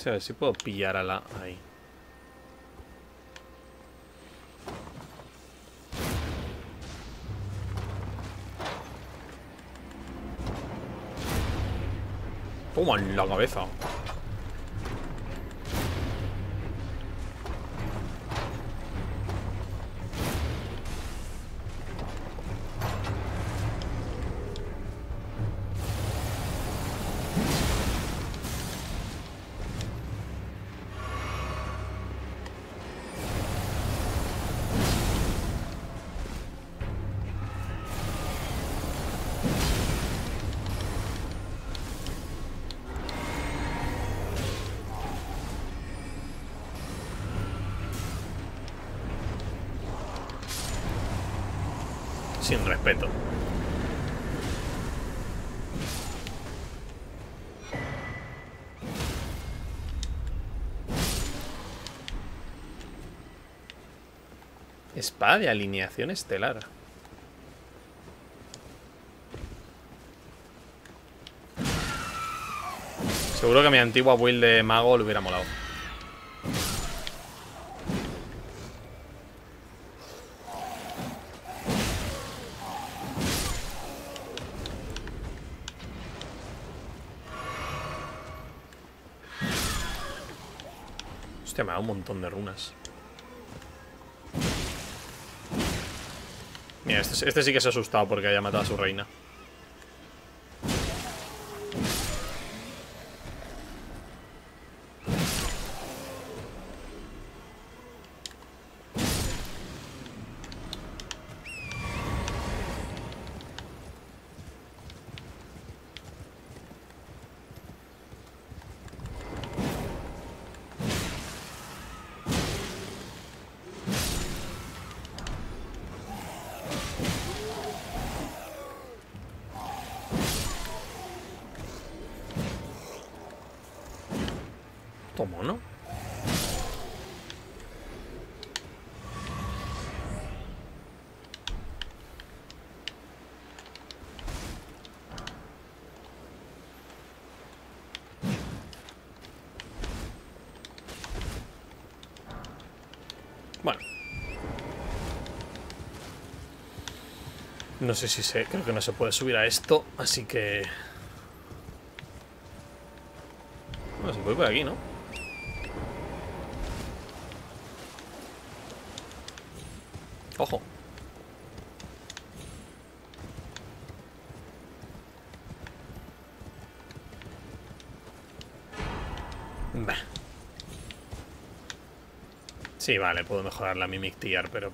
A: Sí, a ver si puedo pillar a la... Ahí. Toma en la cabeza. De alineación estelar. Seguro que mi antigua build de mago le hubiera molado. Hostia, me dado un montón de runas. Este, este sí que se ha asustado porque haya matado a su reina. ¿Cómo no? Bueno. No sé si sé, creo que no se puede subir a esto, así que... Bueno, se puede por aquí, ¿no? Ojo. Bah. Sí, vale, puedo mejorar la Mimic Tier, pero...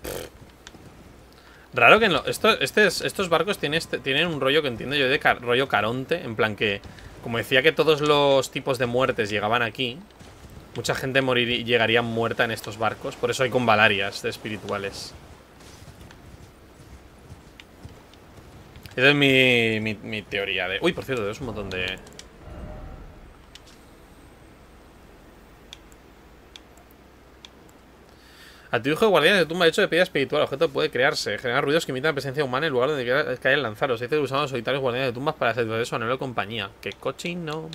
A: Raro que no. Esto, este es- estos barcos tienen, este- tienen un rollo que entiendo yo de rollo caronte. En plan que, como decía que todos los tipos de muertes llegaban aquí, mucha gente moriría, llegaría muerta en estos barcos. Por eso hay con valarias de espirituales. Esa es mi, mi, teoría de... Uy, por cierto, tenemos un montón de... A tu hijo de guardián de tumba hecho de piedra espiritual. El objeto puede crearse. Generar ruidos que imitan la presencia humana en lugar donde haya el lanzar. Se dice usamos solitarios guardianes de tumbas para satisfacer su anhelo de compañía. ¡Qué cochino!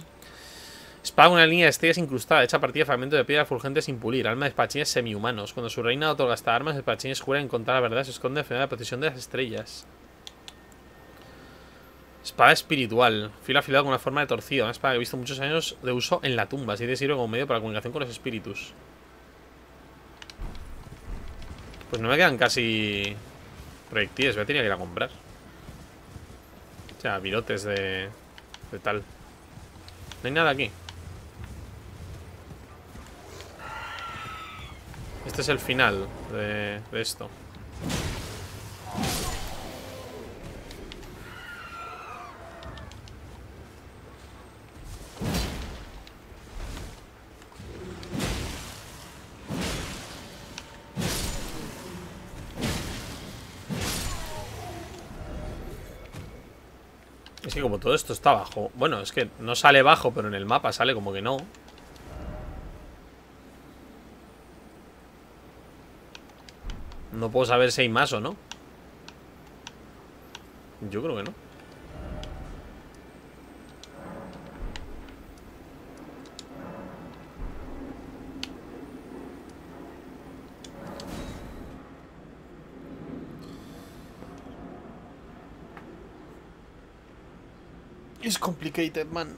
A: Espada una línea de estrellas incrustada, hecha a partir de fragmentos de piedra fulgente sin pulir. Alma de espadachines semi-humanos. Cuando su reina otorga esta arma, los espadachines juran encontrar la verdad. Se esconde al final de la protección de las estrellas. Espada espiritual. Filo afilado con una forma de torcido. Una espada que he visto muchos años de uso en la tumba. Así que sirve como medio para comunicación con los espíritus. Pues no me quedan casi proyectiles. Voy a tener que ir a comprar. O sea, virotes de, de tal. No hay nada aquí. Este es el final de, de esto. Todo esto está abajo Bueno, es que no sale bajo, pero en el mapa sale como que no. No puedo saber si hay más o no. Yo creo que no It's complicated, man.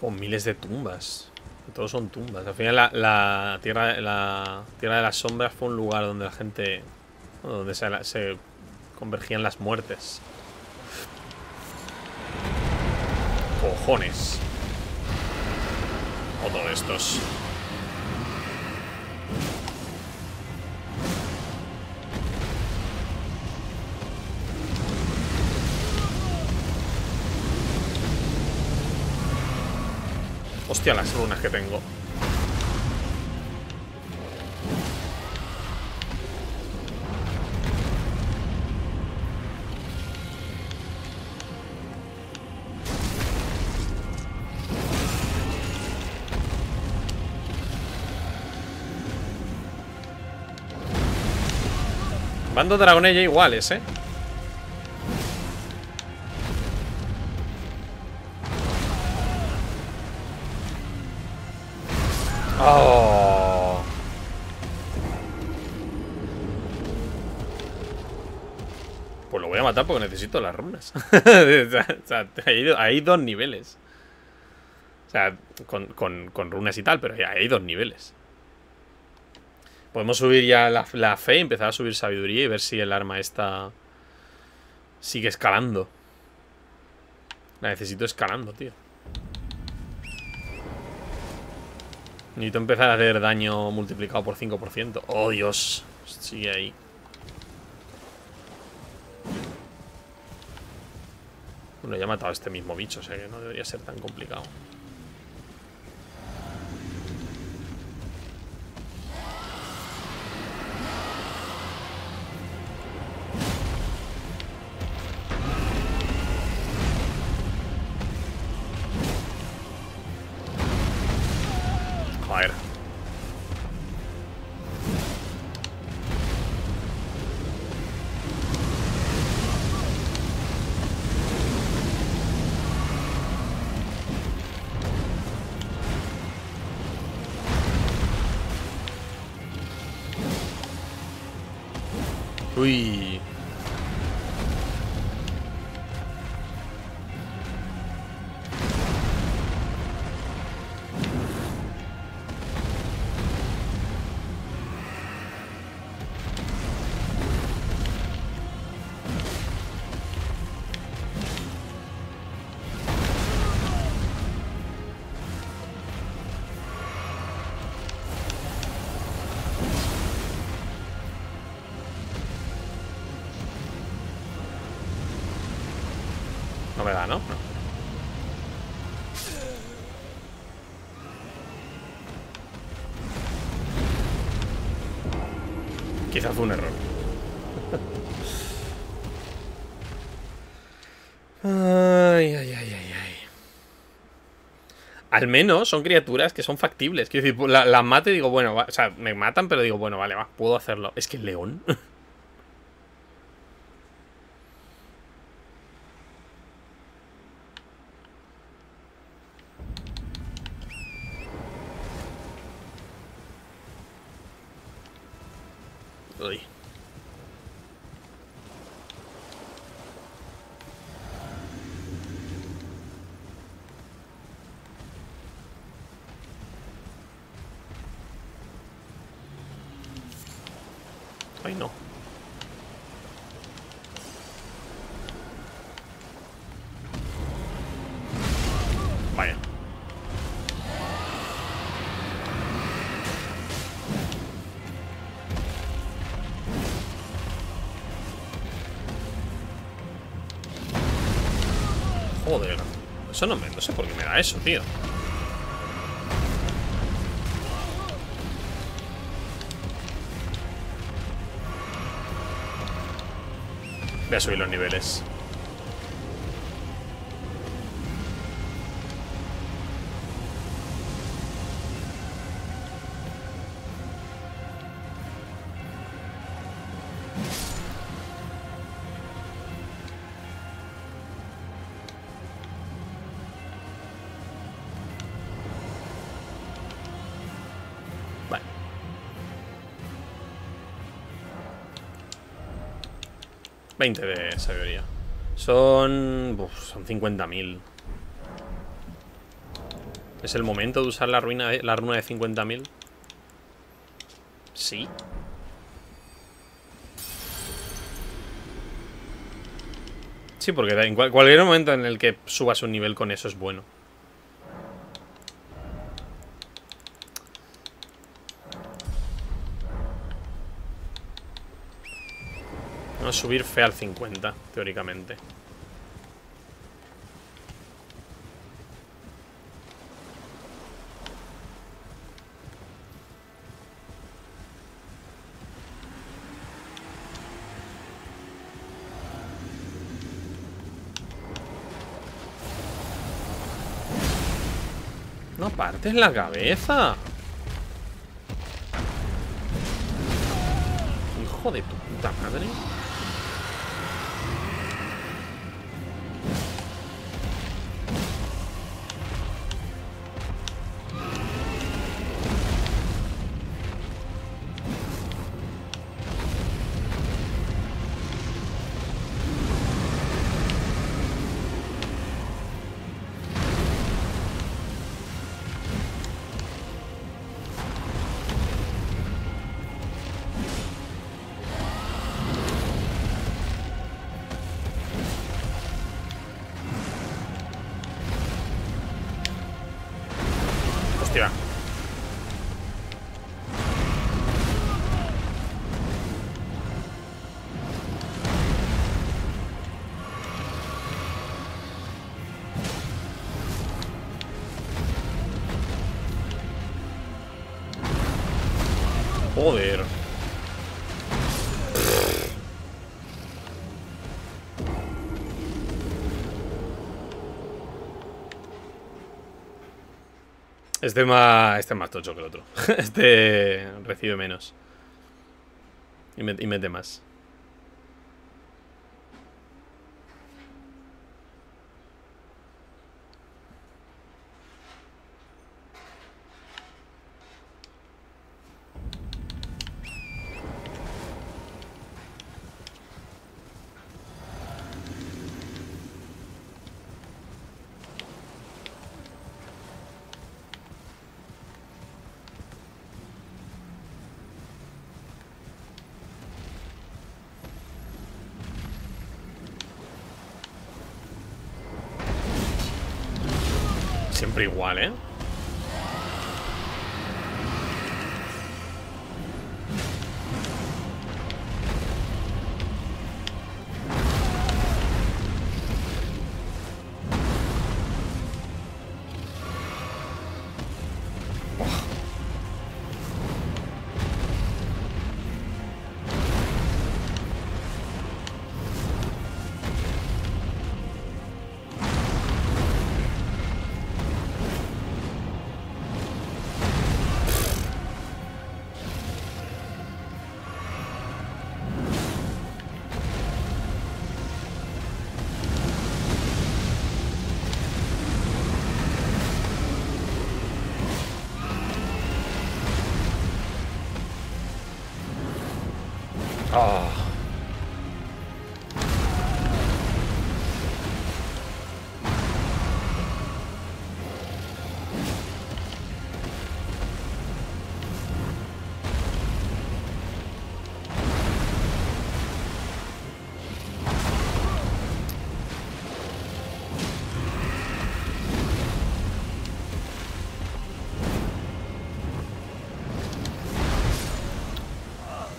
A: Con miles de tumbas. Todos son tumbas. Al final la, tierra, la tierra de las sombras fue un lugar donde la gente... Donde se, se convergían las muertes. Cojones. O todos estos. Hostia, las runas que tengo. Bando dragonella iguales, ¿eh? Necesito las runas. o sea, hay, dos niveles. O sea, con, runas y tal, pero hay dos niveles. Podemos subir ya la, fe empezar a subir sabiduría y ver si el arma esta sigue escalando. La necesito escalando, tío. Necesito empezar a hacer daño multiplicado por 5%. ¡Oh, Dios! Sigue ahí. Bueno, ya he matado a este mismo bicho, o sea que no debería ser tan complicado. Al menos son criaturas que son factibles. Quiero decir, las la y digo, bueno, o sea, me matan, pero digo, bueno, vale, va, puedo hacerlo. Es que el león. Eso no me... No sé por qué me da eso, tío. Voy a subir los niveles. 20 de sabiduría. Son... Uf, son 50.000. ¿Es el momento de usar la, ruina de, la runa de 50.000? Sí. Sí, porque en cualquier momento en el que subas un nivel con eso es bueno. A subir fe al 50, teóricamente. No partes la cabeza. Hijo de tu puta madre. Este más, este es más tocho que el otro. Este recibe menos. Y, me- y mete más. Siempre igual, ¿eh?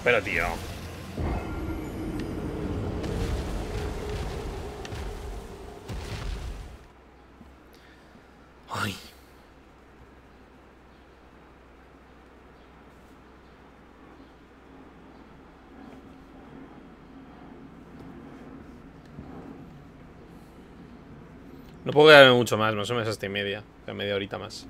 A: Pero tío. Ay. No puedo quedarme mucho más, más o menos hasta y media. Media horita más.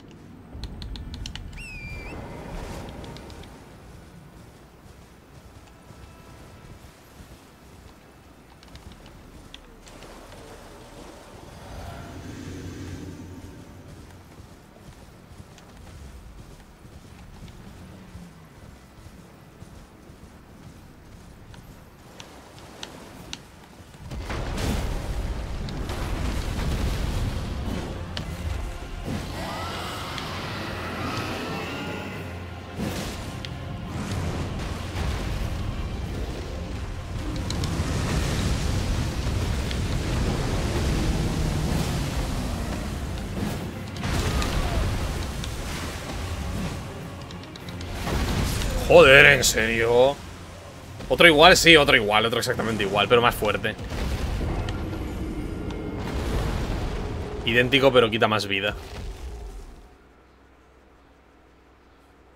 A: Joder, ¿en serio? Otro igual, sí, otro igual, otro exactamente igual, pero más fuerte. Idéntico, pero quita más vida.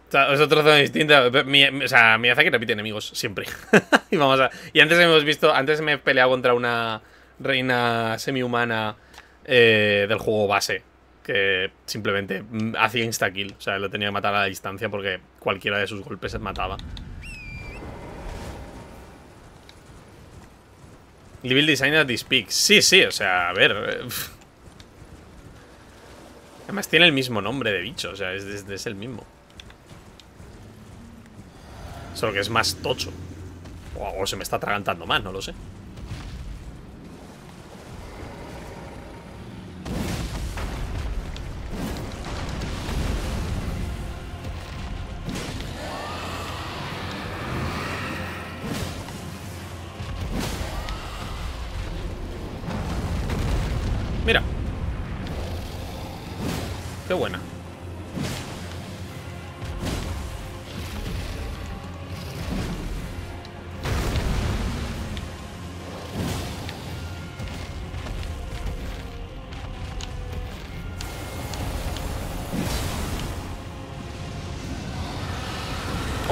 A: O sea, es otra zona distinta. O sea, que repite enemigos, siempre. Y, vamos y antes hemos visto Antes me he peleado contra una reina semi-humana eh, Del juego base que simplemente mm, hacía insta-kill. O sea, lo tenía que matar a la distancia porque cualquiera de sus golpes se mataba. Level Designer this speak. Sí, sí, o sea, a ver. Eh, Además tiene el mismo nombre de bicho, o sea, es, es el mismo. Solo que es más tocho. O, o se me está atragantando más, no lo sé.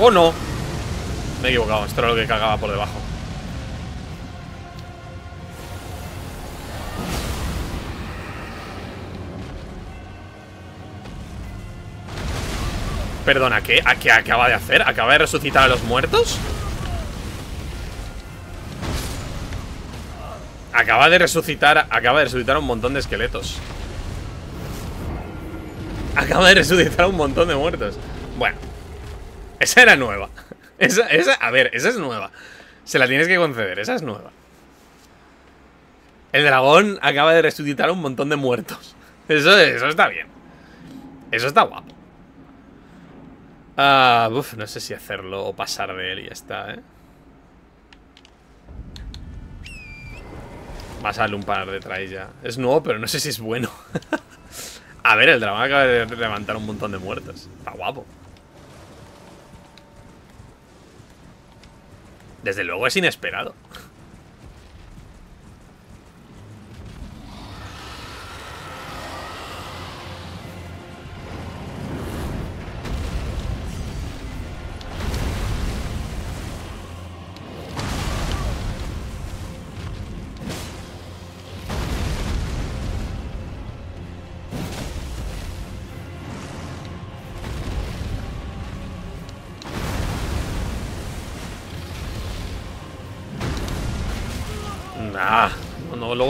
A: ¡Oh, no! Me he equivocado, esto era lo que cagaba por debajo Perdona, ¿qué? ¿A qué acaba de hacer? ¿Acaba de resucitar a los muertos? Acaba de resucitar Acaba de resucitar un montón de esqueletos Acaba de resucitar un montón de muertos Bueno Esa era nueva esa, esa, a ver, esa es nueva Se la tienes que conceder, esa es nueva El dragón acaba de resucitar un montón de muertos Eso, eso está bien Eso está guapo Ah, uf, no sé si hacerlo o pasar de él y ya está, ¿eh? Va a salir un par detrás ya. Es nuevo, pero no sé si es bueno. a ver, el drama acaba de levantar un montón de muertos. Está guapo. Desde luego es inesperado.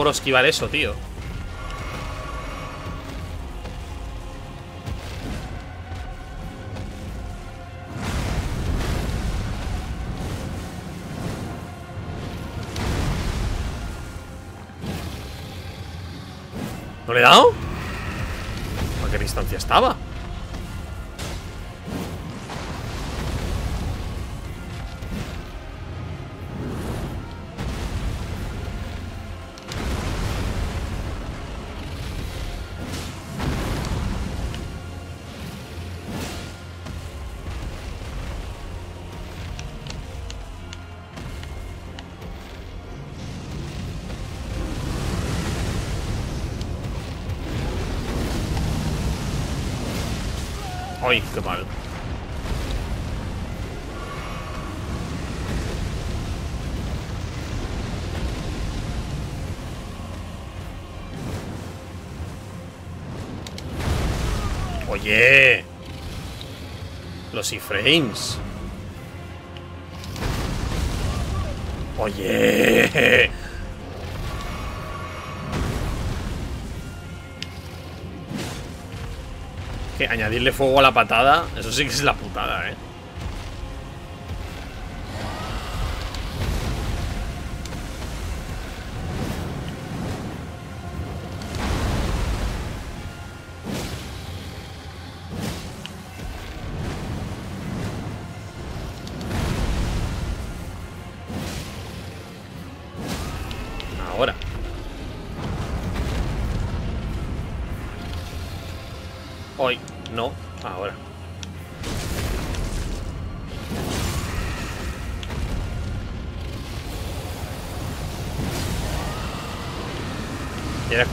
A: logro esquivar eso, tío ¿No le he dado? ¿A qué distancia estaba? Los iframes. Oye. Que añadirle fuego a la patada, eso sí que es la putada, ¿eh?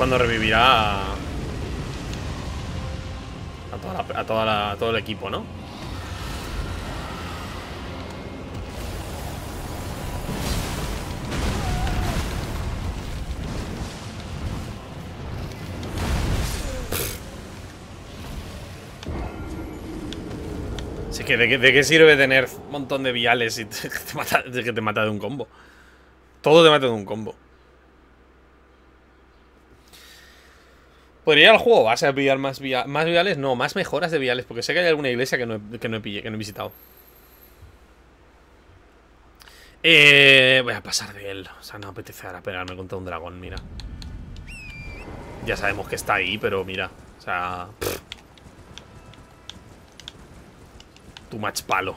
A: Cuando revivirá a, toda a todo el equipo, ¿no? Así que ¿de qué, sirve tener un montón de viales y que te mata de un combo? Todo te mata de un combo. Podría ir al juego base a pillar más, via- más viales, no, más mejoras de viales, porque sé que hay alguna iglesia que no he, que no he, que no he visitado. Eh, voy a pasar de él. O sea, no apetece ahora pegarme contra un dragón, mira. Ya sabemos que está ahí, pero mira. O sea. pff. Too much palo.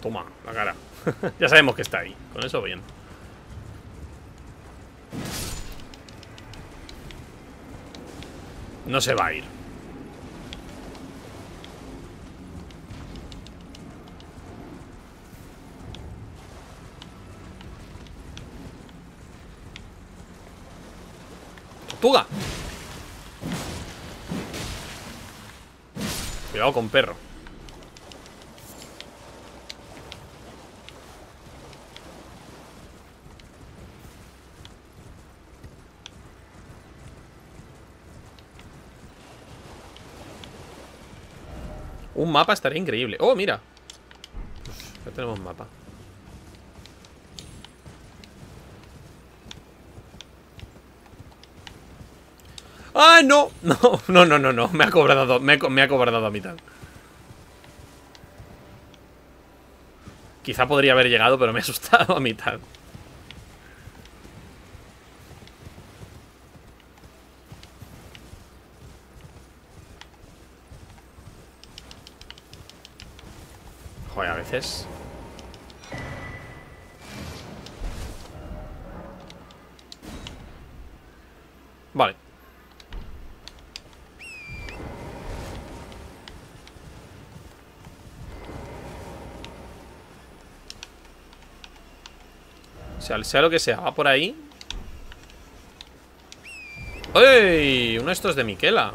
A: Toma, la cara. ya sabemos que está ahí. Con eso bien. No se va a ir. ¡Tortuga! Cuidado con perro. Un mapa estaría increíble. Oh, mira. Ya tenemos mapa. ¡Ah, no! No, no, no, no, no. Me ha cobrado, me ha cobrado a mitad. Quizá podría haber llegado, pero me ha asustado a mitad. Joder, a veces. Vale. Sea, sea lo que sea, va por ahí. ¡Ey! Uno de estos de Miquela.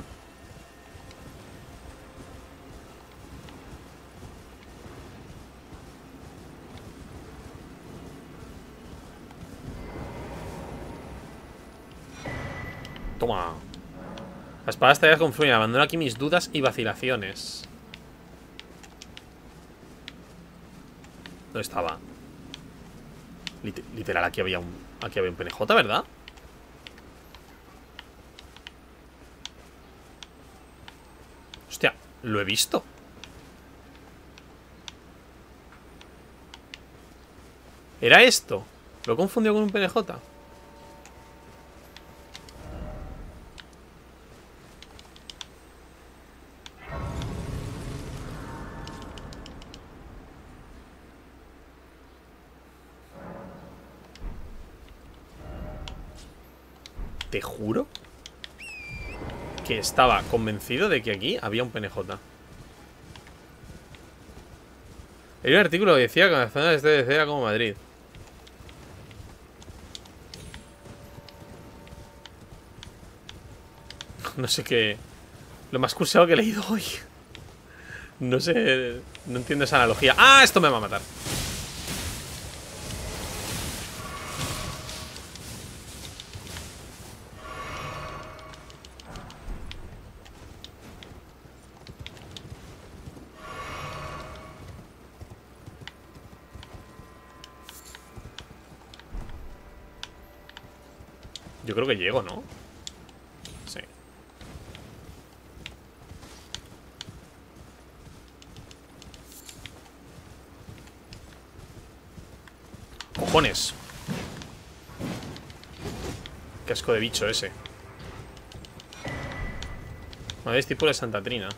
A: Toma. La espada estaría confluye. Abandono aquí mis dudas y vacilaciones. ¿Dónde estaba? Lit- literal, aquí había un. Aquí había un PNJ, ¿verdad? Hostia, lo he visto. ¿Era esto? ¿Lo he confundido con un PNJ? Estaba convencido de que aquí había un PNJ. Hay un artículo que decía que la zona de este era como Madrid. No sé qué... Lo más cursado que he leído hoy. No sé... No entiendo esa analogía. ¡Ah! Esto me va a matar. Llego, ¿no? Sí. Cojones. Qué de bicho ese. Madre, es tipo de Santa Trina.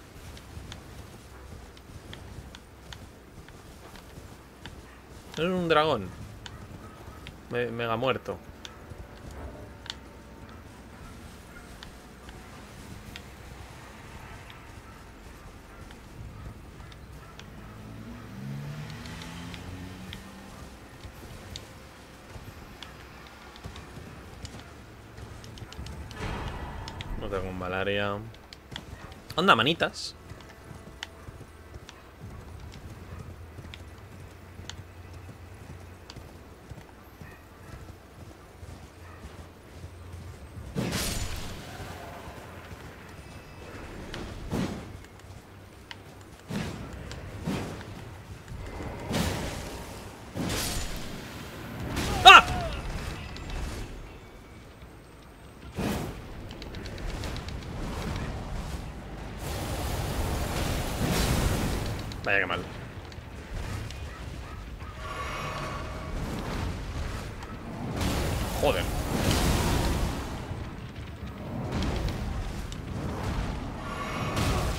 A: Es un dragón. Me- mega muerto. Otra con malaria. Onda, manitas.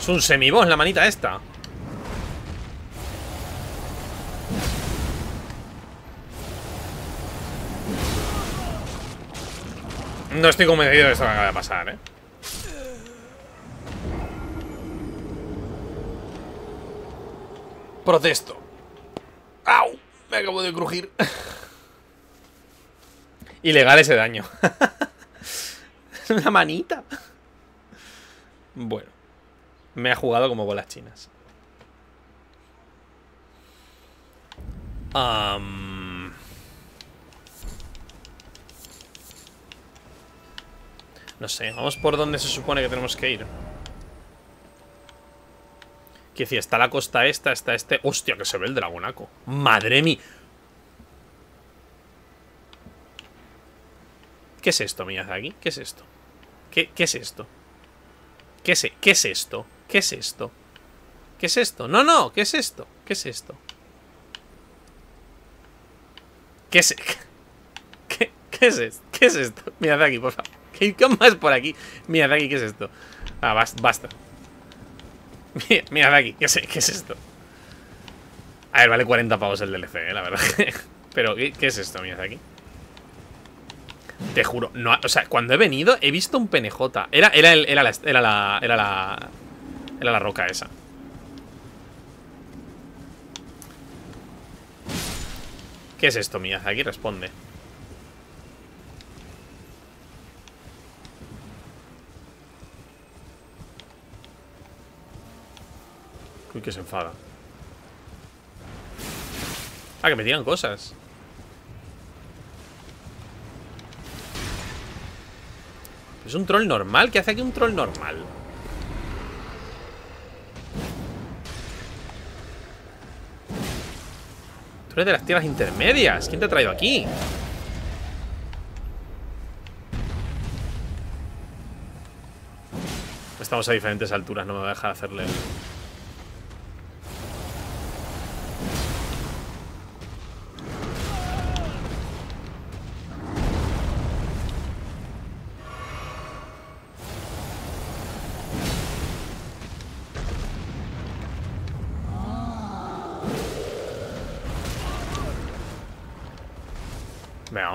A: Es un semiboss la manita esta. No estoy convencido de que esto acaba de pasar, ¿eh? Protesto. ¡Au! Me acabo de crujir. Ilegal ese daño. Una manita. Bueno. Me ha jugado como bolas chinas. No sé, vamos por donde se supone que tenemos que ir. Que si está la costa esta, está este. ¡Hostia, que se ve el dragonaco! ¡Madre mía! ¿Qué es esto, Miyazaki? ¿Qué es esto? ¿Qué, qué es esto? ¿Qué ¿Qué es esto? ¿Qué es esto? ¿Qué es esto? No, no, ¿qué es esto? ¿Qué es esto? ¿Qué es, ¿Qué, qué es esto? ¿Qué es esto? Miyazaki, por favor. ¿Qué, qué más por aquí? Miyazaki, ¿qué es esto? Ah, bas- basta. Mi- Miyazaki, ¿qué es, ¿qué es esto? A ver, vale 40 pavos el DLC, eh, la verdad. Pero, ¿qué, qué es esto, Miyazaki? Te juro, no, o sea, cuando he venido he visto un PNJ. Era, era, el- era, la, era la. Era la. Era la roca esa. ¿Qué es esto, Miyazaki? Responde. Uy, que se enfada. Ah, que me tiran cosas. Es un troll normal. ¿Qué hace aquí un troll normal? Tú eres de las tierras intermedias. ¿Quién te ha traído aquí? Estamos a diferentes alturas. No me voy a dejar hacerle...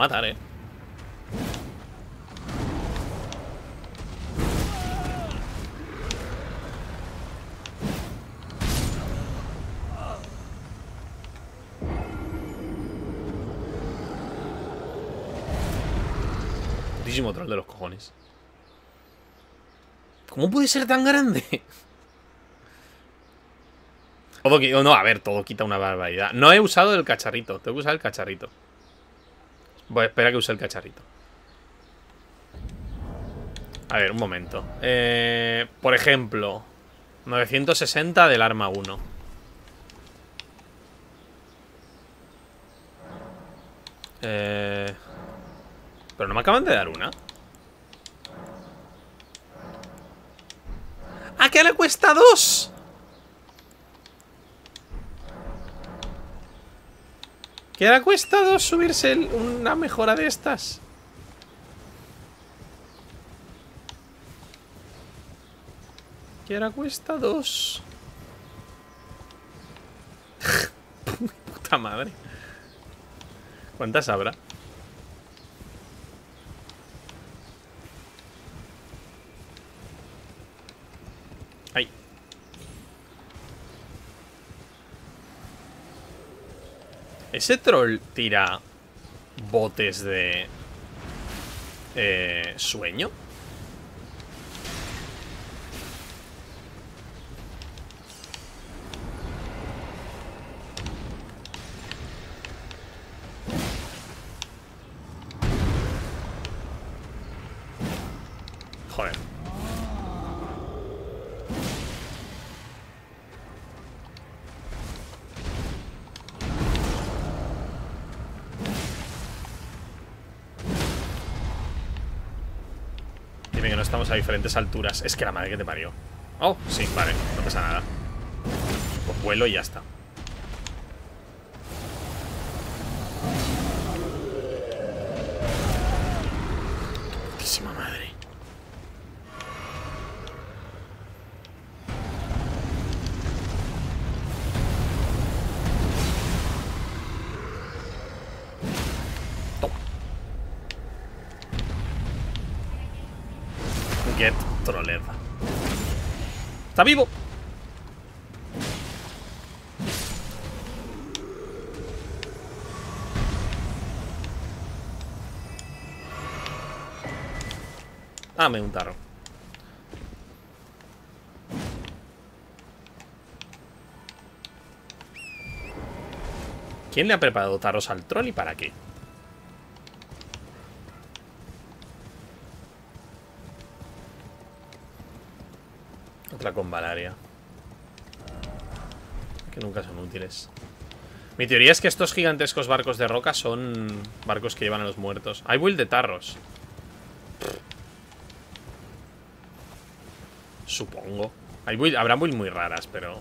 A: matar, eh. Muchísimo troll de los cojones. ¿Cómo puede ser tan grande? Todo oh, no, a ver, todo quita una barbaridad. No he usado el cacharrito. Tengo que usar el cacharrito. Voy a esperar a que use el cacharrito. A ver, un momento. Eh, por ejemplo, 960 del arma 1. Eh, pero no me acaban de dar una. ¿A qué le cuesta dos? ¿Qué le cuesta dos subirse una mejora de estas? ¿Qué le cuesta dos? Puta madre. ¿Cuántas habrá? ¿Ese troll tira botes de eh, sueño? A diferentes alturas. Es que la madre que te parió. Oh, sí, vale, no pasa nada. Pues vuelo y ya está. ¡Está vivo! Ah, me un tarro. ¿Quién le ha preparado tarros al troll y para qué? Con Valaria. Que nunca son útiles. Mi teoría es que estos gigantescos barcos de roca son barcos que llevan a los muertos. Hay build de tarros. Supongo. Hay build, habrá build muy raras, pero...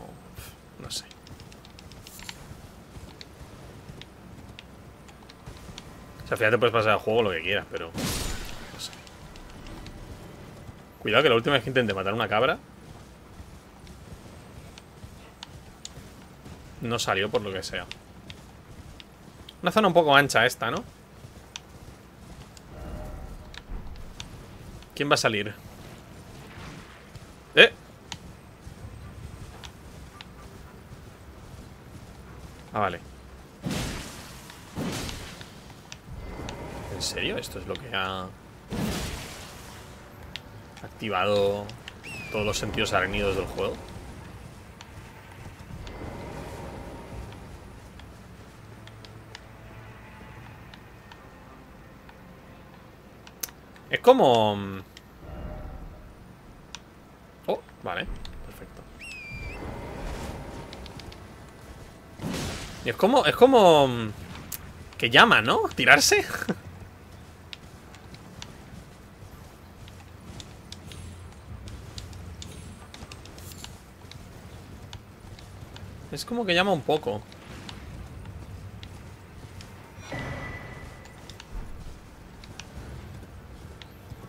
A: No sé. O sea, al final te puedes pasar el juego lo que quieras, pero... No sé. Cuidado que la última vez que intenté matar una cabra No salió por lo que sea. Una zona un poco ancha esta, ¿no? ¿Quién va a salir? ¡Eh! Ah, vale. ¿En serio? ¿Esto es lo que ha... Activado todos los sentidos arenidos del juego? Es como... Mm, oh, vale. Perfecto. Y es como... Es como... Mm, que llama, ¿no? Tirarse. es como que llama un poco.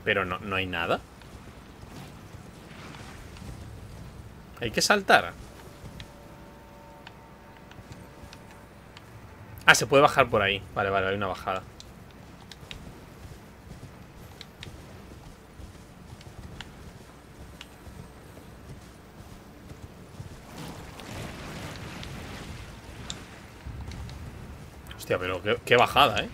A: Pero no, no hay nada. Hay que saltar. Ah, se puede bajar por ahí. Vale, vale, hay una bajada. Hostia, pero qué, qué bajada, ¿eh?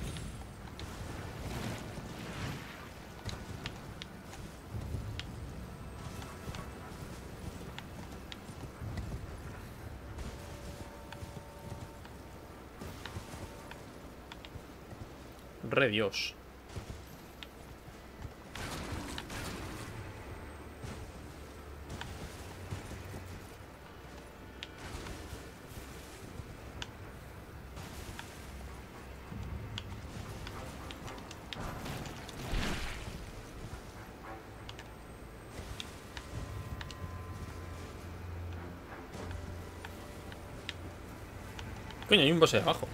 A: Dios. Coño, hay un boss ahí abajo.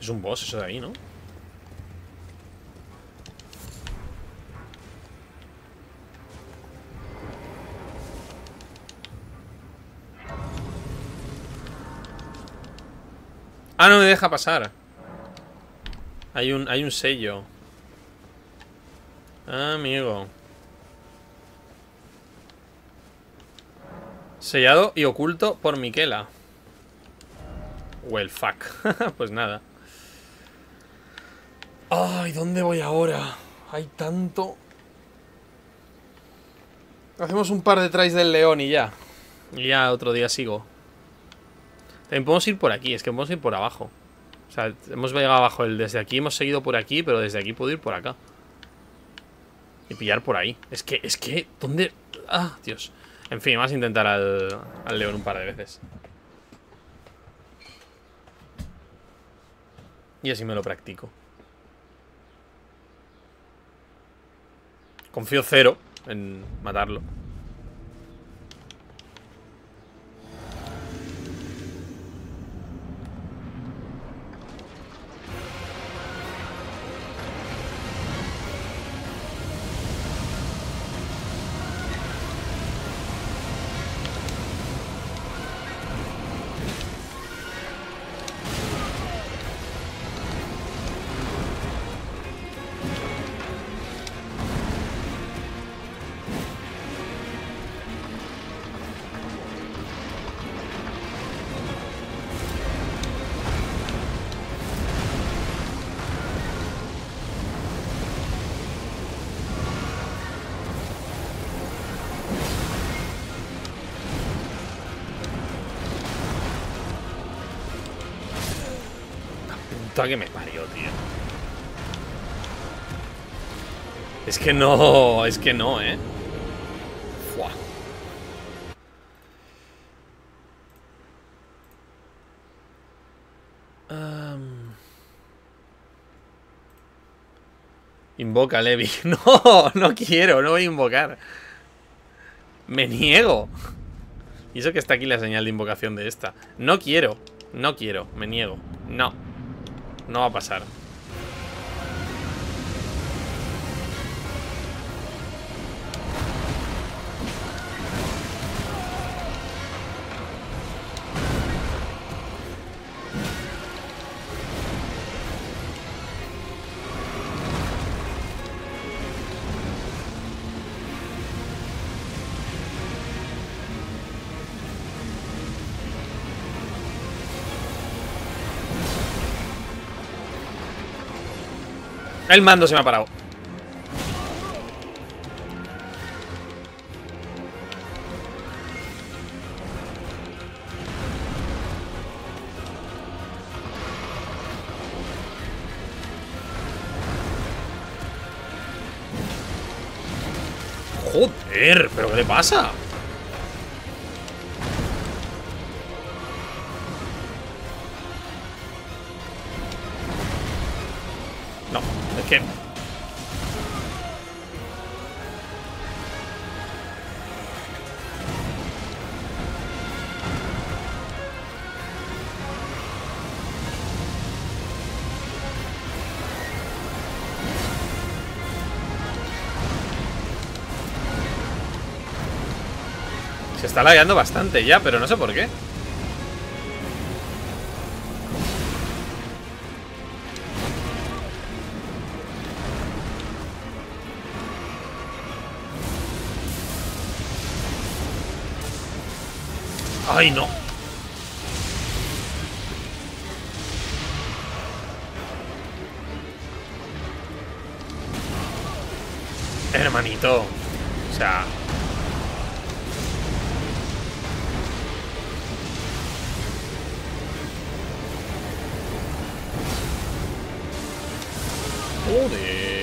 A: Es un boss eso de ahí, ¿no? Ah, no me deja pasar. Hay un, hay un sello. Ah, amigo. Sellado y oculto por Miquela. Well, fuck. pues nada. Ay, ¿dónde voy ahora? Hay tanto. Hacemos un par de tries del león y ya. Y ya otro día sigo. También podemos ir por aquí, es que podemos ir por abajo. O sea, hemos llegado abajo. El, desde aquí hemos seguido por aquí, pero desde aquí puedo ir por acá. Y pillar por ahí. Es que, es que, ¿dónde? Ah, Dios. En fin, vamos a intentar al, al león un par de veces. Y así me lo practico. Confío cero en matarlo. Que no, es que no, ¿eh? Fua. Invoca, Levi. No, no quiero, no voy a invocar. Me niego. Y eso que está aquí la señal de invocación de esta. No quiero, no quiero, me niego. No. No va a pasar. El mando se me ha parado. Joder, ¿pero qué le pasa? No, Se está lagueando bastante ya, pero no sé por qué. ¡Ay, no! Hermanito. O sea... Joder.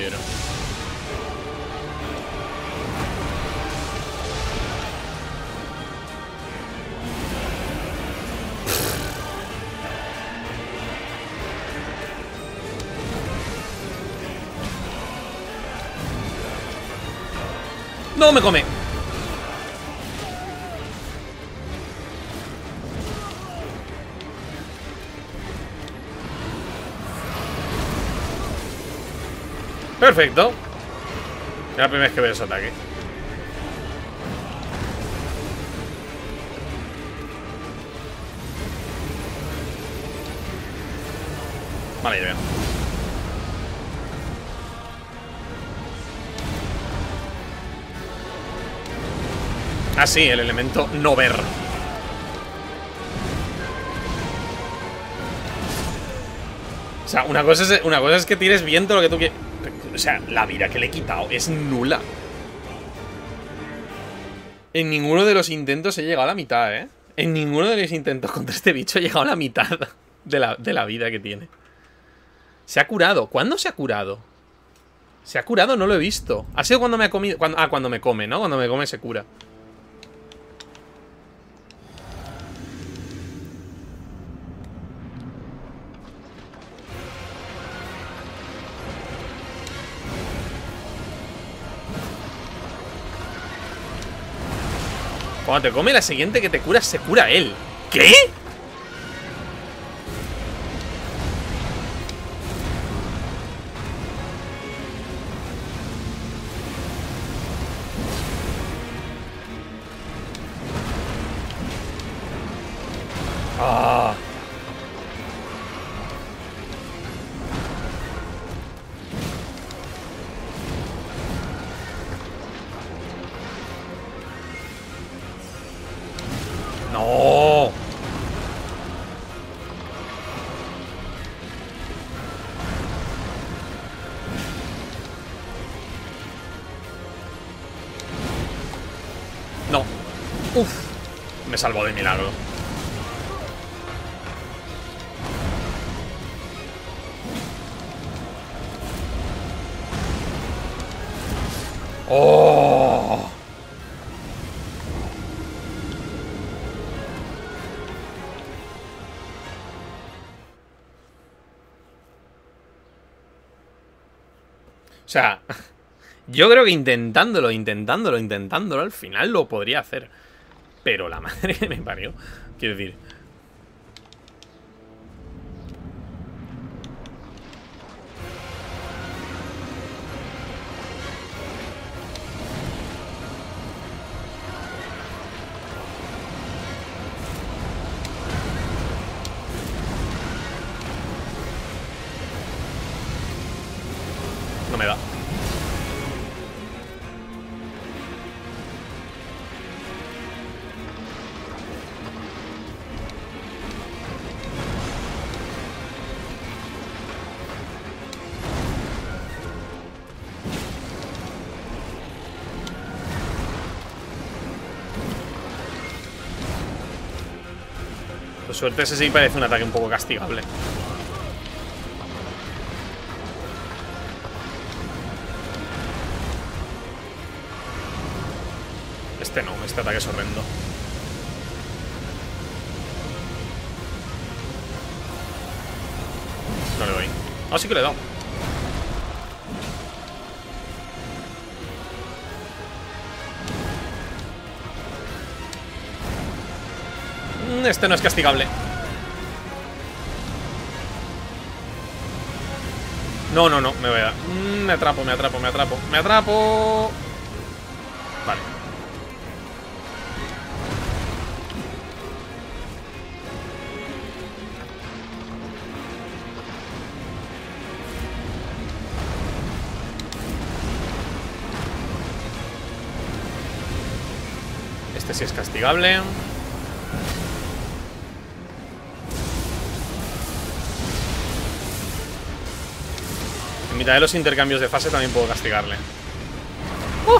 A: Me come. Perfecto. Es la primera vez que veo ese ataque. Vale, ya veo. Sí, el elemento no ver. O sea, una cosa es, una cosa es que tires viento lo que tú quieres. O sea, la vida que le he quitado es nula. En ninguno de los intentos he llegado a la mitad, ¿eh? En ninguno de los intentos contra este bicho he llegado a la mitad de la, de la vida que tiene. Se ha curado. ¿Cuándo se ha curado? ¿Se ha curado? No lo he visto. Ha sido cuando me ha comido... Cuando, ah, cuando me come, ¿no? Cuando me come se cura. Cuando te come la siguiente que te cura, se cura él. ¿Qué? Me salvó de milagro. Oh. O sea, yo creo que intentándolo, intentándolo, intentándolo, al final lo podría hacer. Pero la madre que me parió. Quiero decir. Suerte ese sí parece un ataque un poco castigable. Este no, este ataque es horrendo. No le doy. Ah, sí que le he dado. Este no es castigable. No, no, no, me voy a... Mm, Me atrapo, me atrapo, me atrapo. ¡Me atrapo! Vale. Este sí es castigable. de los intercambios de fase también puedo castigarle. Uh.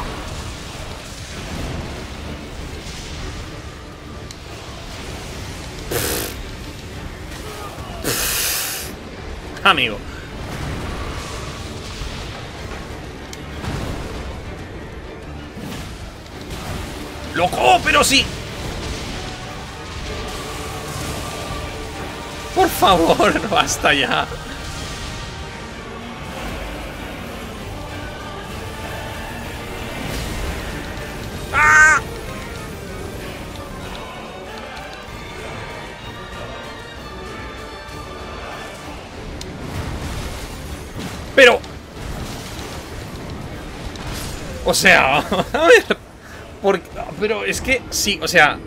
A: Amigo. ¡Loco! ¡Pero sí! Por favor, basta ya. O sea, a ver... pero es que sí, o sea...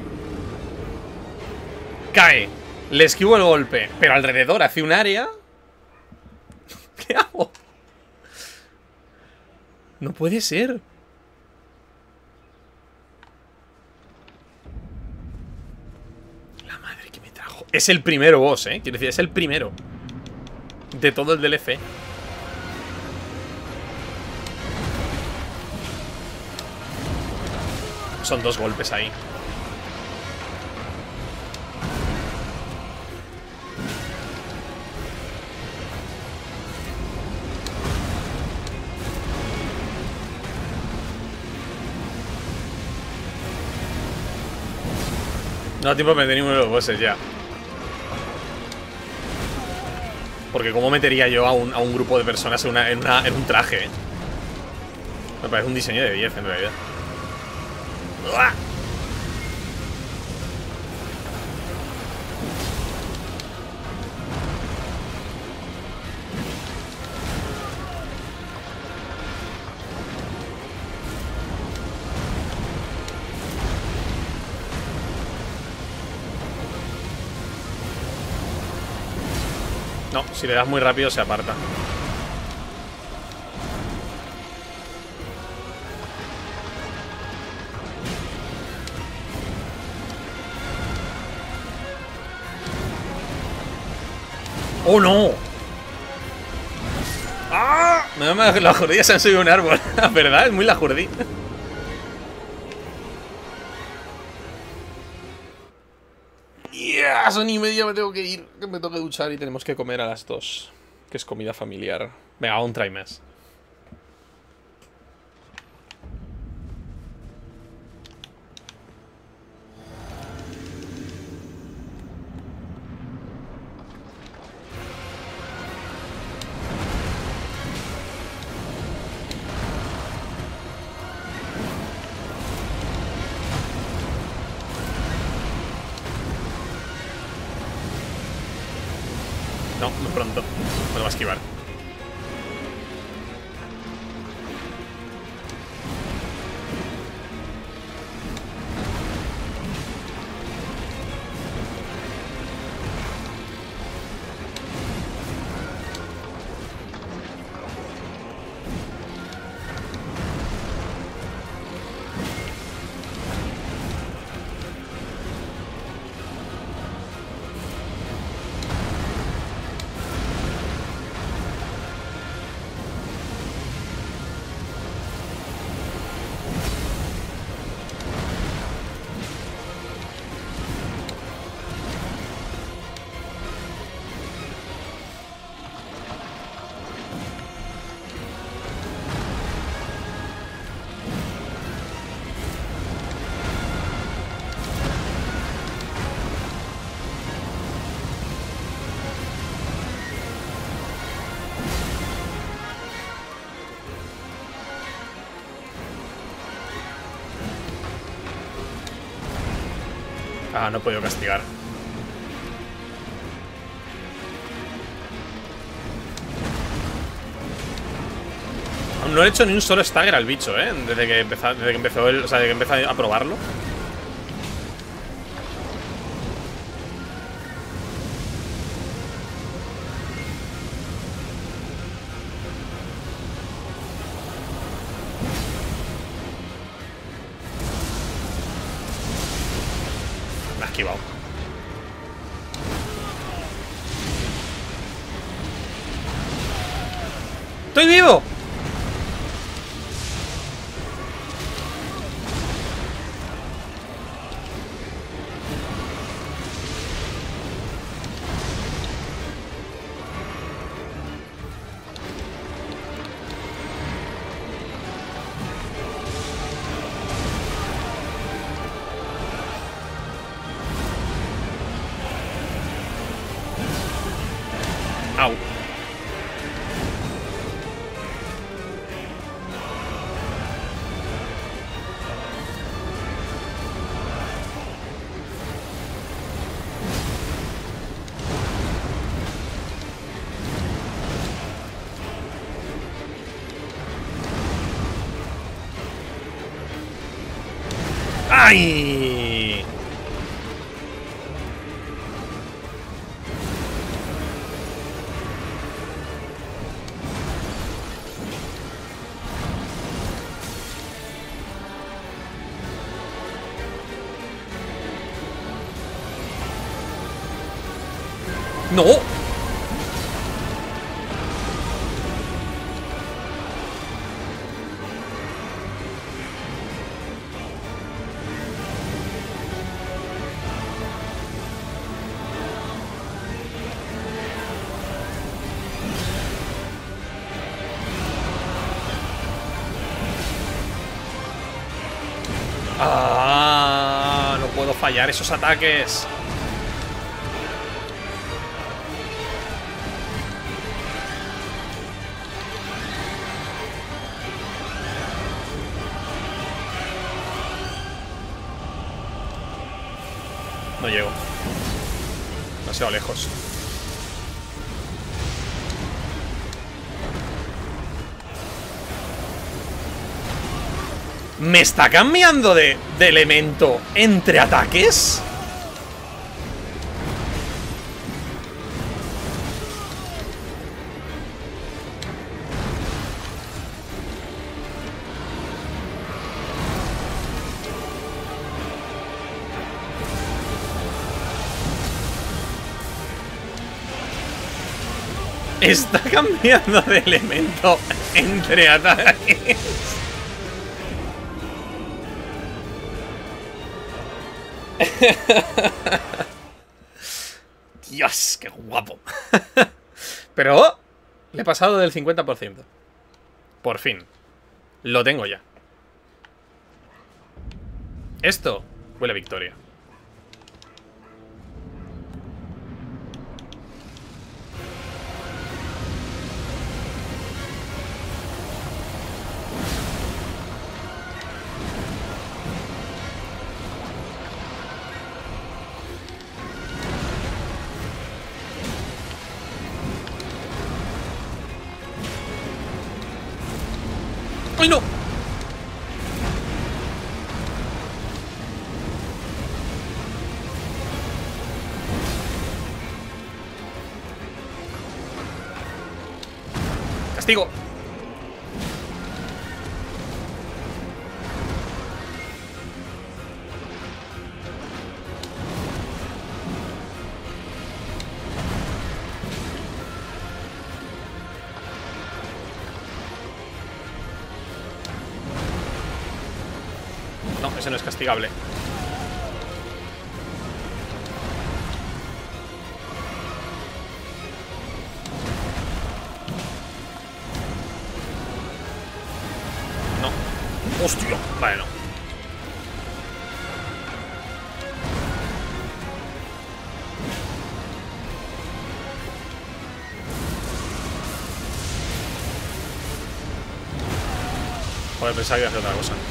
A: Cae. Le esquivo el golpe. Pero alrededor hace un área... ¿Qué hago? No puede ser. La madre que me trajo. Es el primero boss, ¿eh? Quiero decir, es el primero. De todo el DLC. Son dos golpes ahí. No, tiempo me tenía uno de los bosses ya. Porque cómo metería yo a un, a un grupo de personas en, una, en, una, en un traje, eh? Me parece un diseño de 10 en realidad. No, si le das muy rápido se aparta. ¡Oh, no! ¡Ah! La jurdía se han subido un árbol. ¿Verdad? Es muy la jurdí. Yeah, son y media me tengo que ir. Que me que duchar y tenemos que comer a las dos. Que es comida familiar. Venga, un try más. Ah, no he podido castigar. No he hecho ni un solo stagger al bicho, ¿eh? Desde que empezó, desde que empezó el, o sea, desde que empezó a probarlo. Esos ataques. No llego. Demasiado lejos. ¿Me está cambiando de, elemento entre ataques? Está cambiando de elemento entre ataques. Dios, qué guapo. Pero le he pasado del 50%. Por fin. Lo tengo ya. Esto huele a victoria. ¡Castigo! No, es castigable. No. ¡Hostia! Vale, no. Joder, pensaba que iba a hacer otra cosa.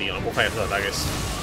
A: Cago en todo, tío. No puedo fallar estos ataques. No.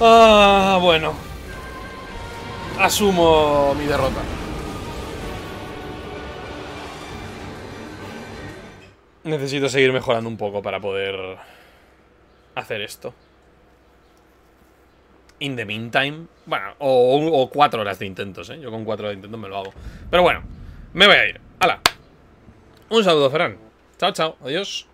A: Ah, bueno. Asumo mi derrota. Necesito seguir mejorando un poco para poder hacer esto. in the meantime. Bueno, o, cuatro horas de intentos, ¿eh? Yo con cuatro horas de intentos me lo hago. Pero bueno, me voy a ir. ¡Hala! Un saludo, Ferran. Chao, chao. Adiós.